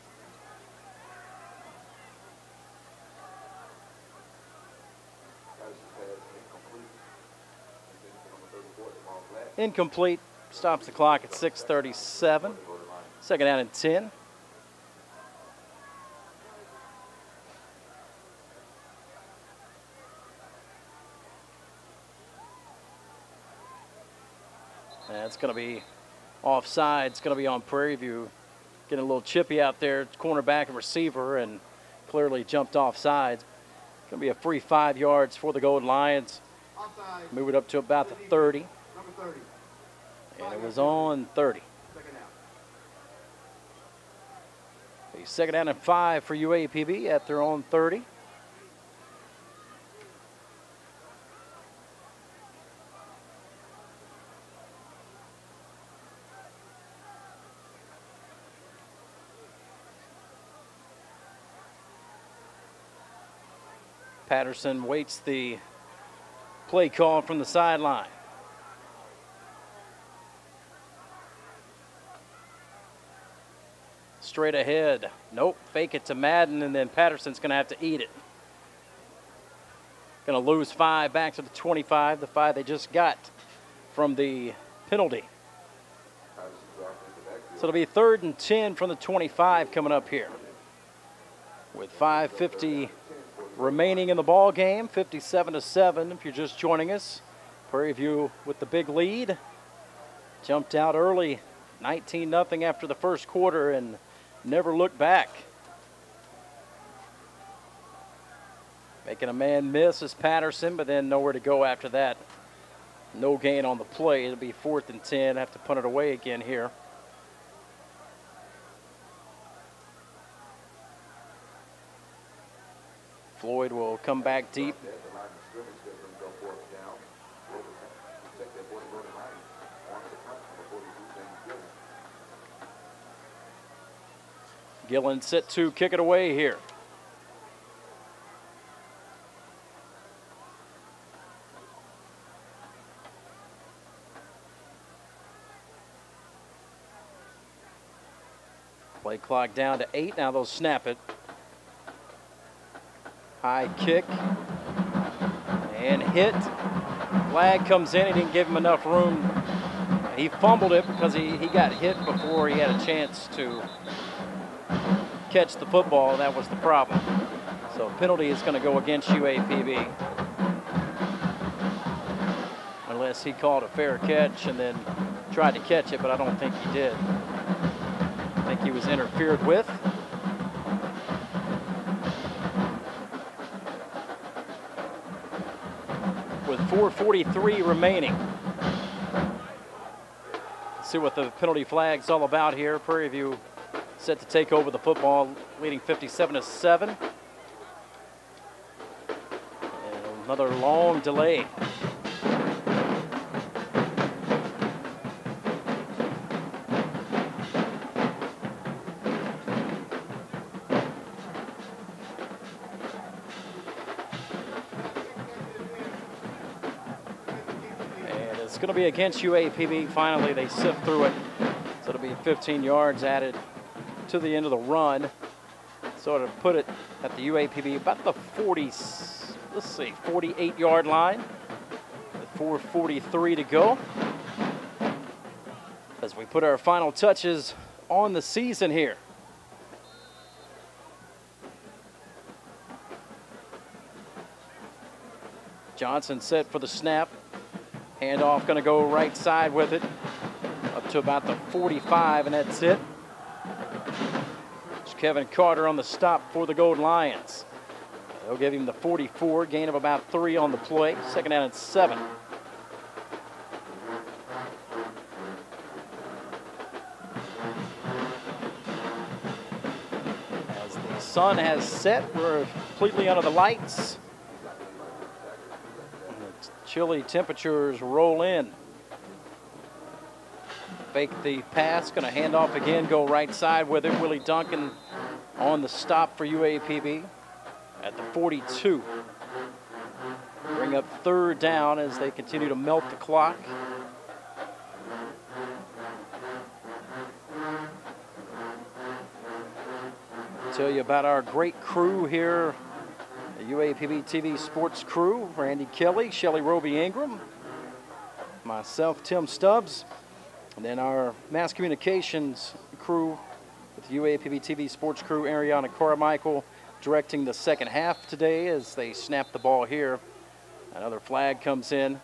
incomplete. Stops the clock at 6:37. Second down and 10. That's going to be offside. It's going to be on Prairie View. Getting a little chippy out there, cornerback and receiver, and clearly jumped offside. Going to be a free five yards for the Golden Lions. Move it up to about the 30. And it was on 30. A second down and five for UAPB at their own 30. Patterson waits the play call from the sideline. Straight ahead. Nope. Fake it to Madden, and then Patterson's going to have to eat it. Going to lose five back to the 25, the five they just got from the penalty. So it'll be third and 10 from the 25 coming up here. With 5.50 remaining in the ball game, 57 to 7. If you're just joining us, Prairie View with the big lead. Jumped out early, 19 0 after the first quarter, and never looked back. Making a man miss is Patterson, but then nowhere to go after that. No gain on the play. It'll be fourth and 10. Have to punt it away again here. Floyd will come back deep. Gillan set to kick it away here. Play clock down to eight. Now they'll snap it. High kick. And hit. Flag comes in. He didn't give him enough room. He fumbled it because he, he got hit before he had a chance to catch the football. That was the problem. So penalty is going to go against UAPB. Unless he called a fair catch and then tried to catch it, but I don't think he did. I think he was interfered with. 4.43 remaining. see what the penalty flag's all about here. Prairie View set to take over the football, leading 57 to 7. And another long delay. Be against UAPB. Finally, they sift through it. So it'll be 15 yards added to the end of the run. So to put it at the UAPB about the 40, let's see, 48 yard line. 4.43 to go. As we put our final touches on the season here. Johnson set for the snap. Handoff going to go right side with it up to about the 45, and that's it. It's Kevin Carter on the stop for the Golden Lions. They'll give him the 44, gain of about three on the play. Second down and seven. As the sun has set, we're completely under the lights. Chilly temperatures roll in. Fake the pass, going to hand off again, go right side with it. Willie Duncan on the stop for UAPB at the 42. Bring up third down as they continue to melt the clock. Tell you about our great crew here the UAPB TV sports crew, Randy Kelly, Shelly Roby Ingram, myself, Tim Stubbs, and then our mass communications crew with the UAPB TV sports crew, Ariana Carmichael, directing the second half today as they snap the ball here. Another flag comes in.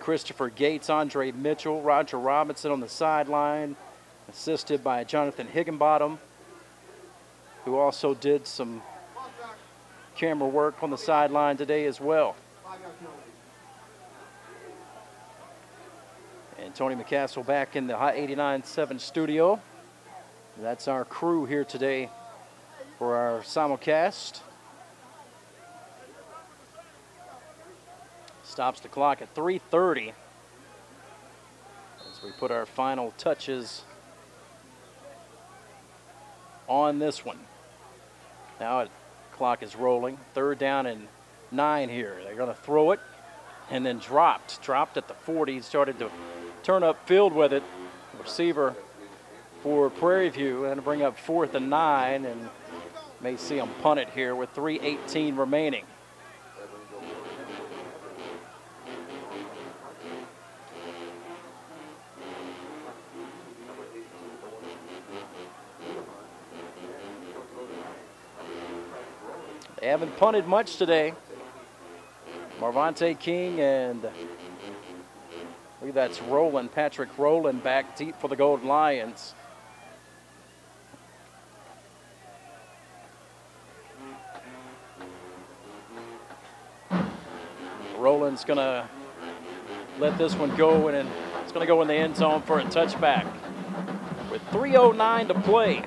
Christopher Gates, Andre Mitchell, Roger Robinson on the sideline, assisted by Jonathan Higginbottom, who also did some camera work on the sideline today as well. And Tony McCassell back in the Hot 89.7 studio. That's our crew here today for our simulcast. Stops the clock at 3.30 as we put our final touches on this one. Now it Clock is rolling. Third down and nine here. They're going to throw it and then dropped. Dropped at the 40. Started to turn up field with it. Receiver for Prairie View and bring up fourth and nine and may see them punt it here with 3.18 remaining. Haven't punted much today. Marvante King and look at that's Roland, Patrick Roland back deep for the Golden Lions. Roland's gonna let this one go and it's gonna go in the end zone for a touchback. With 3.09 to play,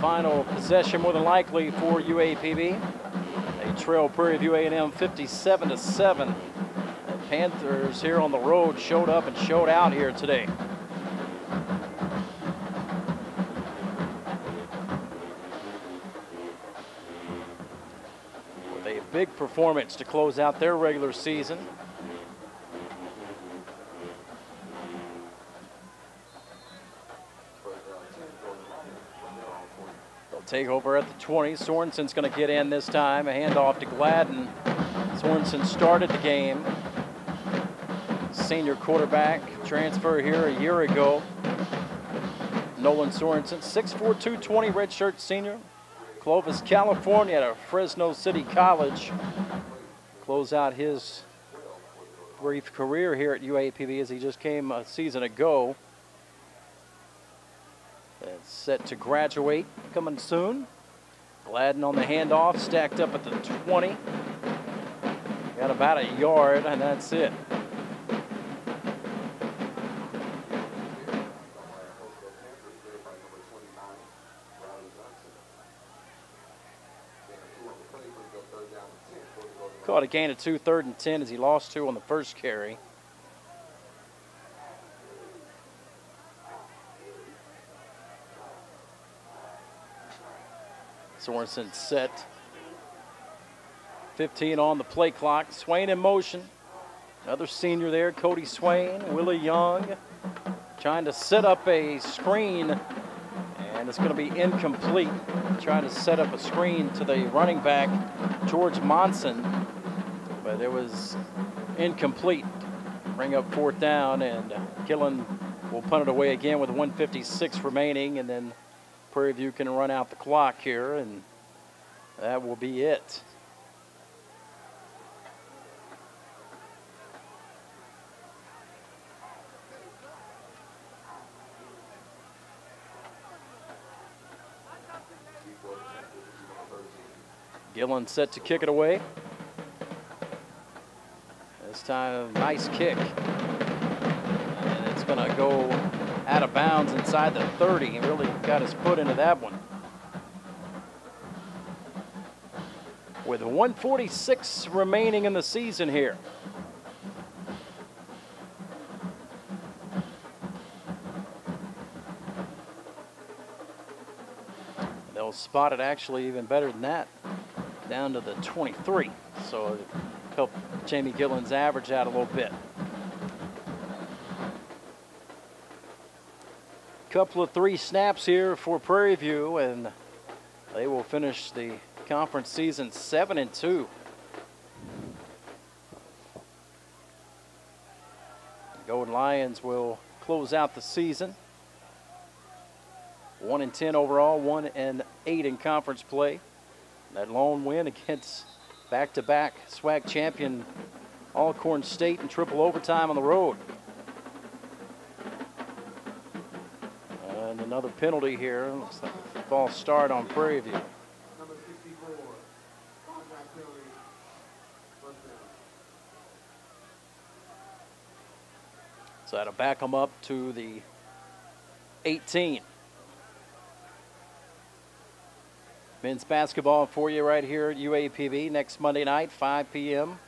final possession more than likely for UAPB. They trail Prairie View A&M 57 to 7. The Panthers here on the road showed up and showed out here today. With a big performance to close out their regular season. Take over at the 20. Sorensen's going to get in this time. A handoff to Gladden. Sorensen started the game. Senior quarterback transfer here a year ago. Nolan Sorensen, 6'4", 220 redshirt senior. Clovis, California at Fresno City College. Close out his brief career here at UAPB as he just came a season ago. It's set to graduate coming soon. Gladden on the handoff, stacked up at the 20. Got about a yard, and that's it. Caught a gain of two, third and 10 as he lost two on the first carry. Sorensen set. 15 on the play clock. Swain in motion. Another senior there, Cody Swain. Willie Young trying to set up a screen, and it's going to be incomplete. Trying to set up a screen to the running back, George Monson, but it was incomplete. Bring up fourth down, and Gillan We'll punt it away again with 156 remaining, and then Prairie View can run out the clock here, and that will be it. Gillan set to kick it away. This time, nice kick. And it's going to go out of bounds inside the 30. He really got his foot into that one. With 146 remaining in the season here. They'll spot it actually even better than that, down to the 23. So help Jamie Gillan's average out a little bit. Couple of three snaps here for Prairie View, and they will finish the conference season seven and two. Golden Lions will close out the season. One and ten overall, one and eight in conference play. That lone win against back-to-back SWAC champion Alcorn State in triple overtime on the road. Another penalty here. Looks like false start on Prairie View. Number 64, contact penalty, first down. So that'll back them up to the 18. Men's basketball for you right here at UAPB next Monday night, 5 p.m.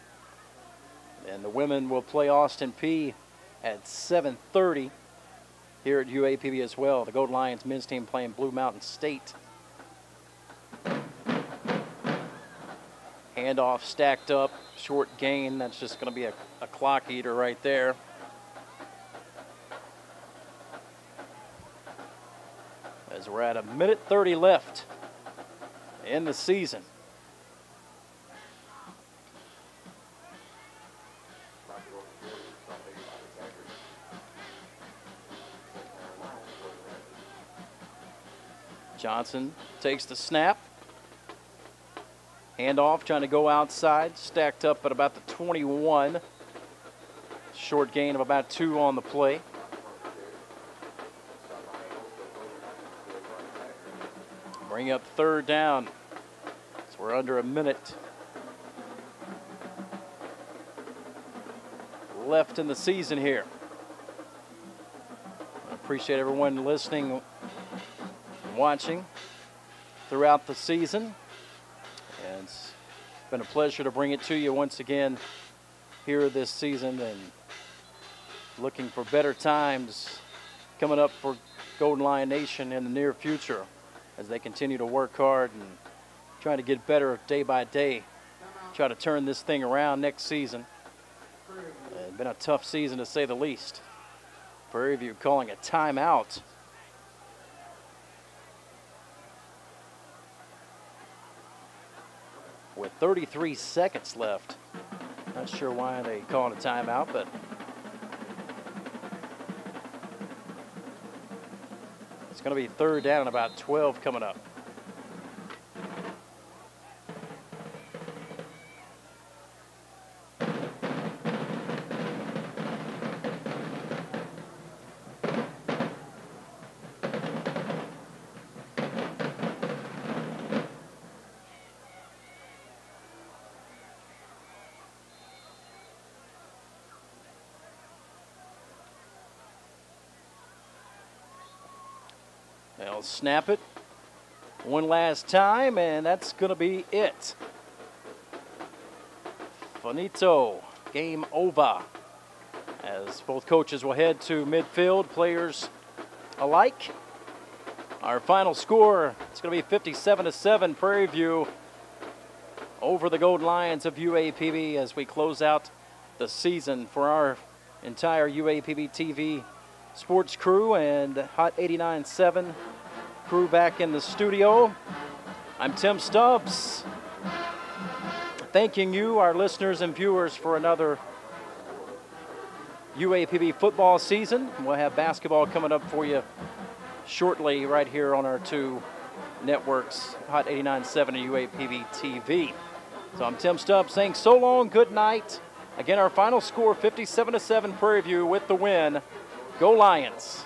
And the women will play Austin Peay at 7:30 here at UAPB as well. The Gold Lions men's team playing Blue Mountain State. Handoff stacked up, short gain. That's just going to be a, a clock eater right there. As we're at a minute 30 left in the season. Johnson takes the snap. Handoff trying to go outside, stacked up at about the 21. Short gain of about two on the play. Bring up third down. So we're under a minute left in the season here. I appreciate everyone listening watching throughout the season. And it's been a pleasure to bring it to you once again here this season and looking for better times coming up for Golden Lion Nation in the near future as they continue to work hard and trying to get better day by day. Try to turn this thing around next season. It's been a tough season to say the least. Prairie View calling a timeout. With 33 seconds left. Not sure why they called a timeout, but It's going to be third down about 12 coming up. They'll snap it one last time, and that's going to be it. Finito, game over. As both coaches will head to midfield, players alike. Our final score it's going to be 57 to 7 Prairie View over the Gold Lions of UAPB as we close out the season for our entire UAPB TV sports crew and Hot 89.7 crew back in the studio. I'm Tim Stubbs, thanking you, our listeners and viewers, for another UAPB football season. We'll have basketball coming up for you shortly right here on our two networks, Hot 89.7 and UAPB TV. So I'm Tim Stubbs saying so long, good night. Again, our final score 57 7 Prairie View with the win. Go Lions.